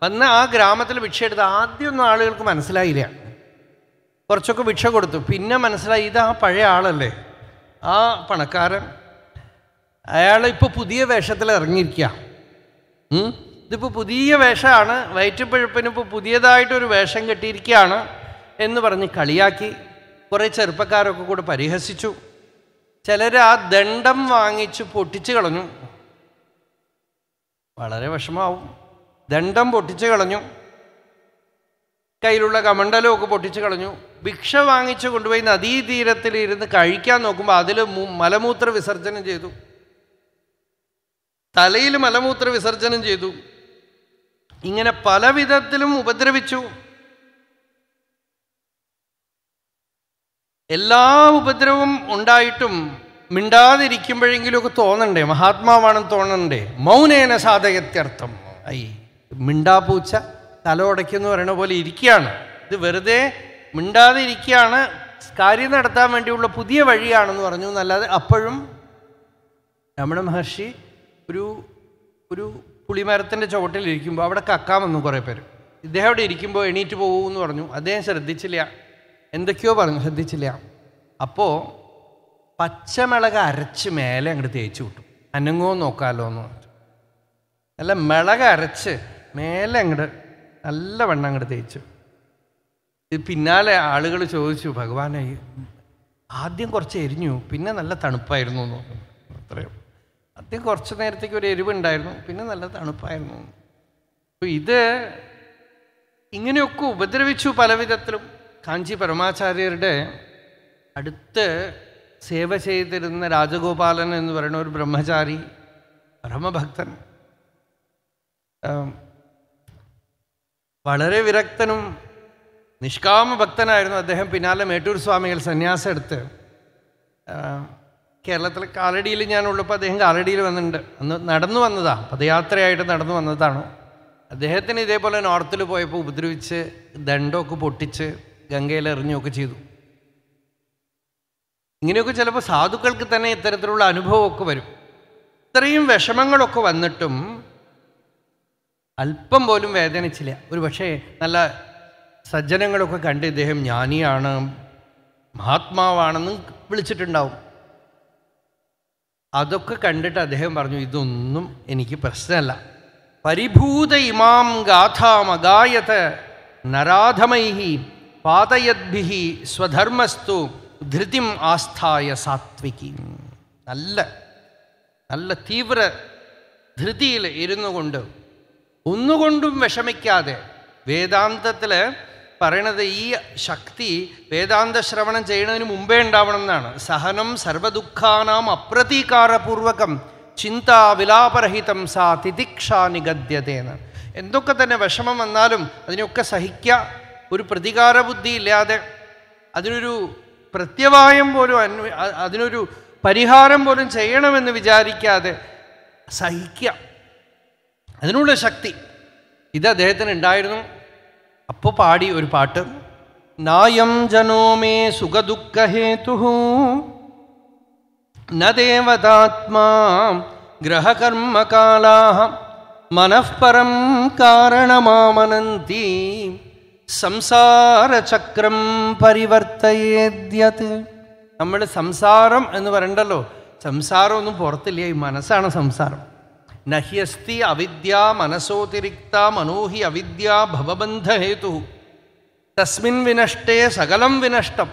വന്ന് ആ ഗ്രാമത്തിൽ ഭിക്ഷ എടുത്ത് ആദ്യമൊന്നും ആളുകൾക്ക് മനസ്സിലായില്ല. കുറച്ചൊക്കെ ഭിക്ഷ കൊടുത്തു. പിന്നെ മനസ്സിലായി ഇത് ആ പഴയ ആളല്ലേ? ആ പണക്കാരൻ അയാൾ ഇപ്പോൾ പുതിയ വേഷത്തിൽ ഇറങ്ങിയിരിക്കുക? ഇതിപ്പോൾ പുതിയ വേഷമാണ്. വയറ്റുപഴുപ്പിന് ഇപ്പോൾ പുതിയതായിട്ടൊരു വേഷം കെട്ടിയിരിക്കുകയാണ് എന്ന് പറഞ്ഞ് കളിയാക്കി കുറേ ചെറുപ്പക്കാരൊക്കെ കൂടെ പരിഹസിച്ചു. ചിലർ ആ ദണ്ഡം വാങ്ങിച്ച് പൊട്ടിച്ചു കളഞ്ഞു. വളരെ വിഷമാവും ദണ്ഡം പൊട്ടിച്ചു കളഞ്ഞു. കയ്യിലുള്ള കമണ്ടലമൊക്കെ പൊട്ടിച്ചു കളഞ്ഞു. ഭിക്ഷ വാങ്ങിച്ചു കൊണ്ടുപോയി നദീതീരത്തിൽ ഇരുന്ന് കഴിക്കാൻ നോക്കുമ്പോൾ അതിൽ മലമൂത്ര വിസർജനം ചെയ്തു. തലയിൽ മലമൂത്ര വിസർജനം ചെയ്തു. ഇങ്ങനെ പല വിധത്തിലും ഉപദ്രവിച്ചു. എല്ലാ ഉപദ്രവവും ഉണ്ടായിട്ടും മിണ്ടാതിരിക്കുമ്പോഴെങ്കിലുമൊക്കെ തോന്നണ്ടേ? മഹാത്മാവാണെന്ന് തോന്നണ്ടേ? മൗനേന സാധകത്യർത്ഥം ഐ മിണ്ടാപൂച്ച തല ഉടയ്ക്കെന്ന് പറയണ പോലെ ഇരിക്കുകയാണ്. ഇത് വെറുതെ മിണ്ടാതെ ഇരിക്കുകയാണ് കാര്യം നടത്താൻ വേണ്ടിയുള്ള പുതിയ വഴിയാണെന്ന് പറഞ്ഞു. എന്നല്ലാതെ അപ്പോഴും രമണ മഹർഷി ഒരു ഒരു പുളിമരത്തിന്റെ ചുവട്ടിലിരിക്കുമ്പോൾ അവിടെ കക്കാൻ വന്നു കുറേ പേര്. ഇദ്ദേഹം അവിടെ ഇരിക്കുമ്പോൾ എണീറ്റ് പോകുമെന്ന് പറഞ്ഞു. അദ്ദേഹം ശ്രദ്ധിച്ചില്ല. എന്തൊക്കെയോ പറഞ്ഞു. ശ്രദ്ധിച്ചില്ല. അപ്പോൾ പച്ചമിളക് അരച്ച് മേലെ അങ്ങോട്ട് തേച്ച് വിട്ടു. അനങ്ങോ നോക്കാമല്ലോ എന്ന് പറഞ്ഞു. നല്ല മിളക് അരച്ച് മേലെ അങ്ങോട്ട് നല്ല വെണ്ണം അങ്ങോട്ട് തേച്ചു. ഇത് പിന്നാലെ ആളുകൾ ചോദിച്ചു ഭഗവാനെ ആദ്യം കുറച്ച് എരിഞ്ഞു പിന്നെ നല്ല തണുപ്പായിരുന്നു എന്ന് പറഞ്ഞു. അത്രയും ആദ്യം കുറച്ച് നേരത്തേക്ക് ഒരു എരിവുണ്ടായിരുന്നു പിന്നെ നല്ല തണുപ്പായിരുന്നു. അപ്പോൾ ഇത് ഇങ്ങനെയൊക്കെ ഉപദ്രവിച്ചു പല വിധത്തിലും. കാഞ്ചി പരമാചാര്യരുടെ അടുത്ത് സേവ ചെയ്തിരുന്ന രാജഗോപാലൻ എന്ന് പറയുന്ന ഒരു ബ്രഹ്മചാരി പരമഭക്തൻ വളരെ വിരക്തനും നിഷ്കാമ ഭക്തനായിരുന്നു അദ്ദേഹം പിന്നാലെ മേട്ടൂർ സ്വാമികൾ സന്യാസം എടുത്ത് കേരളത്തിലെ കാലടിയിൽ ഞാനുള്ളപ്പോൾ അദ്ദേഹം കാലടിയിൽ വന്നിട്ടുണ്ട്. അന്ന് നടന്നു വന്നതാ. പദയാത്രയായിട്ട് നടന്നു വന്നതാണ്. അദ്ദേഹത്തിന് ഇതേപോലെ നോർത്തിൽ പോയപ്പോൾ ഉപദ്രവിച്ച് ദണ്ടമൊക്കെ പൊട്ടിച്ച് ഗംഗയിൽ എറിഞ്ഞുമൊക്കെ ചെയ്തു. ഇങ്ങനെയൊക്കെ ചിലപ്പോൾ സാധുക്കൾക്ക് തന്നെ ഇത്തരത്തിലുള്ള അനുഭവമൊക്കെ വരും. ഇത്രയും വിഷമങ്ങളൊക്കെ വന്നിട്ടും അല്പം പോലും വേദനിച്ചില്ല. ഒരു പക്ഷേ നല്ല സജ്ജനങ്ങളൊക്കെ കണ്ട് ഇദ്ദേഹം ജ്ഞാനിയാണ് മഹാത്മാവാണെന്നും വിളിച്ചിട്ടുണ്ടാവും. അതൊക്കെ കണ്ടിട്ട് അദ്ദേഹം പറഞ്ഞു ഇതൊന്നും എനിക്ക് പ്രശ്നമല്ല. പരിഭൂത ഇമാം ഗാഥാമഗായത നരാധമൈഹി പാതയദ്ഭിഹി സ്വധർമ്മസ്തു ധൃതിം ആസ്ഥായ സാത്വികി. നല്ല നല്ല തീവ്ര ധൃതിയിൽ ഇരുന്നു കൊണ്ട് ഒന്നുകൊണ്ടും വിഷമിക്കാതെ വേദാന്തത്തിൽ പറയണത് ഈ ശക്തി വേദാന്ത ശ്രവണം ചെയ്യുന്നതിന് മുമ്പേ ഉണ്ടാവണം എന്നാണ്. സഹനം സർവദുഃഖാനാം അപ്രതീകാരപൂർവകം ചിന്താ വിലാപരഹിതം സാ തിദിക്ഷ നിഗദ്യതേന്ന് എന്തൊക്കെ തന്നെ വിഷമം വന്നാലും അതിനൊക്കെ സഹിക്ക. ഒരു പ്രതികാര ബുദ്ധി ഇല്ലാതെ അതിനൊരു പ്രത്യവായം പോലും അന്വ അതിനൊരു പരിഹാരം പോലും ചെയ്യണമെന്ന് വിചാരിക്കാതെ സഹിക്കുക അതിനുള്ള ശക്തി ഇത് അദ്ദേഹത്തിന് ഉണ്ടായിരുന്നു. അപ്പോൾ പാടി ഒരു പാട്ട്. നായം ജനോമേ സുഖദുഃഖഹേതു. നേവതാത്മാ ദേവതാത്മാ ഗ്രഹകർമ്മകാലാ മനഃപരം കാരണമാമനന്തി. സംസാരചക്രം പരിവർത്തയേദ്യത്. നമ്മൾ സംസാരം എന്ന് പറയണ്ടല്ലോ. സംസാരം ഒന്നും പുറത്തില്ല. ഈ മനസ്സാണ് സംസാരം. നഹ്യസ്തി അവിദ്യ മനസ്സോതിരിക്ത മനോഹി അവിദ്യ ഭവബന്ധഹേതു. തസ്മിൻ വിനഷ്ടേ സകലം വിനഷ്ടം.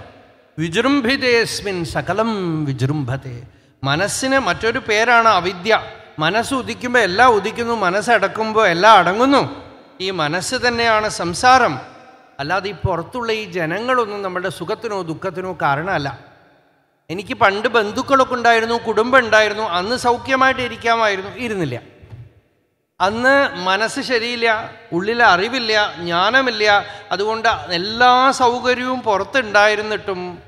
വിജൃംഭിതേസ്മിൻ സകലം വിജൃംഭത്തെ മനസ്സിന് മറ്റൊരു പേരാണ് അവിദ്യ. മനസ്സ് ഉദിക്കുമ്പോൾ എല്ലാം ഉദിക്കുന്നു മനസ്സടക്കുമ്പോൾ എല്ലാം അടങ്ങുന്നു. ഈ മനസ്സ് തന്നെയാണ് സംസാരം. അല്ലാതെ ഈ പുറത്തുള്ള ഈ ജനങ്ങളൊന്നും നമ്മുടെ സുഖത്തിനോ ദുഃഖത്തിനോ കാരണമല്ല. എനിക്ക് പണ്ട് ബന്ധുക്കളൊക്കെ ഉണ്ടായിരുന്നു കുടുംബം ഉണ്ടായിരുന്നു അന്ന് സൗഖ്യമായിട്ട് ഇരിക്കാമായിരുന്നു. ഇരുന്നില്ല. അന്ന് മനസ്സ് ശരിയില്ല ഉള്ളിൽ അറിവില്ല ജ്ഞാനമില്ല. അതുകൊണ്ട് എല്ലാ സൗകര്യവും പുറത്തുണ്ടായിരുന്നിട്ടും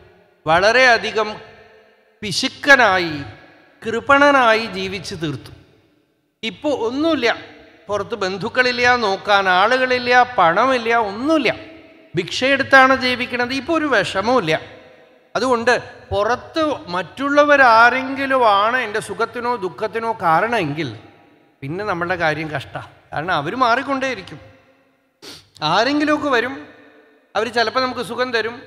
വളരെയധികം പിശുക്കനായി കൃപണനായി ജീവിച്ചു തീർത്തു. ഇപ്പോൾ ഒന്നുമില്ല. പുറത്ത് ബന്ധുക്കളില്ല നോക്കാൻ ആളുകളില്ല പണമില്ല ഒന്നുമില്ല. ഭിക്ഷയെടുത്താണ് ജീവിക്കുന്നത് ഇപ്പോൾ ഒരു വിഷമവുമില്ല. അതുകൊണ്ട് പുറത്ത് മറ്റുള്ളവരാരെങ്കിലും ആണ് എന്റെ സുഖത്തിനോ ദുഃഖത്തിനോ കാരണമെങ്കിൽ പിന്നെ നമ്മളുടെ കാര്യം കഷ്ടമാണ് കാരണം അവർ മാറിക്കൊണ്ടേയിരിക്കും. ആരെങ്കിലുമൊക്കെ വരും അവർ ചിലപ്പോൾ നമുക്ക് സുഖം തരും.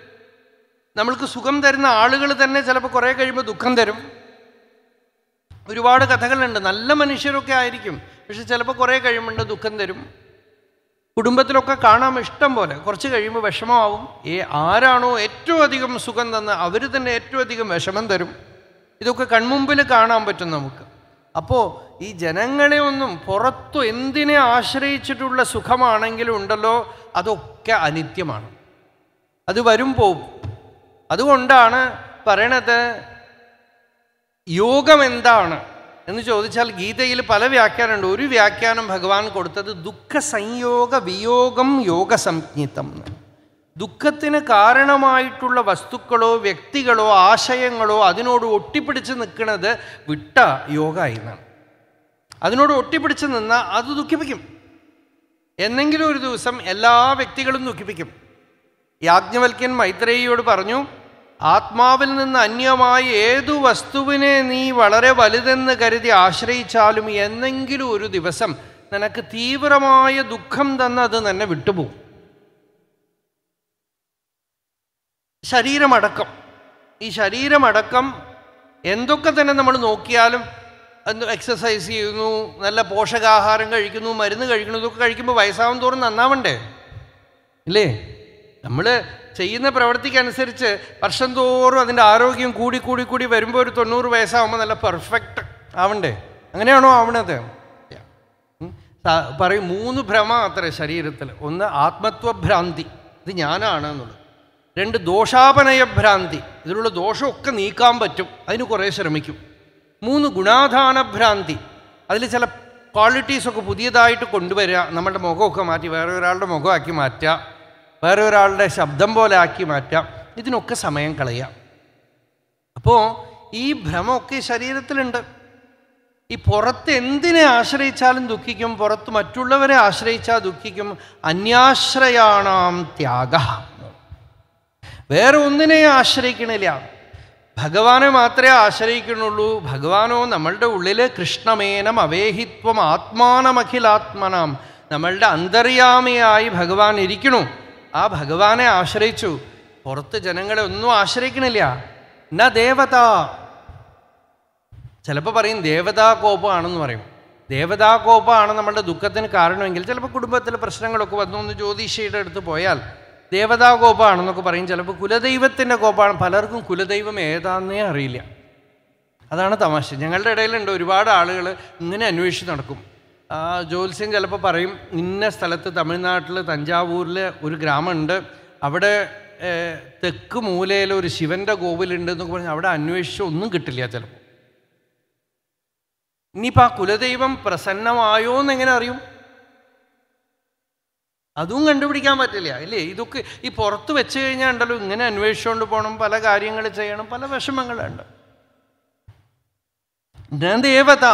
നമ്മൾക്ക് സുഖം തരുന്ന ആളുകൾ തന്നെ ചിലപ്പോൾ കുറേ കഴിയുമ്പോൾ ദുഃഖം തരും. ഒരുപാട് കഥകളുണ്ട്. നല്ല മനുഷ്യരൊക്കെ ആയിരിക്കും. പക്ഷെ ചിലപ്പോൾ കുറേ കഴിയുമ്പോൾ ദുഃഖം തരും. കുടുംബത്തിലൊക്കെ കാണാൻ ഇഷ്ടം പോലെ. കുറച്ച് കഴിയുമ്പോൾ വിഷമമാവും. ഏ ആരാണോ ഏറ്റവും അധികം സുഖം തന്ന് അവർ തന്നെ ഏറ്റവും അധികം വിഷമം തരും. ഇതൊക്കെ കൺമുമ്പിൽ കാണാൻ പറ്റും നമുക്ക്. അപ്പോൾ ഈ ജനങ്ങളെ ഒന്നും പുറത്തു എന്തിനെ ആശ്രയിച്ചിട്ടുള്ള സുഖമാണെങ്കിലും ഉണ്ടല്ലോ അതൊക്കെ അനിത്യമാണ്. അത് വരും പോവും. അതുകൊണ്ടാണ് പറയണത് യോഗം എന്താണ്? എന്ന് ചോദിച്ചാൽ ഗീതയിൽ പല വ്യാഖ്യാനമുണ്ട്. ഒരു വ്യാഖ്യാനം ഭഗവാൻ കൊടുത്തത് ദുഃഖ സംയോഗ വിയോഗം യോഗ സംജ്ഞിത്തം ദുഃഖത്തിന് കാരണമായിട്ടുള്ള വസ്തുക്കളോ വ്യക്തികളോ ആശയങ്ങളോ അതിനോട് ഒട്ടിപ്പിടിച്ച് നിൽക്കുന്നത് വിട്ട യോഗ എന്നാണ്. അതിനോട് ഒട്ടിപ്പിടിച്ച് നിന്നാൽ അത് ദുഃഖിപ്പിക്കും. എന്നെങ്കിലും ഒരു ദിവസം എല്ലാ വ്യക്തികളും ദുഃഖിപ്പിക്കും. യാജ്ഞവൽക്യൻ മൈത്രേയിയോട് പറഞ്ഞു ആത്മാവിൽ നിന്ന് അന്യമായ ഏതു വസ്തുവിനെ നീ വളരെ വലുതെന്ന് കരുതി ആശ്രയിച്ചാലും എന്നെങ്കിലും ഒരു ദിവസം നിനക്ക് തീവ്രമായ ദുഃഖം തന്ന അത് തന്നെ വിട്ടുപോകും. ശരീരമടക്കം. ഈ ശരീരമടക്കം എന്തൊക്കെ തന്നെ നമ്മൾ നോക്കിയാലും എക്സസൈസ് ചെയ്യുന്നു നല്ല പോഷകാഹാരം കഴിക്കുന്നു മരുന്ന് കഴിക്കുന്നു ഇതൊക്കെ കഴിക്കുമ്പോൾ വയസ്സാവും തോറും നന്നാവണ്ടേ? ഇല്ലേ? നമ്മൾ ചെയ്യുന്ന പ്രവൃത്തിക്കനുസരിച്ച് വർഷം തോറും അതിന്റെ ആരോഗ്യം കൂടി കൂടി കൂടി വരുമ്പോൾ ഒരു തൊണ്ണൂറ് വയസ്സാകുമ്പോൾ നല്ല പെർഫെക്റ്റ് ആവണ്ടേ? അങ്ങനെയാണോ ആവണത്. പറയും മൂന്ന് ഭ്രമ അത്ര ശരീരത്തിൽ. ഒന്ന് ആത്മത്വഭ്രാന്തി. ഇത് ഞാനാണ് എന്നുള്ളത്. രണ്ട് ദോഷാപനയഭ്രാന്തി. ഇതിലുള്ള ദോഷമൊക്കെ നീക്കാൻ പറ്റും. അതിന് കുറേ ശ്രമിക്കും. മൂന്ന് ഗുണാധാന ഭ്രാന്തി അതിൽ ചില ക്വാളിറ്റീസൊക്കെ പുതിയതായിട്ട് കൊണ്ടുവരിക നമ്മളുടെ മുഖമൊക്കെ മാറ്റി വേറെ ഒരാളുടെ മുഖമാക്കി മാറ്റുക. വേറെ ഒരാളുടെ ശബ്ദം പോലെ ആക്കി മാറ്റാം. ഇതിനൊക്കെ സമയം കളയാം. അപ്പോൾ ഈ ഭ്രമമൊക്കെ ശരീരത്തിലുണ്ട്. ഈ പുറത്ത് എന്തിനെ ആശ്രയിച്ചാലും ദുഃഖിക്കും പുറത്ത് മറ്റുള്ളവരെ ആശ്രയിച്ചാൽ ദുഃഖിക്കും. അന്യാശ്രയാണാം ത്യാഗ. വേറെ ഒന്നിനെ ആശ്രയിക്കണില്ല. ഭഗവാനെ മാത്രമേ ആശ്രയിക്കണുള്ളൂ ഭഗവാനോ നമ്മളുടെ ഉള്ളിൽ കൃഷ്ണമേനം അവേഹിത്വം ആത്മാനമഖിലാത്മനാം. നമ്മളുടെ അന്തര്യാമിയായി ഭഗവാൻ ഇരിക്കണു ആ ഭഗവാനെ ആശ്രയിച്ചു. പുറത്ത് ജനങ്ങളെ ഒന്നും ആശ്രയിക്കണില്ല. ന ദേവത. ചിലപ്പോൾ പറയും ദേവതാ കോപമാണെന്ന് പറയും. ദേവതാ കോപമാണ് നമ്മളുടെ ദുഃഖത്തിന് കാരണമെങ്കിൽ ചിലപ്പോൾ കുടുംബത്തിൽ പ്രശ്നങ്ങളൊക്കെ വന്നു ഒന്ന് ജ്യോതിഷിയുടെ അടുത്ത് പോയാൽ ദേവതാ കോപമാണെന്നൊക്കെ പറയും. ചിലപ്പോൾ കുലദൈവത്തിന്റെ കോപമാണ്. പലർക്കും കുലദൈവം ഏതാന്നേ അറിയില്ല. അതാണ് തമാശ. ഞങ്ങളുടെ ഇടയിലുണ്ട് ഒരുപാട് ആളുകൾ ഇങ്ങനെ അന്വേഷിച്ച് നടക്കും. ജ്യോത്സ്യം ചിലപ്പോൾ പറയും ഇന്ന സ്ഥലത്ത് തമിഴ്നാട്ടിൽ തഞ്ചാവൂരിൽ ഒരു ഗ്രാമമുണ്ട്. അവിടെ തെക്ക് മൂലയിൽ ഒരു ശിവന്റെ കോവിലുണ്ട് എന്നൊക്കെ പറഞ്ഞാൽ അവിടെ അന്വേഷിച്ച് ഒന്നും കിട്ടില്ല ചിലപ്പോൾ ഇനിയിപ്പോൾ ആ കുലദൈവം പ്രസന്നമായോ എന്ന് എങ്ങനെ അറിയും? അതും കണ്ടുപിടിക്കാൻ പറ്റില്ല അല്ലേ? ഇതൊക്കെ ഈ പുറത്ത് വെച്ച് കഴിഞ്ഞാൽ ഉണ്ടല്ലോ ഇങ്ങനെ അന്വേഷിച്ചുകൊണ്ട് പോകണം പല കാര്യങ്ങൾ ചെയ്യണം പല വിഷമങ്ങളുണ്ട് ഞാൻ ദേവത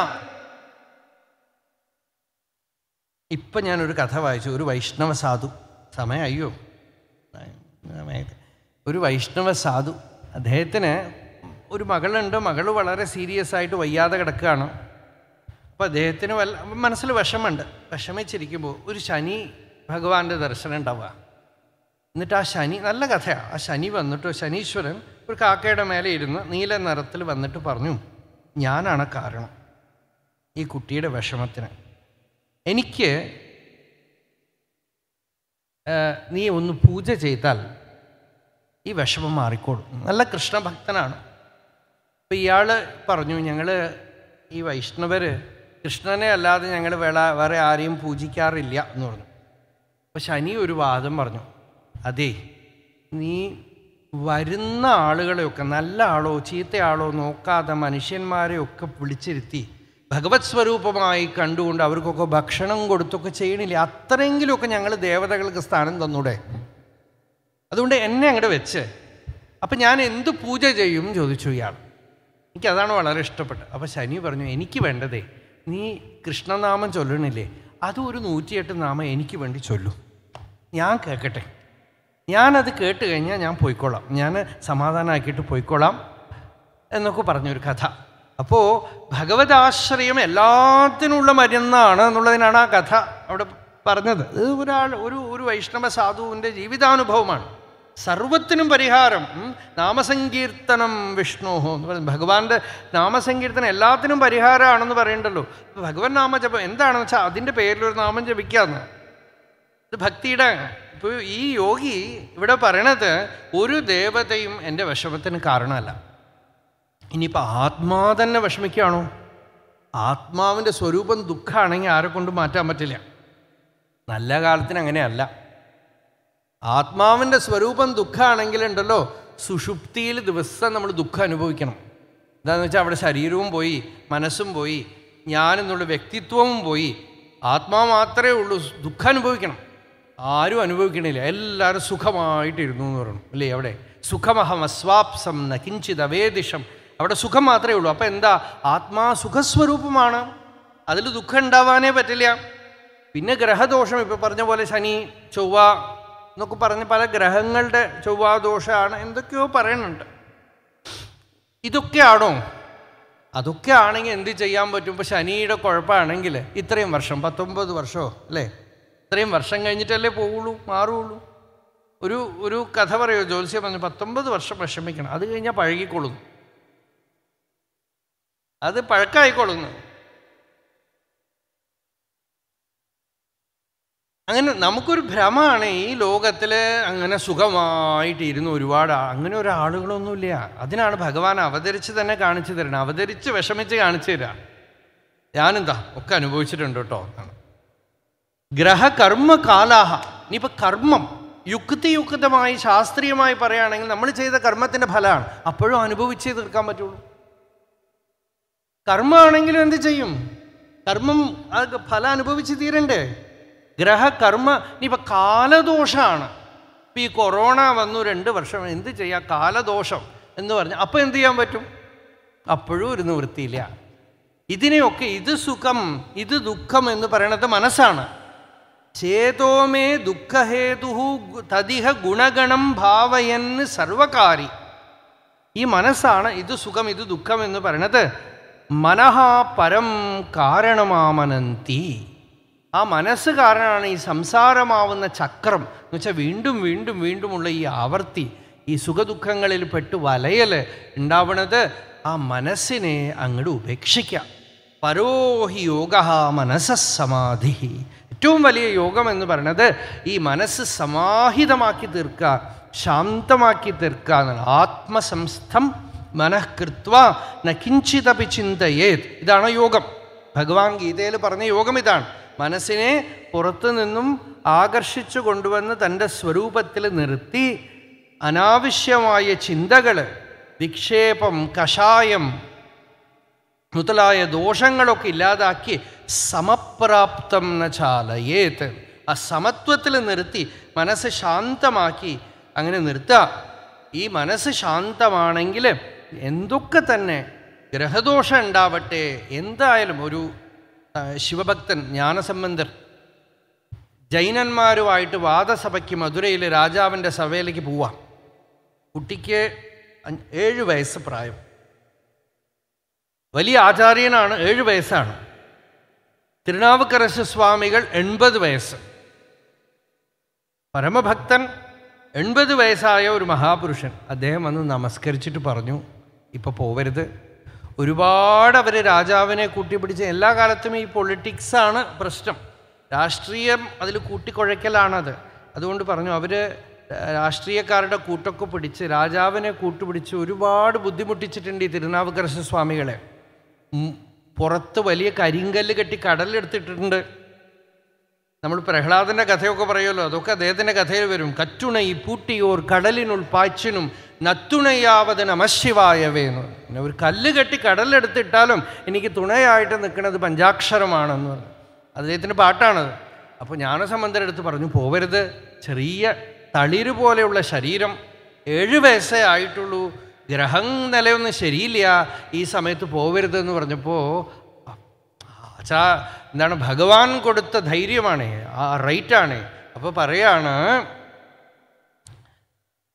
ഇപ്പൊ ഞാനൊരു കഥ വായിച്ചു. ഒരു വൈഷ്ണവ സാധു. സമയം അയ്യോ ഒരു വൈഷ്ണവ സാധു. അദ്ദേഹത്തിന് ഒരു മകളുണ്ട്. മകൾ വളരെ സീരിയസ് ആയിട്ട് വയ്യാതെ കിടക്കുകയാണ്. അപ്പോൾ അദ്ദേഹത്തിന് വല്ല മനസ്സിൽ വിഷമുണ്ട് വിഷമിച്ചിരിക്കുമ്പോൾ ഒരു ശനി ഭഗവാന്റെ ദർശനം ഉണ്ടാവുക. എന്നിട്ട് ആ ശനി നല്ല കഥയാണ് ആ ശനി വന്നിട്ട് ശനീശ്വരൻ ഒരു കാക്കയുടെ മേലെ ഇരുന്ന് നീല നിറത്തിൽ വന്നിട്ട് പറഞ്ഞു ഞാനാണ് കാരണം ഈ കുട്ടിയുടെ വിഷമത്തിന്. എനിക്ക് നീ ഒന്ന് പൂജ ചെയ്താൽ ഈ വിഷമം മാറിക്കോളും. നല്ല കൃഷ്ണഭക്തനാണ്. അപ്പോൾ ഇയാൾ പറഞ്ഞു ഞങ്ങൾ ഈ വൈഷ്ണവർ കൃഷ്ണനെ അല്ലാതെ ഞങ്ങൾ വേള വേറെ ആരെയും പൂജിക്കാറില്ല എന്ന് പറഞ്ഞു. അപ്പോൾ ശനി ഒരു വാദം പറഞ്ഞു അതെ നീ വരുന്ന ആളുകളെയൊക്കെ നല്ല ആളോ ചീത്തയാളോ നോക്കാതെ മനുഷ്യന്മാരെയൊക്കെ വിളിച്ചിരുത്തി ഭഗവത് സ്വരൂപമായി കണ്ടുകൊണ്ട് അവർക്കൊക്കെ ഭക്ഷണം കൊടുത്തൊക്കെ ചെയ്യണില്ല? അത്രയെങ്കിലുമൊക്കെ ഞങ്ങൾ ദേവതകൾക്ക് സ്ഥാനം തന്നൂടെ? അതുകൊണ്ട് എന്നെ അങ്ങോട്ട് വെച്ച്. അപ്പം ഞാൻ എന്ത് പൂജ ചെയ്യും ചോദിച്ചു ഇയാൾ. എനിക്കതാണ് വളരെ ഇഷ്ടപ്പെട്ടത്. അപ്പോൾ ശനി പറഞ്ഞു എനിക്ക് വേണ്ടതേ നീ കൃഷ്ണനാമം ചൊല്ലണില്ലേ? അതും ഒരു നൂറ്റിയെട്ട് നാമം എനിക്ക് വേണ്ടി ചൊല്ലും. ഞാൻ കേൾക്കട്ടെ ഞാനത് കേട്ട് കഴിഞ്ഞാൽ ഞാൻ പോയിക്കോളാം. ഞാൻ സമാധാനമാക്കിയിട്ട് പോയിക്കോളാം എന്നൊക്കെ പറഞ്ഞൊരു കഥ. അപ്പോൾ ഭഗവതാശ്രയം എല്ലാത്തിനുള്ള മരുന്നാണ് എന്നുള്ളതിനാണ് ആ കഥ അവിടെ പറഞ്ഞത്. ഇത് ഒരാൾ ഒരു ഒരു വൈഷ്ണവ സാധുവിന്റെ ജീവിതാനുഭവമാണ്. സർവത്തിനും പരിഹാരം നാമസങ്കീർത്തനം വിഷ്ണു എന്ന് പറയുന്നത്. ഭഗവാന്റെ നാമസങ്കീർത്തനം എല്ലാത്തിനും പരിഹാരമാണെന്ന് പറയണ്ടല്ലോ. ഭഗവൻ നാമജപം എന്താണെന്ന് വെച്ചാൽ അതിന്റെ പേരിലൊരു നാമം ജപിക്കാന്ന്. ഇത് ഭക്തിയുടെ ഇപ്പോൾ ഈ യോഗി ഇവിടെ പറയണത് ഒരു ദേവതയും എന്റെ വിഷമത്തിന് കാരണമല്ല. ഇനിയിപ്പോൾ ആത്മാ തന്നെ വിഷമിക്കുകയാണോ? ആത്മാവിന്റെ സ്വരൂപം ദുഃഖമാണെങ്കിൽ ആരെ കൊണ്ട് മാറ്റാൻ പറ്റില്ല. നല്ല കാലത്തിന് അങ്ങനെയല്ല. ആത്മാവിന്റെ സ്വരൂപം ദുഃഖമാണെങ്കിലുണ്ടല്ലോ സുഷുപ്തിയിൽ ദിവസം നമ്മൾ ദുഃഖം അനുഭവിക്കണം. എന്താണെന്ന് വെച്ചാൽ അവിടെ ശരീരവും പോയി മനസ്സും പോയി ഞാനെന്നുള്ള വ്യക്തിത്വവും പോയി. ആത്മാവ് മാത്രമേ ഉള്ളൂ ദുഃഖം അനുഭവിക്കണം. ആരും അനുഭവിക്കണില്ല. എല്ലാവരും സുഖമായിട്ടിരുന്നു എന്ന് പറയണം. അല്ലേ? അവിടെ സുഖമഹം അസ്വാപ്സം നകിഞ്ചിത് അവേദിഷം അവിടെ സുഖം മാത്രമേ ഉള്ളൂ. അപ്പം എന്താ? ആത്മാ സുഖസ്വരൂപമാണ്. അതിൽ ദുഃഖം ഉണ്ടാവാനേ പറ്റില്ല. പിന്നെ ഗ്രഹദോഷം ഇപ്പം പറഞ്ഞ പോലെ ശനി ചൊവ്വ എന്നൊക്കെ പറഞ്ഞ് പല ഗ്രഹങ്ങളുടെ ചൊവ്വാദോഷമാണ് എന്തൊക്കെയോ പറയുന്നുണ്ട്. ഇതൊക്കെയാണോ? അതൊക്കെ ആണെങ്കിൽ എന്ത് ചെയ്യാൻ പറ്റും? ഇപ്പം ശനിയുടെ കുഴപ്പമാണെങ്കിൽ ഇത്രയും വർഷം പത്തൊമ്പത് വർഷമോ അല്ലേ? ഇത്രയും വർഷം കഴിഞ്ഞിട്ടല്ലേ പോവുള്ളൂ മാറുള്ളൂ. ഒരു ഒരു കഥ പറയുമോ ജ്യോത്സ്യം പറഞ്ഞു പത്തൊമ്പത് വർഷം വിഷമിക്കണം. അത് കഴിഞ്ഞാൽ പഴകിക്കൊള്ളുന്നു. അത് പഴക്കായിക്കൊള്ളുന്നു അങ്ങനെ നമുക്കൊരു ഭ്രമമാണ് ഈ ലോകത്തിൽ അങ്ങനെ സുഖമായിട്ട് ഇരുന്ന് ഒരുപാട് അങ്ങനെ അങ്ങനെ ഒരാളുകളൊന്നുമില്ല. അതിനാണ് ഭഗവാൻ അവതരിച്ച് തന്നെ കാണിച്ചു തരണം അവതരിച്ച് വിഷമിച്ച് കാണിച്ചു തരാം. ഞാനെന്താ? ഒക്കെ അനുഭവിച്ചിട്ടുണ്ട് കേട്ടോ. എന്നാണ് ഗ്രഹകർമ്മ കാലാഹ ഇനിയിപ്പോൾ കർമ്മം. യുക്തിയുക്തമായി ശാസ്ത്രീയമായി പറയുകയാണെങ്കിൽ നമ്മൾ ചെയ്ത കർമ്മത്തിന്റെ ഫലമാണ്. അപ്പോഴും അനുഭവിച്ചേ തീർക്കാൻ പറ്റുള്ളൂ. കർമ്മമാണെങ്കിലും എന്ത് ചെയ്യും? കർമ്മം അത് ഫലം അനുഭവിച്ച് തീരണ്ടേ? ഗ്രഹകർമ്മ ഇനിയിപ്പോൾ കാലദോഷമാണ് ഇപ്പം ഈ കൊറോണ വന്നു രണ്ട് വർഷം എന്ത് ചെയ്യാം? കാലദോഷം എന്ന് പറഞ്ഞാൽ അപ്പോൾ എന്ത് ചെയ്യാൻ പറ്റും? അപ്പോഴും ഒരു നിവൃത്തിയില്ല. ഇതിനെയൊക്കെ ഇത് സുഖം ഇത് ദുഃഖം എന്ന് പറയണത് മനസ്സാണ്. ചേതോമേ ദുഃഖഹേതു തതിഹ ഗുണഗണം ഭാവയെന്ന് സർവകാരി. ഈ മനസ്സാണ് ഇത് സുഖം ഇത് ദുഃഖം എന്ന് പറയണത്. മനഃ പരം കാരണമാമനന്തി. ആ മനസ്സ് കാരണമാണ് ഈ സംസാരമാവുന്ന ചക്രം. എന്ന് വെച്ചാൽ വീണ്ടും വീണ്ടും വീണ്ടുമുള്ള ഈ ആവർത്തി ഈ സുഖദുഃഖങ്ങളിൽ പെട്ട് വലയൽ ഉണ്ടാവണത് ആ മനസ്സിനെ അങ്ങോട്ട് ഉപേക്ഷിക്കാം. പരോഹി യോഗ മനസ്സമാധി ഏറ്റവും വലിയ യോഗം എന്ന് പറയുന്നത് ഈ മനസ്സ് സമാഹിതമാക്കി തീർക്കുക ശാന്തമാക്കി തീർക്കുക എന്നാണ് ആത്മസംസ്ഥം മനഃകൃത്വ നിഞ്ചിതപി ചിന്തയേത്. ഇതാണ് യോഗം. ഭഗവാൻ ഗീതയിൽ പറഞ്ഞ യോഗം ഇതാണ്. മനസ്സിനെ പുറത്തു നിന്നും ആകർഷിച്ചു കൊണ്ടുവന്ന് തന്റെ സ്വരൂപത്തിൽ നിർത്തി അനാവശ്യമായ ചിന്തകൾ വിക്ഷേപം കഷായം മുതലായ ദോഷങ്ങളൊക്കെ ഇല്ലാതാക്കി സമപ്രാപ്തം ന ചാലയേത്. ആ സമത്വത്തിൽ നിർത്തി മനസ്സ് ശാന്തമാക്കി അങ്ങനെ നിർത്തുക. ഈ മനസ്സ് ശാന്തമാണെങ്കിൽ എന്തൊക്കെ തന്നെ ഗ്രഹദോഷം ഉണ്ടാവട്ടെ എന്തായാലും ഒരു ശിവഭക്തൻ ജ്ഞാനസംബന്ധർ ജൈനന്മാരുമായിട്ട് വാദസഭയ്ക്ക് മധുരയിൽ രാജാവിന്റെ സഭയിലേക്ക് പോവാം. കുട്ടിക്ക് ഏഴ് വയസ്സ് പ്രായം. വലിയ ആചാര്യനാണ് ഏഴ് വയസ്സാണ്. തിരുനാവുക്കരശ സ്വാമികൾ എൺപത് വയസ്സ്. പരമഭക്തൻ എൺപത് വയസ്സായ ഒരു മഹാപുരുഷൻ അദ്ദേഹം വന്ന് നമസ്കരിച്ചിട്ട് പറഞ്ഞു ഇപ്പോൾ പോവരുത്. ഒരുപാട് അവർ രാജാവിനെ കൂട്ടിപ്പിടിച്ച് എല്ലാ കാലത്തും ഈ പൊളിറ്റിക്സാണ് പ്രശ്നം. രാഷ്ട്രീയം അതിൽ കൂട്ടിക്കുഴയ്ക്കലാണത്. അതുകൊണ്ട് പറഞ്ഞു അവർ രാഷ്ട്രീയക്കാരുടെ കൂട്ടൊക്കെ പിടിച്ച് രാജാവിനെ കൂട്ടുപിടിച്ച് ഒരുപാട് ബുദ്ധിമുട്ടിച്ചിട്ടുണ്ട് ഈ തിരുനാവുക്കരശ സ്വാമികളെ പുറത്ത് വലിയ കരിങ്കല്ല് കെട്ടി കടലെടുത്തിട്ടുണ്ട്. നമ്മൾ പ്രഹ്ലാദന്റെ കഥയൊക്കെ പറയുമല്ലോ അതൊക്കെ അദ്ദേഹത്തിന്റെ കഥയിൽ വരും. കറ്റുണൈ പൂട്ടിയോർ കടലിനുൾ പാച്ചിനും നത്തുണയാവത് നമശിവായവേന്ന് പിന്നെ ഒരു കല്ല് കെട്ടി കടലെടുത്തിട്ടാലും എനിക്ക് തുണയായിട്ട് നിൽക്കുന്നത് പഞ്ചാക്ഷരമാണെന്ന് അദ്ദേഹത്തിന്റെ പാട്ടാണത്. അപ്പോൾ ജ്ഞാനസംബന്ധരുടെ അടുത്ത് പറഞ്ഞു പോവരുത്. ചെറിയ തളിര് പോലെയുള്ള ശരീരം ഏഴ് വയസ്സേ ആയിട്ടുള്ളൂ. ഗ്രഹം നിലയൊന്നും ശരിയില്ല. ഈ സമയത്ത് പോവരുതെന്ന് പറഞ്ഞപ്പോൾ അച്ഛാ എന്താണ് ഭഗവാൻ കൊടുത്ത ധൈര്യമാണ് ആ റൈറ്റാണ്. അപ്പോൾ പറയാണ്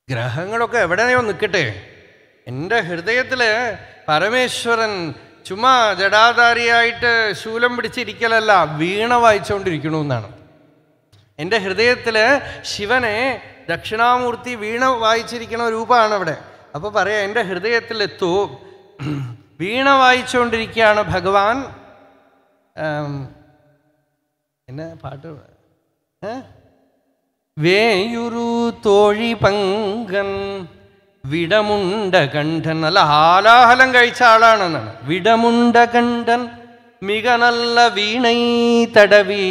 ഗ്രഹങ്ങളൊക്കെ എവിടെയോ നിൽക്കട്ടെ. എന്റെ ഹൃദയത്തിൽ പരമേശ്വരൻ ചുമ്മാ ജടാധാരിയായിട്ട് ശൂലം പിടിച്ചിരിക്കലല്ല വീണ വായിച്ചുകൊണ്ടിരിക്കണമെന്നാണ് എന്റെ ഹൃദയത്തിൽ ശിവനെ ദക്ഷിണാമൂർത്തി വീണ വായിച്ചിരിക്കുന്ന രൂപമാണ് അവിടെ അപ്പോൾ പറയാം എന്റെ ഹൃദയത്തിലെത്തു വീണ വായിച്ചുകൊണ്ടിരിക്കുകയാണ് ഭഗവാൻ ആം, എന്നെ പാട്ട് ഏ? വേയുരു തോഴി പങ്കൻ വിടമുണ്ട കണ്ഠൻ നല്ല ഹാലാഹലം കഴിച്ച ആളാണെന്നാണ് വിടമുണ്ട കണ്ഠൻ മിക നല്ല വീണൈ തടവി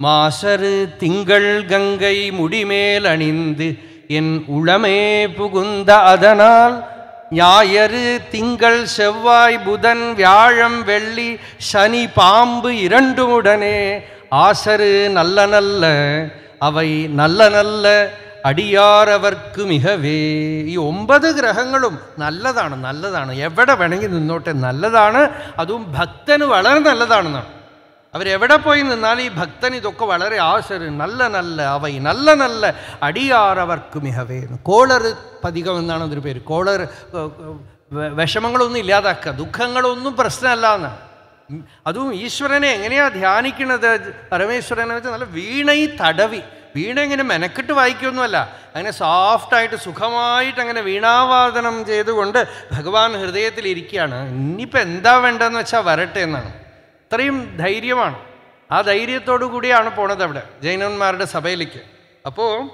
மாசரு திங்கள் கங்கை முடிமேல் அணிந்து என் உளமே புகுந்த அதனால் ஞாயறு திங்கள் செவ்வாய் புதன் வியாழம் வெள்ளி சனி பாம்பு இரண்டுமுடனே ஆசரு நல்ல நல்ல அவை நல்ல நல்ல അടിയാറവർക്ക് മികവേ ഈ ഒമ്പത് ഗ്രഹങ്ങളും നല്ലതാണ് നല്ലതാണ് എവിടെ വേണമെങ്കിൽ നിന്നോട്ടെ നല്ലതാണ് അതും ഭക്തന് വളരെ നല്ലതാണെന്നാണ് അവരെവിടെ പോയി നിന്നാൽ ഈ ഭക്തൻ ഇതൊക്കെ വളരെ ആശര് നല്ല നല്ല അവൈ നല്ല നല്ല അടിയാറവർക്ക് മികവേന്ന് കോളർ പതികം എന്നാണ് അതൊരു പേര്. കോളർ വിഷമങ്ങളൊന്നും ഇല്ലാതാക്കുക. ദുഃഖങ്ങളൊന്നും പ്രശ്നമല്ല എന്നാണ്. അതും ഈശ്വരനെ എങ്ങനെയാണ് ധ്യാനിക്കുന്നത്? പരമേശ്വരനെ വെച്ചാൽ നല്ല വീണയി തടവി. വീണ ഇങ്ങനെ മെനക്കെട്ട് വായിക്കൊന്നുമല്ല. അങ്ങനെ സോഫ്റ്റായിട്ട് സുഖമായിട്ട് അങ്ങനെ വീണാവാദനം ചെയ്തുകൊണ്ട് ഭഗവാൻ ഹൃദയത്തിൽ ഇരിക്കുകയാണ്. ഇനിയിപ്പോൾ എന്താ വേണ്ടതെന്ന് വെച്ചാൽ വരട്ടെ എന്നാണ്. അത്രയും ധൈര്യമാണ്. ആ ധൈര്യത്തോടു കൂടിയാണ് പോണത് അവിടെ ജൈനന്മാരുടെ സഭയിലേക്ക്. അപ്പോൾ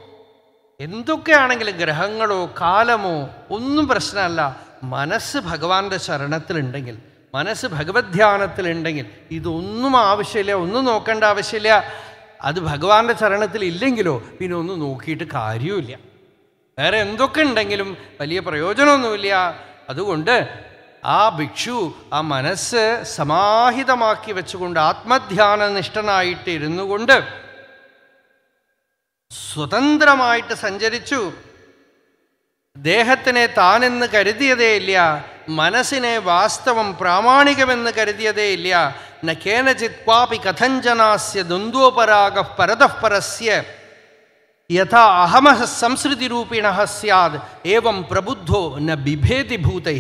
എന്തൊക്കെയാണെങ്കിലും ഗ്രഹങ്ങളോ കാലമോ ഒന്നും പ്രശ്നമല്ല. മനസ്സ് ഭഗവാന്റെ ശരണത്തിലുണ്ടെങ്കിൽ മനസ്സ് ഭഗവത് ധ്യാനത്തിലുണ്ടെങ്കിൽ ഇതൊന്നും ആവശ്യമില്ല ഒന്നും നോക്കേണ്ട ആവശ്യമില്ല. അത് ഭഗവാന്റെ ചരണത്തിൽ ഇല്ലെങ്കിലോ പിന്നെ ഒന്നും നോക്കിയിട്ട് കാര്യമില്ല വേറെ എന്തൊക്കെ ഉണ്ടെങ്കിലും വലിയ പ്രയോജനമൊന്നുമില്ല. അതുകൊണ്ട് ആ ഭിക്ഷു ആ മനസ്സ് സമാഹിതമാക്കി വെച്ചുകൊണ്ട് ആത്മധ്യാന നിഷ്ഠനായിട്ട് ഇരുന്നു കൊണ്ട് സ്വതന്ത്രമായിട്ട് സഞ്ചരിച്ചു. ദേഹത്തിനെ താനെന്ന് കരുതിയതേയില്ല മനസ്സിനെ വാസ്തവം പ്രാമാണികമെന്ന് കരുതിയതേയില്ല. ന കേനചിത് ക്വാപി കഥഞ്ചനാസ്യ ദ്വന്ദ്വോപരാഗ പരതഃപരസ്യ. യഥാ അഹമഹ സംസൃതിരൂപിണ സ്യാദ് ഏവം പ്രബുദ്ധോ ന ബിഭേതി ഭൂതൈ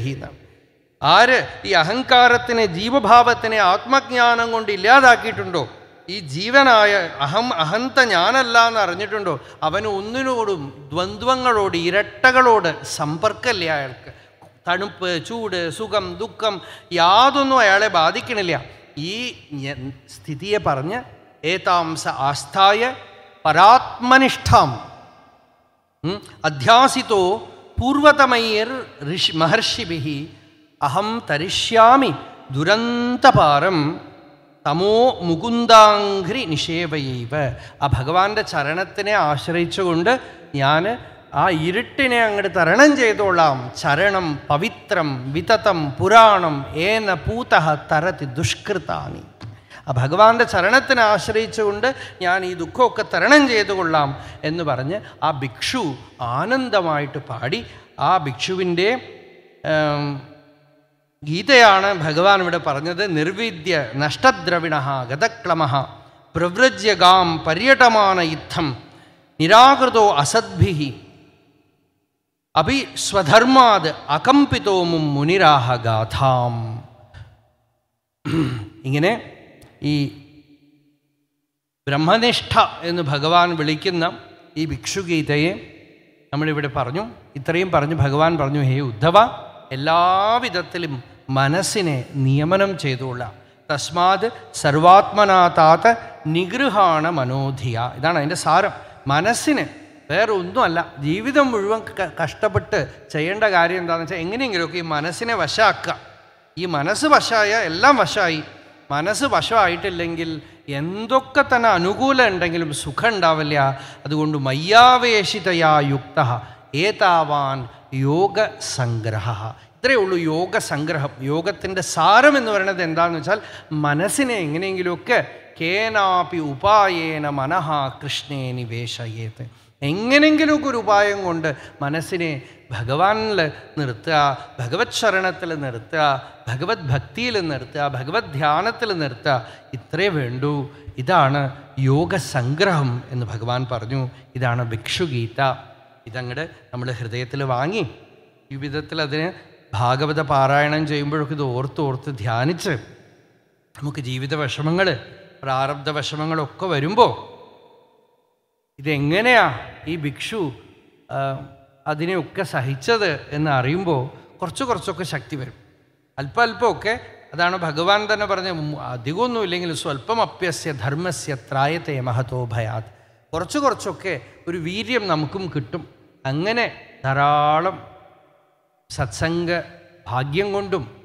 ആര് ഈ അഹങ്കാരത്തിനെ ജീവഭാവത്തിനെ ആത്മജ്ഞാനം കൊണ്ട് ഇല്ലാതാക്കിയിട്ടുണ്ടോ? ഈ ജീവനായ അഹം അഹന്ത ഞാനല്ല എന്ന് അറിഞ്ഞിട്ടുണ്ടോ? അവന് ഒന്നിനോടും ദ്വന്ദ്വങ്ങളോട് ഇരട്ടകളോട് സമ്പർക്കമില്ല അയാൾക്ക്. തണുപ്പ് ചൂട് സുഖം ദുഃഖം യാതൊന്നും അയാളെ ബാധിക്കണില്ല. ഈ സ്ഥിതിയെ പറഞ്ഞ് ഏതാംസ ആസ്ഥായ പരാത്മനിഷ്ഠാം. അധ്യാസിതോ പൂർവതമൈർ ഋഷി മഹർഷിഭി അഹം തരിഷ്യാമി ദുരന്തപാരം തമോ മുകുന്ദാഘ്രി നിഷേവയൈവ്. ആ ഭഗവാന്റെ ചരണത്തിനെ ആശ്രയിച്ചുകൊണ്ട് ഞാൻ ആ ഇരുട്ടിനെ അങ്ങോട്ട് തരണം ചെയ്തോളാം. ചരണം പവിത്രം വിതതം പുരാണം ഏന പൂത തരതി ദുഷ്കൃതാനി ആ ഭഗവാന്റെ ചരണത്തിനെ ആശ്രയിച്ചുകൊണ്ട് ഞാൻ ഈ ദുഃഖമൊക്കെ തരണം ചെയ്തു കൊള്ളാം എന്ന് പറഞ്ഞ് ആ ഭിക്ഷു ആനന്ദമായിട്ട് പാടി ആ ഭിക്ഷുവിന്റെ ഗീതയാണ് ഭഗവാൻ ഇവിടെ പറഞ്ഞത് നിർവീദ്യ നഷ്ടദ്രവിണ ഗതക്ലമ പ്രവ്രജ്യ ഗാം പര്യടമാന യുദ്ധം നിരാകൃതോ അസദ്ഭി അഭി സ്വധർമാത് അകമ്പിതോ മും മുനിരാഹ ഗാഥാം. ഇങ്ങനെ ഈ ബ്രഹ്മനിഷ്ഠ എന്ന് ഭഗവാൻ വിളിക്കുന്ന ഈ ഭിക്ഷുഗീതയെ നമ്മളിവിടെ പറഞ്ഞു. ഇത്രയും പറഞ്ഞു ഭഗവാൻ പറഞ്ഞു ഹേ ഉദ്ധവ എല്ലാവിധത്തിലും മനസ്സിനെ നിയമനം ചെയ്തുകൊള്ളാം. തസ്മാത് സർവാത്മനാതാത്ത നിഗൃഹാണ മനോധിയ. ഇതാണ് അതിന്റെ സാരം. മനസ്സിന് വേറെ ഒന്നുമല്ല ജീവിതം മുഴുവൻ കഷ്ടപ്പെട്ട് ചെയ്യേണ്ട കാര്യം എന്താണെന്ന് വെച്ചാൽ എങ്ങനെയെങ്കിലുമൊക്കെ ഈ മനസ്സിനെ വശാക്കുക ഈ മനസ്സ് വശമായ എല്ലാം വശമായി മനസ്സ് വശമായിട്ടില്ലെങ്കിൽ എന്തൊക്കെ തന്നെ അനുകൂലം ഉണ്ടെങ്കിലും സുഖം ഉണ്ടാവില്ല. അതുകൊണ്ട് മയ്യാവേശിതയാ യുക്ത ഏതാവാൻ യോഗസംഗ്രഹ. ഇത്രയേ ഉള്ളൂ യോഗ സംഗ്രഹം. യോഗത്തിന്റെ സാരം എന്ന് പറയുന്നത് എന്താണെന്ന് വെച്ചാൽ മനസ്സിനെ എങ്ങനെയെങ്കിലുമൊക്കെ കേനാപി ഉപായേന മനഃ കൃഷ്ണേ നിവേശയേത്. എങ്ങനെയെങ്കിലുമൊക്കെ ഒരു ഉപായം കൊണ്ട് മനസ്സിനെ ഭഗവാനിൽ നിർത്തുക ഭഗവത് ശരണത്തിൽ നിർത്തുക ഭഗവത് ഭക്തിയിൽ നിർത്തുക ഭഗവത് ധ്യാനത്തിൽ നിർത്തുക ഇത്രേ വേണ്ടൂ. ഇതാണ് യോഗ സംഗ്രഹം എന്ന് ഭഗവാൻ പറഞ്ഞു. ഇതാണ് ഭിക്ഷുഗീത. ഇതങ്ങട് നമ്മൾ ഹൃദയത്തിൽ വാങ്ങി. ഈ വിധത്തിൽ അതിന് ഭാഗവത പാരായണം ചെയ്യുമ്പോഴൊക്കെ ഇത് ഓർത്ത് ഓർത്ത് ധ്യാനിച്ച് നമുക്ക് ജീവിത വിഷമങ്ങൾ പ്രാരബ്ധ വിഷമങ്ങളൊക്കെ വരുമ്പോൾ ഇതെങ്ങനെയാ ഈ ഭിക്ഷു അതിനെയൊക്കെ സഹിച്ചത് എന്ന് അറിയുമ്പോൾ കുറച്ച് കുറച്ചൊക്കെ ശക്തി വരും. അല്പ അല്പമൊക്കെ അതാണ് ഭഗവാൻ തന്നെ പറഞ്ഞ അധികമൊന്നും ഇല്ലെങ്കിൽ സ്വല്പം അപ്യസ്യ ധർമ്മസ്യ ത്രായത്തെ മഹത്തോ ഭയാത്. കുറച്ച് കുറച്ചൊക്കെ ഒരു വീര്യം നമുക്കും കിട്ടും. അങ്ങനെ ധാരാളം സത്സംഗ ഭാഗ്യം കൊണ്ടും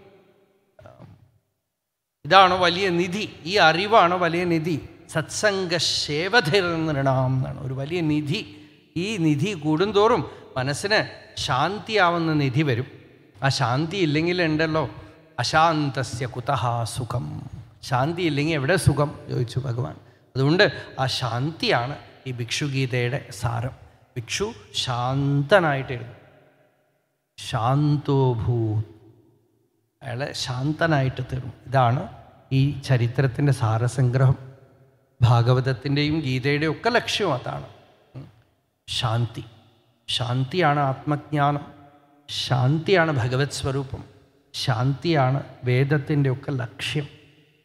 ഇതാണ് വലിയ നിധി. ഈ അറിവാണ് വലിയ നിധി. സത്സംഗ ശേവധിർനൃണാം എന്നാണ്. ഒരു വലിയ നിധി. ഈ നിധി കൂടുന്തോറും മനസ്സിന് ശാന്തിയാവുന്ന നിധി വരും. ആ ശാന്തി ഇല്ലെങ്കിൽ ഉണ്ടല്ലോ. അശാന്തസ്യ കുതഹ സുഖം. ശാന്തി ഇല്ലെങ്കിൽ എവിടെ സുഖം? ചോദിച്ചു ഭഗവാൻ. അതുകൊണ്ട് ആ ശാന്തിയാണ് ഈ ഭിക്ഷുഗീതയുടെ സാരം. ഭിക്ഷു ശാന്തനായിട്ടിരുന്നു ശാന്തോഭൂത്. അയാളെ ശാന്തനായിട്ട് തീർന്നു ഇതാണ് ഈ ചരിത്രത്തിന്റെ സാരസംഗ്രഹം. ഭാഗവതത്തിന്റെയും ഗീതയുടെയും ഒക്കെ ലക്ഷ്യം അതാണ്. ശാന്തി. ശാന്തിയാണ് ആത്മജ്ഞാനം. ശാന്തിയാണ് ഭഗവത് സ്വരൂപം. ശാന്തിയാണ് വേദത്തിന്റെ ഒക്കെ ലക്ഷ്യം.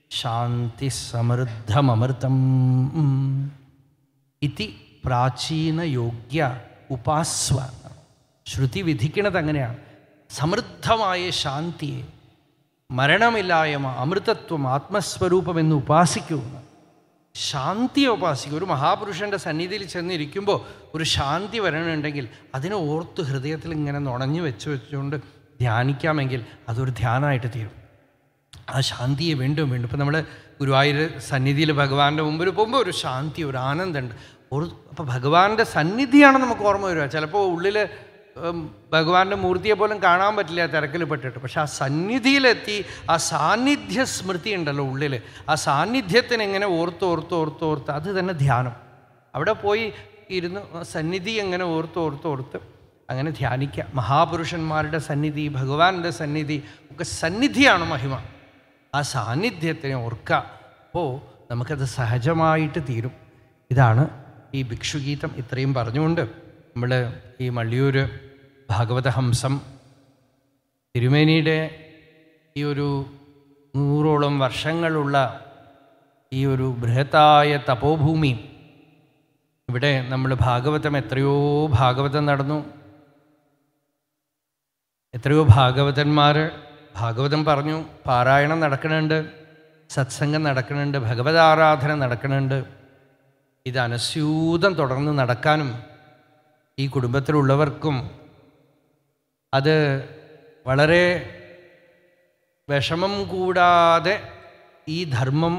ശാന്തി സമൃദ്ധമൃതം ഇതി പ്രാചീന യോഗ്യ ഉപാസ്വ ശ്രുതി വിധിക്കണത് അങ്ങനെയാണ്. സമൃദ്ധമായ ശാന്തിയെ മരണമില്ലായ്മ അമൃതത്വം ആത്മസ്വരൂപം എന്ന് ഉപാസിക്കൂ ശാന്തിയെ ഉപാസിക്കുക ഒരു മഹാപുരുഷന്റെ സന്നിധിയിൽ ചെന്നിരിക്കുമ്പോൾ ഒരു ശാന്തി വരണമുണ്ടെങ്കിൽ അതിനെ ഓർത്ത് ഹൃദയത്തിൽ ഇങ്ങനെ നുണഞ്ഞു വെച്ച് വെച്ചുകൊണ്ട് ധ്യാനിക്കാമെങ്കിൽ അതൊരു ധ്യാനമായിട്ട് തീരും. ആ ശാന്തിയെ വീണ്ടും വീണ്ടും ഇപ്പം നമ്മൾ ഗുരുവായൂർ സന്നിധിയിൽ ഭഗവാന്റെ മുമ്പിൽ പോകുമ്പോൾ ഒരു ശാന്തി ഒരു ആനന്ദമുണ്ട്. ഒരു അപ്പോൾ ഭഗവാന്റെ സന്നിധിയാണ് നമുക്ക് ഓർമ്മ വരിക. ചിലപ്പോൾ ഉള്ളിൽ ഭഗവാന്റെ മൂർത്തിയെ പോലും കാണാൻ പറ്റില്ല തിരക്കിൽ പെട്ടിട്ട് പക്ഷെ ആ സന്നിധിയിലെത്തി ആ സാന്നിധ്യ സ്മൃതി ഉണ്ടല്ലോ ഉള്ളിൽ ആ സാന്നിധ്യത്തിന് എങ്ങനെ ഓർത്ത് ഓർത്ത് ഓർത്ത് ഓർത്ത് അത് തന്നെ ധ്യാനം. അവിടെ പോയി ഇരുന്ന് സന്നിധി എങ്ങനെ ഓർത്ത് ഓർത്ത് ഓർത്ത് അങ്ങനെ ധ്യാനിക്കുക മഹാപുരുഷന്മാരുടെ സന്നിധി ഭഗവാന്റെ സന്നിധി ഒക്കെ സന്നിധിയാണ് മഹിമ. ആ സാന്നിധ്യത്തിനെ ഓർക്കുക അപ്പോൾ നമുക്കത് സഹജമായിട്ട് തീരും. ഇതാണ് ഈ ഭിക്ഷുഗീതം ഇത്രയും പറഞ്ഞുകൊണ്ട്. നമ്മൾ ഈ മള്ളിയൂർ ഭാഗവതഹംസം. തിരുമേനിയുടെ ഈ ഒരു നൂറോളം വർഷങ്ങളുള്ള ഈ ഒരു ബൃഹത്തായ തപോഭൂമി. ഇവിടെ നമ്മൾ ഭാഗവതം എത്രയോ ഭാഗവതം നടന്നു. എത്രയോ ഭാഗവതന്മാർ ഭാഗവതം പറഞ്ഞു പാരായണം നടക്കുന്നുണ്ട് സത്സംഗം നടക്കുന്നുണ്ട് ഭഗവതാരാധന നടക്കുന്നുണ്ട്. ഇത് അനസ്യൂതം തുടർന്ന് നടക്കാനും ഈ കുടുംബത്തിലുള്ളവർക്കും അത് വളരെ വിഷമം കൂടാതെ ഈ ധർമ്മം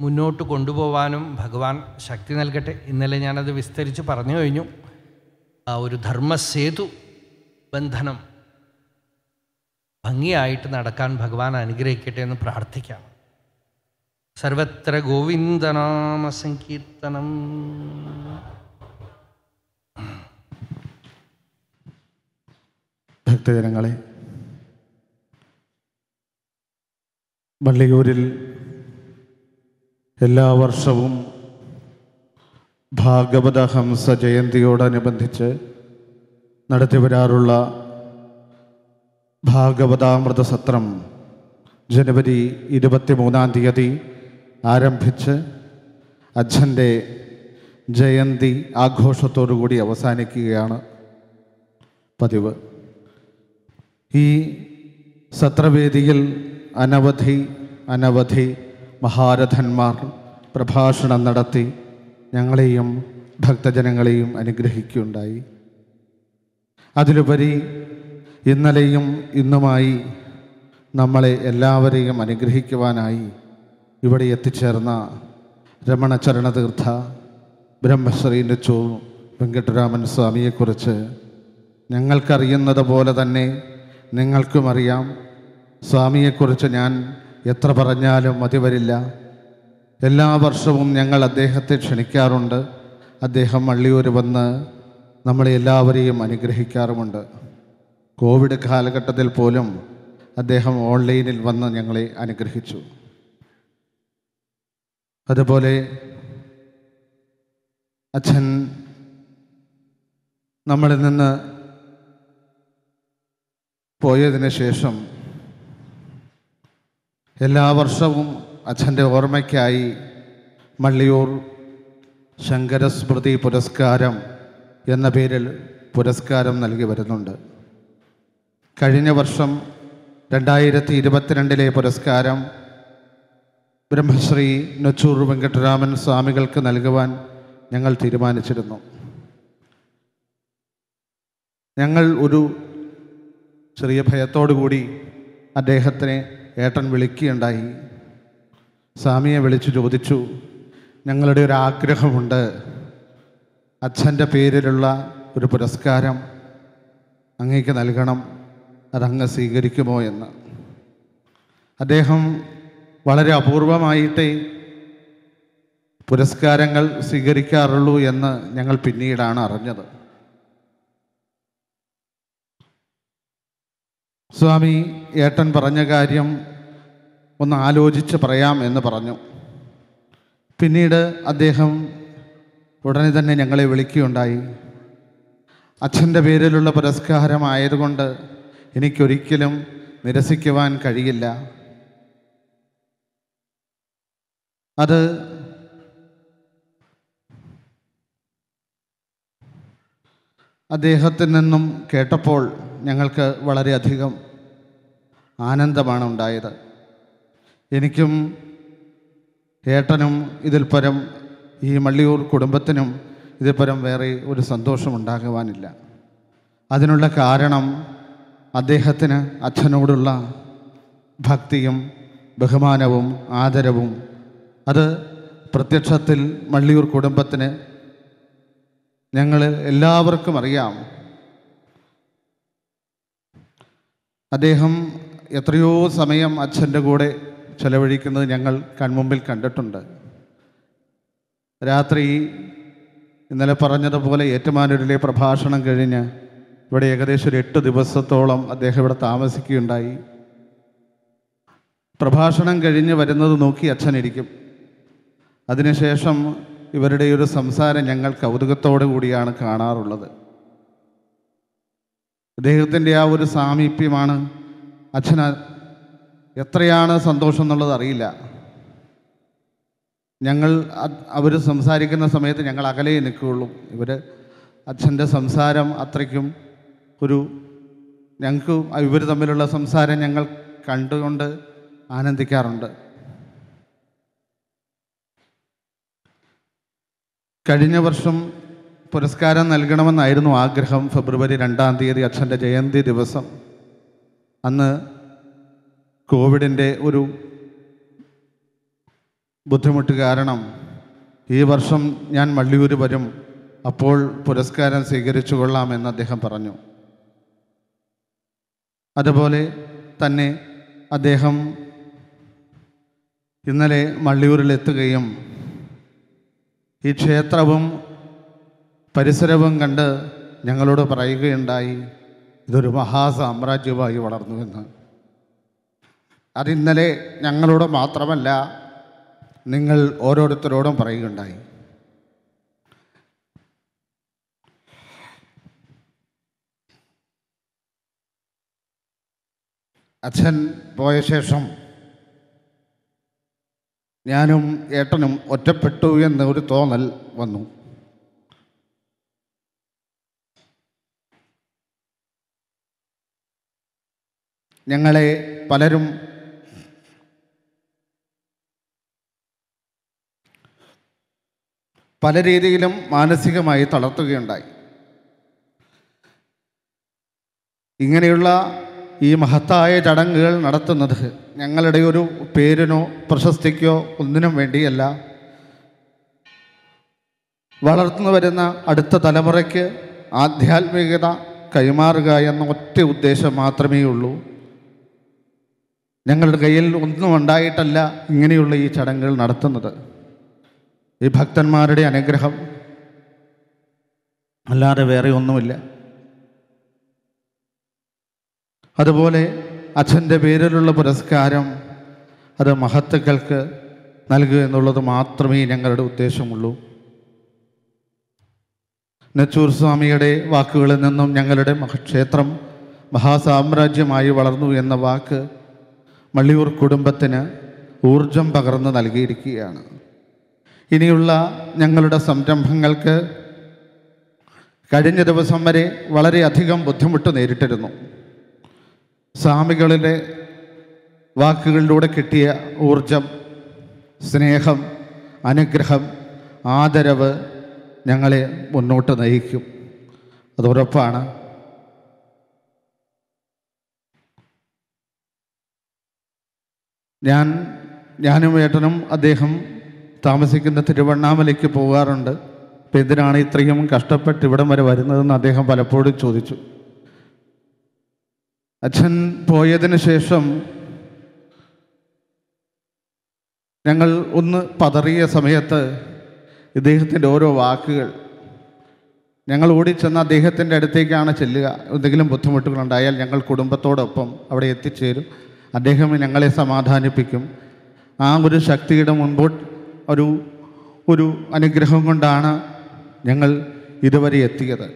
മുന്നോട്ട് കൊണ്ടുപോവാനും ഭഗവാൻ ശക്തി നൽകട്ടെ. ഇന്നലെ ഞാനത് വിസ്തരിച്ച് പറഞ്ഞു കഴിഞ്ഞു. ആ ഒരു ധർമ്മസേതു ബന്ധനം ഭംഗിയായിട്ട് നടക്കാൻ ഭഗവാൻ അനുഗ്രഹിക്കട്ടെ എന്ന് പ്രാർത്ഥിക്കാം. സർവത്ര ഗോവിന്ദനാമ സങ്കീർത്തനം.
ഭക്തജനങ്ങളെ വള്ളിയൂരിൽ എല്ലാ വർഷവും ഭാഗവത ഹംസ ജയന്തിയോടനുബന്ധിച്ച് നടത്തിവരാറുള്ള ഭാഗവതാമൃത സത്രം ജനുവരി ഇരുപത്തിമൂന്നാം തീയതി ആരംഭിച്ച് അച്ഛന്റെ ജയന്തി ആഘോഷത്തോടുകൂടി അവസാനിക്കുകയാണ് പതിവ്. ഈ സത്രവേദിയിൽ അനവധി അനവധി മഹാരഥന്മാർ പ്രഭാഷണം നടത്തി ഞങ്ങളെയും ഭക്തജനങ്ങളെയും അനുഗ്രഹിക്കുകയുണ്ടായി. അതിലുപരി ഇന്നലെയും ഇന്നുമായി നമ്മളെ എല്ലാവരെയും അനുഗ്രഹിക്കുവാനായി ഇവിടെ എത്തിച്ചേർന്ന രമണചരണതീർത്ഥ ബ്രഹ്മശ്രീ ചോ വെങ്കട്ടരാമൻ സ്വാമിയെക്കുറിച്ച് ഞങ്ങൾക്കറിയുന്നത് പോലെ തന്നെ നിങ്ങൾക്കും അറിയാം സ്വാമിയെക്കുറിച്ച് ഞാൻ എത്ര പറഞ്ഞാലും മതി വരില്ല. എല്ലാ വർഷവും ഞങ്ങൾ അദ്ദേഹത്തെ ക്ഷണിക്കാറുണ്ട്. അദ്ദേഹം വള്ളിയൂർ വന്ന് നമ്മളെ എല്ലാവരെയും അനുഗ്രഹിക്കാറുമുണ്ട്. കോവിഡ് കാലഘട്ടത്തിൽ പോലും അദ്ദേഹം ഓൺലൈനിൽ വന്ന് ഞങ്ങളെ അനുഗ്രഹിച്ചു. അതുപോലെ അച്ഛൻ നമ്മളിൽ നിന്ന് പോയതിന് ശേഷം എല്ലാ വർഷവും അച്ഛന്റെ ഓർമ്മയ്ക്കായി മള്ളിയൂർ ശങ്കരസ്മൃതി പുരസ്കാരം എന്ന പേരിൽ പുരസ്കാരം നൽകി വരുന്നുണ്ട്. കഴിഞ്ഞ വർഷം രണ്ടായിരത്തി ഇരുപത്തിരണ്ടിലെ പുരസ്കാരം ബ്രഹ്മശ്രീ നൊച്ചൂർ വെങ്കട്ടരാമൻ സ്വാമികൾക്ക് നൽകുവാൻ ഞങ്ങൾ തീരുമാനിച്ചിരുന്നു. ഞങ്ങൾ ഒരു ചെറിയ ഭയത്തോടു കൂടി അദ്ദേഹത്തിനെ ഏട്ടൻ വിളിക്കുകയുണ്ടായി. സ്വാമിയെ വിളിച്ചു ചോദിച്ചു ഞങ്ങളുടെ ഒരു ആഗ്രഹമുണ്ട്. അച്ഛന്റെ പേരിലുള്ള ഒരു പുരസ്കാരം അങ്ങേക്ക് നൽകണം. അതങ്ങ് സ്വീകരിക്കുമോ എന്ന്. അദ്ദേഹം വളരെ അപൂർവമായിട്ടേ പുരസ്കാരങ്ങൾ സ്വീകരിക്കാറുള്ളൂ എന്ന് ഞങ്ങൾ പിന്നീടാണ് അറിഞ്ഞത്. സ്വാമി ഏട്ടൻ പറഞ്ഞ കാര്യം ഒന്ന് ആലോചിച്ച് പറയാം എന്ന് പറഞ്ഞു. പിന്നീട് അദ്ദേഹം ഉടനെ തന്നെ ഞങ്ങളെ വിളിക്കുകയുണ്ടായി. അച്ഛന്റെ പേരിലുള്ള പുരസ്കാരമായതുകൊണ്ട് എനിക്കൊരിക്കലും നിരസിക്കുവാൻ കഴിയില്ല. അത് അദ്ദേഹത്തിൽ നിന്നും കേട്ടപ്പോൾ ഞങ്ങൾക്ക് വളരെയധികം ആനന്ദമാണ് ഉണ്ടായത്. എനിക്കും ഏട്ടനും ഇതിൽ പരം ഈ മള്ളിയൂർ കുടുംബത്തിനും ഇതിൽ പരം വേറെ ഒരു സന്തോഷമുണ്ടാകുവാനില്ല അതിനുള്ള കാരണം അദ്ദേഹത്തിന് അച്ഛനോടുള്ള ഭക്തിയും ബഹുമാനവും ആദരവും അത് പ്രത്യക്ഷത്തിൽ മള്ളിയൂർ കുടുംബത്തിന് ഞങ്ങൾ എല്ലാവർക്കും അറിയാം. അദ്ദേഹം എത്രയോ സമയം അച്ഛന്റെ കൂടെ ചെലവഴിക്കുന്നത് ഞങ്ങൾ കൺമുമ്പിൽ കണ്ടിട്ടുണ്ട്. രാത്രി ഇന്നലെ പറഞ്ഞതുപോലെ ഏറ്റുമാനൂരിലെ പ്രഭാഷണം കഴിഞ്ഞ് ഇവിടെ ഏകദേശം ഒരു എട്ട് ദിവസത്തോളം അദ്ദേഹം ഇവിടെ താമസിക്കുകയുണ്ടായി. പ്രഭാഷണം കഴിഞ്ഞ് വരുന്നത് നോക്കി അച്ഛനിരിക്കും അതിനുശേഷം ഇവരുടെ ഒരു സംസാരം ഞങ്ങൾ കൗതുകത്തോടു കൂടിയാണ് കാണാറുള്ളത്. അദ്ദേഹത്തിന്റെ ആ ഒരു സാമീപ്യമാണ്. അച്ഛന് എത്രയാണ് സന്തോഷം എന്നുള്ളത് അറിയില്ല. ഞങ്ങൾ അവർ സംസാരിക്കുന്ന സമയത്ത് ഞങ്ങൾ അകലേ നിൽക്കുകയുള്ളൂ. ഇവർ അച്ഛന്റെ സംസാരം അത്രയ്ക്കും ഒരു ഞങ്ങൾക്ക് ഇവർ തമ്മിലുള്ള സംസാരം ഞങ്ങൾ കണ്ടുകൊണ്ട് ആനന്ദിക്കാറുണ്ട്. കഴിഞ്ഞ വർഷം പുരസ്കാരം നൽകണമെന്നായിരുന്നു ആഗ്രഹം. ഫെബ്രുവരി രണ്ടാം തീയതി അച്ഛന്റെ ജയന്തി ദിവസം. അന്ന് കോവിഡിന്റെ ഒരു ബുദ്ധിമുട്ട് കാരണം ഈ വർഷം ഞാൻ മള്ളിയൂർ വരും. അപ്പോൾ പുരസ്കാരം സ്വീകരിച്ചു കൊള്ളാമെന്ന് അദ്ദേഹം പറഞ്ഞു. അതുപോലെ തന്നെ അദ്ദേഹം ഇന്നലെ മള്ളിയൂരിലെത്തുകയും ഈ ക്ഷേത്രവും പരിസരവും കണ്ട് ഞങ്ങളോട് പറയുകയുണ്ടായി ഇതൊരു മഹാസാമ്രാജ്യമായി വളർന്നുവെന്ന്. അതിന്നലെ ഞങ്ങളോട് മാത്രമല്ല നിങ്ങൾ ഓരോരുത്തരോടും പറയുകയുണ്ടായി. അച്ഛൻ പോയ ശേഷം ഞാനും ഏട്ടനും ഒറ്റപ്പെട്ടു എന്നൊരു തോന്നൽ വന്നു. ഞങ്ങളെ പലരും പല രീതിയിലും മാനസികമായി തളർത്തുകയുണ്ടായി. ഇങ്ങനെയുള്ള ഈ മഹത്തായ ചടങ്ങുകൾ നടത്തുന്നത് ഞങ്ങളുടെ ഒരു പേരിനോ പ്രശസ്തിക്കോ ഒന്നിനും വേണ്ടിയല്ല. വളർന്നു വരുന്ന അടുത്ത തലമുറയ്ക്ക് ആധ്യാത്മികത കൈമാറുക എന്ന ഒറ്റ ഉദ്ദേശം മാത്രമേ ഉള്ളൂ ഞങ്ങളുടെ കയ്യിൽ ഒന്നും ഉണ്ടായിട്ടല്ല ഇങ്ങനെയുള്ള ഈ ചടങ്ങുകൾ നടത്തുന്നത്. ഈ ഭക്തന്മാരുടെ അനുഗ്രഹം അല്ലാതെ വേറെ ഒന്നുമില്ല. അതുപോലെ അച്ഛന്റെ പേരിലുള്ള പുരസ്കാരം അത് മഹത്തുക്കൾക്ക് നൽകുക എന്നുള്ളത് മാത്രമേ ഞങ്ങളുടെ ഉദ്ദേശമുള്ളൂ. നെച്ചൂർ സ്വാമിയുടെ വാക്കുകളിൽ നിന്നും ഞങ്ങളുടെ മഹക്ഷേത്രം മഹാസാമ്രാജ്യമായി വളർന്നു എന്ന വാക്ക് മള്ളിയൂർ കുടുംബത്തിന് ഊർജം പകർന്ന് നൽകിയിരിക്കുകയാണ്. ഇനിയുള്ള ഞങ്ങളുടെ സംരംഭങ്ങൾക്ക് കഴിഞ്ഞ ദിവസം വരെ വളരെയധികം ബുദ്ധിമുട്ട് നേരിട്ടിരുന്നു. സ്വാമികളിലെ വാക്കുകളിലൂടെ കിട്ടിയ ഊർജം സ്നേഹം അനുഗ്രഹം ആദരവ് ഞങ്ങളെ മുന്നോട്ട് നയിക്കും. അത് ഉറപ്പാണ് ഞാൻ ഞാനും ഏട്ടനും അദ്ദേഹം താമസിക്കുന്ന തിരുവണ്ണാമലയ്ക്ക് പോകാറുണ്ട്. അപ്പം എന്തിനാണ് ഇത്രയും കഷ്ടപ്പെട്ട് ഇവിടം വരെ വരുന്നതെന്ന് അദ്ദേഹം പലപ്പോഴും ചോദിച്ചു. അച്ഛൻ പോയതിന് ശേഷം ഞങ്ങൾ ഒന്ന് പതറിയ സമയത്ത് ഇദ്ദേഹത്തിന്റെ ഓരോ വാക്കുകൾ. ഞങ്ങൾ ഓടിച്ചെന്ന് അദ്ദേഹത്തിന്റെ അടുത്തേക്കാണ് ചെല്ലുക. എന്തെങ്കിലും ബുദ്ധിമുട്ടുകളുണ്ടായാൽ ഞങ്ങൾ കുടുംബത്തോടൊപ്പം അവിടെ എത്തിച്ചേരും. അദ്ദേഹം ഞങ്ങളെ സമാധാനിപ്പിക്കും. ആ ഒരു ശക്തിയുടെ മുൻപോട്ട് ഒരു ഒരു അനുഗ്രഹം കൊണ്ടാണ് ഞങ്ങൾ ഇതുവരെ എത്തിയത്.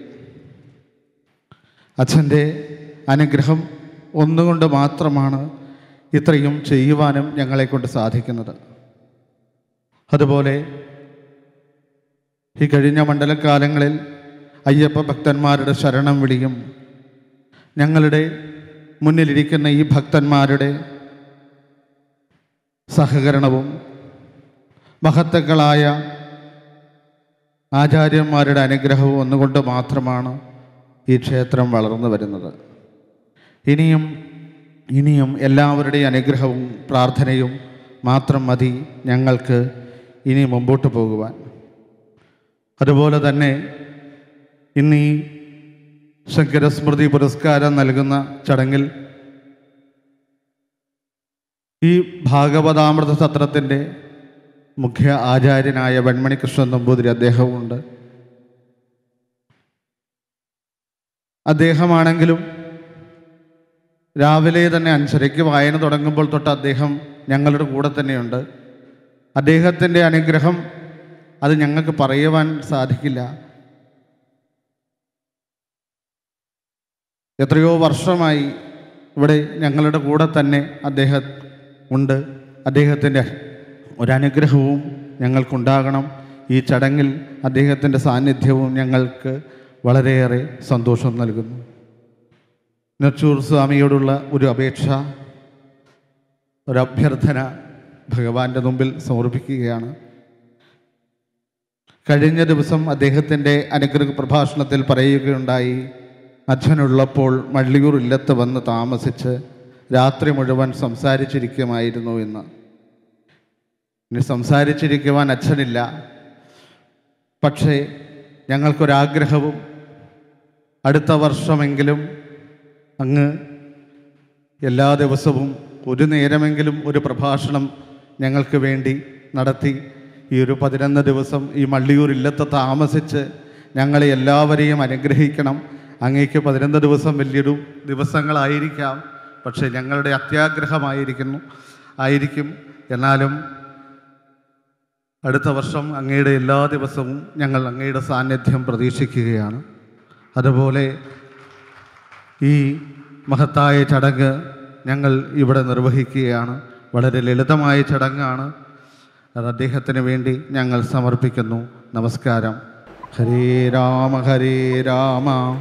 അച്ഛന്റെ അനുഗ്രഹം ഒന്നുകൊണ്ട് മാത്രമാണ് ഇത്രയും ചെയ്യുവാനും ഞങ്ങളെ കൊണ്ട് സാധിക്കുന്നത്. അതുപോലെ ഈ കഴിഞ്ഞ മണ്ഡലകാലങ്ങളിൽ അയ്യപ്പ ഭക്തന്മാരുടെ ശരണം വിളിയും ഞങ്ങളുടെ മുന്നിലിരിക്കുന്ന ഈ ഭക്തന്മാരുടെ സഹകരണവും മഹത്തുക്കളായ ആചാര്യന്മാരുടെ അനുഗ്രഹവും ഒന്നുകൊണ്ട് മാത്രമാണ് ഈ ക്ഷേത്രം വളർന്നു വരുന്നത്. ഇനിയും ഇനിയും എല്ലാവരുടെയും അനുഗ്രഹവും പ്രാർത്ഥനയും മാത്രം മതി ഞങ്ങൾക്ക് ഇനി മുമ്പോട്ട് പോകുവാൻ. അതുപോലെ തന്നെ ഇന്നീ ശങ്കരസ്മൃതി പുരസ്കാരം നൽകുന്ന ചടങ്ങിൽ ഈ ഭാഗവതാമൃത സത്രത്തിന്റെ മുഖ്യ ആചാര്യനായ വെൺമണി കൃഷ്ണൻ നമ്പൂതിരി അദ്ദേഹവുമുണ്ട്. അദ്ദേഹമാണെങ്കിലും രാവിലെ തന്നെ അഞ്ചരയ്ക്ക് വായന തുടങ്ങുമ്പോൾ തൊട്ട് അദ്ദേഹം ഞങ്ങളുടെ കൂടെ തന്നെയുണ്ട്. അദ്ദേഹത്തിന്റെ അനുഗ്രഹം അത് ഞങ്ങൾക്ക് പറയുവാൻ സാധിക്കില്ല. എത്രയോ വർഷമായി ഇവിടെ ഞങ്ങളുടെ കൂടെ തന്നെ അദ്ദേഹം ഉണ്ട്. അദ്ദേഹത്തിന്റെ ഒരനുഗ്രഹവും ഞങ്ങൾക്കുണ്ടാകണം. ഈ ചടങ്ങിൽ അദ്ദേഹത്തിന്റെ സാന്നിധ്യവും ഞങ്ങൾക്ക് വളരെയേറെ സന്തോഷം നൽകുന്നു. നെച്ചൂർ സ്വാമിയോടുള്ള ഒരു അപേക്ഷ ഒരു അഭ്യർത്ഥന ഭഗവാന്റെ മുമ്പിൽ സമർപ്പിക്കുകയാണ്. കഴിഞ്ഞ ദിവസം അദ്ദേഹത്തിന്റെ അനുഗ്രഹ പ്രഭാഷണത്തിൽ പറയുകയുണ്ടായി അച്ഛനുള്ളപ്പോൾ മള്ളിയൂർ ഇല്ലത്ത് വന്ന് താമസിച്ച് രാത്രി മുഴുവൻ സംസാരിച്ചിരിക്കുമായിരുന്നു എന്ന്. ഇനി സംസാരിച്ചിരിക്കുവാൻ അച്ഛനില്ല. പക്ഷേ ഞങ്ങൾക്കൊരാഗ്രഹവും അടുത്ത വർഷമെങ്കിലും അങ്ങ് എല്ലാ ദിവസവും ഒരു നേരമെങ്കിലും ഒരു പ്രഭാഷണം ഞങ്ങൾക്ക് വേണ്ടി നടത്തി ഈ ഒരു പതിനൊന്ന് ദിവസം ഈ മള്ളിയൂർ ഇല്ലത്ത് താമസിച്ച് ഞങ്ങളെ എല്ലാവരെയും അനുഗ്രഹിക്കണം. അങ്ങേക്ക് പതിനൊന്ന് ദിവസം വലിയൊരു ദിവസങ്ങളായിരിക്കാം. പക്ഷേ ഞങ്ങളുടെ അത്യാഗ്രഹമായിരിക്കുന്നു. ആയിരിക്കും. എന്നാലും അടുത്ത വർഷം അങ്ങയുടെ എല്ലാ ദിവസവും ഞങ്ങൾ അങ്ങയുടെ സാന്നിധ്യം പ്രതീക്ഷിക്കുകയാണ്. അതുപോലെ ഈ മഹത്തായ ചടങ്ങ് ഞങ്ങൾ ഇവിടെ നിർവഹിക്കുകയാണ്. വളരെ ലളിതമായ ചടങ്ങാണ്. അത് അദ്ദേഹത്തിന് വേണ്ടി ഞങ്ങൾ സമർപ്പിക്കുന്നു. നമസ്കാരം. ഹരേ രാമ ഹരേ രാമ.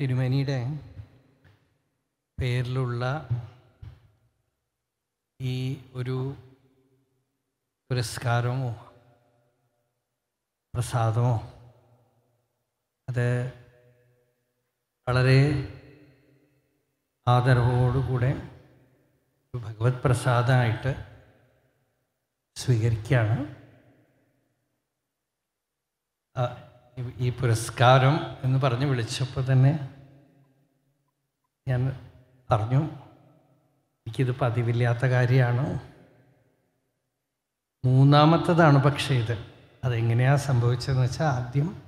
തിരുമേനിയുടെ പേരിലുള്ള ഈ ഒരു പുരസ്കാരമോ പ്രസാദമോ അത് വളരെ ആദരവോടുകൂടെ ഭഗവത് പ്രസാദമായിട്ട് സ്വീകരിക്കുകയാണ്. ഈ- പുരസ്കാരം എന്ന് പറഞ്ഞ് വിളിച്ചപ്പോൾ തന്നെ ഞാൻ പറഞ്ഞു എനിക്കിത് പതിവില്ലാത്ത കാര്യമാണ്. മൂന്നാമത്തതാണ് പക്ഷേ ഇത്. അതെങ്ങനെയാണ് സംഭവിച്ചതെന്ന് വെച്ചാൽ ആദ്യം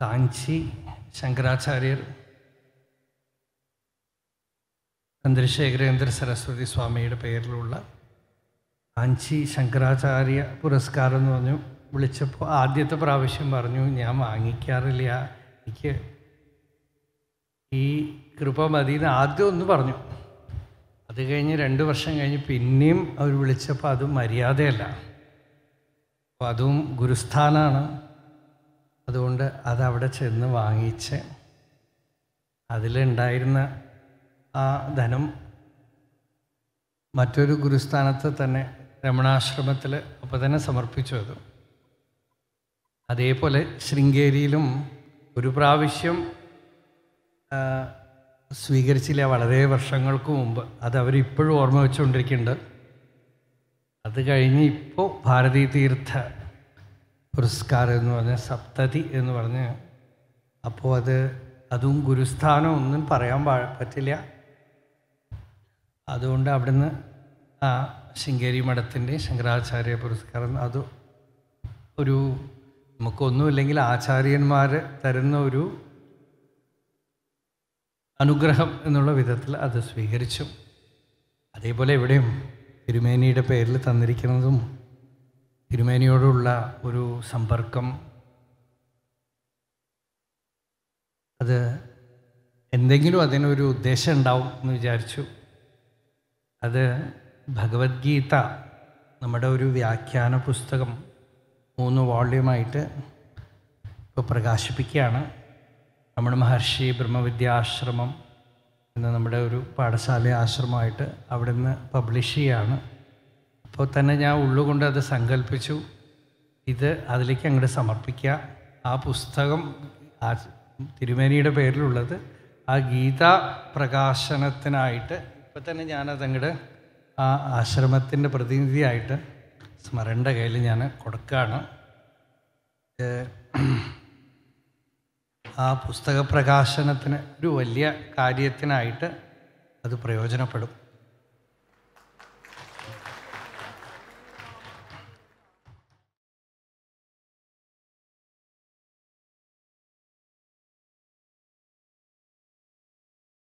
കാഞ്ചി ശങ്കരാചാര്യർ ചന്ദ്രശേഖരേന്ദ്ര സരസ്വതി സ്വാമിയുടെ പേരിലുള്ള കാഞ്ചി ശങ്കരാചാര്യ പുരസ്കാരം എന്ന് പറഞ്ഞു. വിളിച്ചപ്പോൾ ആദ്യത്തെ പ്രാവശ്യം പറഞ്ഞു ഞാൻ വാങ്ങിക്കാറില്ല. എനിക്ക് ഈ കൃപ മതിയെന്ന് ആദ്യം ഒന്ന് പറഞ്ഞു. അത് കഴിഞ്ഞ് രണ്ട് വർഷം കഴിഞ്ഞ് പിന്നെയും അവർ വിളിച്ചപ്പോൾ അത് മര്യാദയല്ല. അപ്പോൾ അതും ഗുരുസ്ഥാനാണ്. അതുകൊണ്ട് അതവിടെ ചെന്ന് വാങ്ങിച്ച് അതിലുണ്ടായിരുന്ന ആ ധനം മറ്റൊരു ഗുരുസ്ഥാനത്ത് തന്നെ രമണാശ്രമത്തിൽ അപ്പോൾ തന്നെ സമർപ്പിച്ചു അത്. അതേപോലെ ശൃംഗേരിയിലും ഒരു പ്രാവശ്യം സ്വീകരിച്ചില്ല. വളരെ വർഷങ്ങൾക്ക് മുമ്പ്. അത് അവരിപ്പോഴും ഓർമ്മ വെച്ചുകൊണ്ടിരിക്കുന്നുണ്ട്. അത് കഴിഞ്ഞ് ഇപ്പോൾ ഭാരതീ തീർത്ഥ പുരസ്കാരം എന്ന് പറഞ്ഞ സപ്തതി എന്ന് പറഞ്ഞ് അപ്പോൾ അത് അതും ഗുരുസ്ഥാനം ഒന്നും പറയാൻ പറ്റില്ല. അതുകൊണ്ട് അവിടുന്ന് ആ ശൃംഗേരി മഠത്തിന്റെ ശങ്കരാചാര്യ പുരസ്കാരം അത് ഒരു നമുക്കൊന്നുമില്ലെങ്കിൽ ആചാര്യന്മാർ തരുന്ന ഒരു അനുഗ്രഹം എന്നുള്ള വിധത്തിൽ അത് സ്വീകരിച്ചു. അതേപോലെ ഇവിടെയും തിരുമേനിയുടെ പേരിൽ തന്നിരിക്കുന്നതും തിരുമേനിയോടുള്ള ഒരു സമ്പർക്കം. അത് എന്തെങ്കിലും അതിനൊരു ഉദ്ദേശം ഉണ്ടാവും എന്ന് വിചാരിച്ചു. അത് ഭഗവത്ഗീത നമ്മുടെ ഒരു വ്യാഖ്യാന പുസ്തകം മൂന്ന് വോള്യൂമായിട്ട് ഇപ്പോൾ പ്രകാശിപ്പിക്കുകയാണ്. നമ്മുടെ മഹർഷി ബ്രഹ്മവിദ്യാശ്രമം എന്ന നമ്മുടെ ഒരു പാഠശാല ആശ്രമമായിട്ട് അവിടെ നിന്ന് പബ്ലിഷ് ചെയ്യുകയാണ് അപ്പോൾ തന്നെ ഞാൻ ഉള്ളുകൊണ്ട് അത് സങ്കല്പിച്ചു ഇത് അതിലേക്ക് അങ്ങോട്ട് സമർപ്പിക്കുക. ആ പുസ്തകം ആ തിരുമേനിയുടെ പേരിലുള്ളത് ആ ഗീതാ പ്രകാശനത്തിനായിട്ട് ഇപ്പം തന്നെ ഞാനതങ്ങോട്ട് ആ ആശ്രമത്തിന്റെ പ്രതിനിധിയായിട്ട് സ്മരന്റെ കയ്യിൽ ഞാൻ കൊടുക്കുകയാണ്. ആ പുസ്തക പ്രകാശനത്തിന് ഒരു വലിയ കാര്യത്തിനായിട്ട് അത് പ്രയോജനപ്പെടും.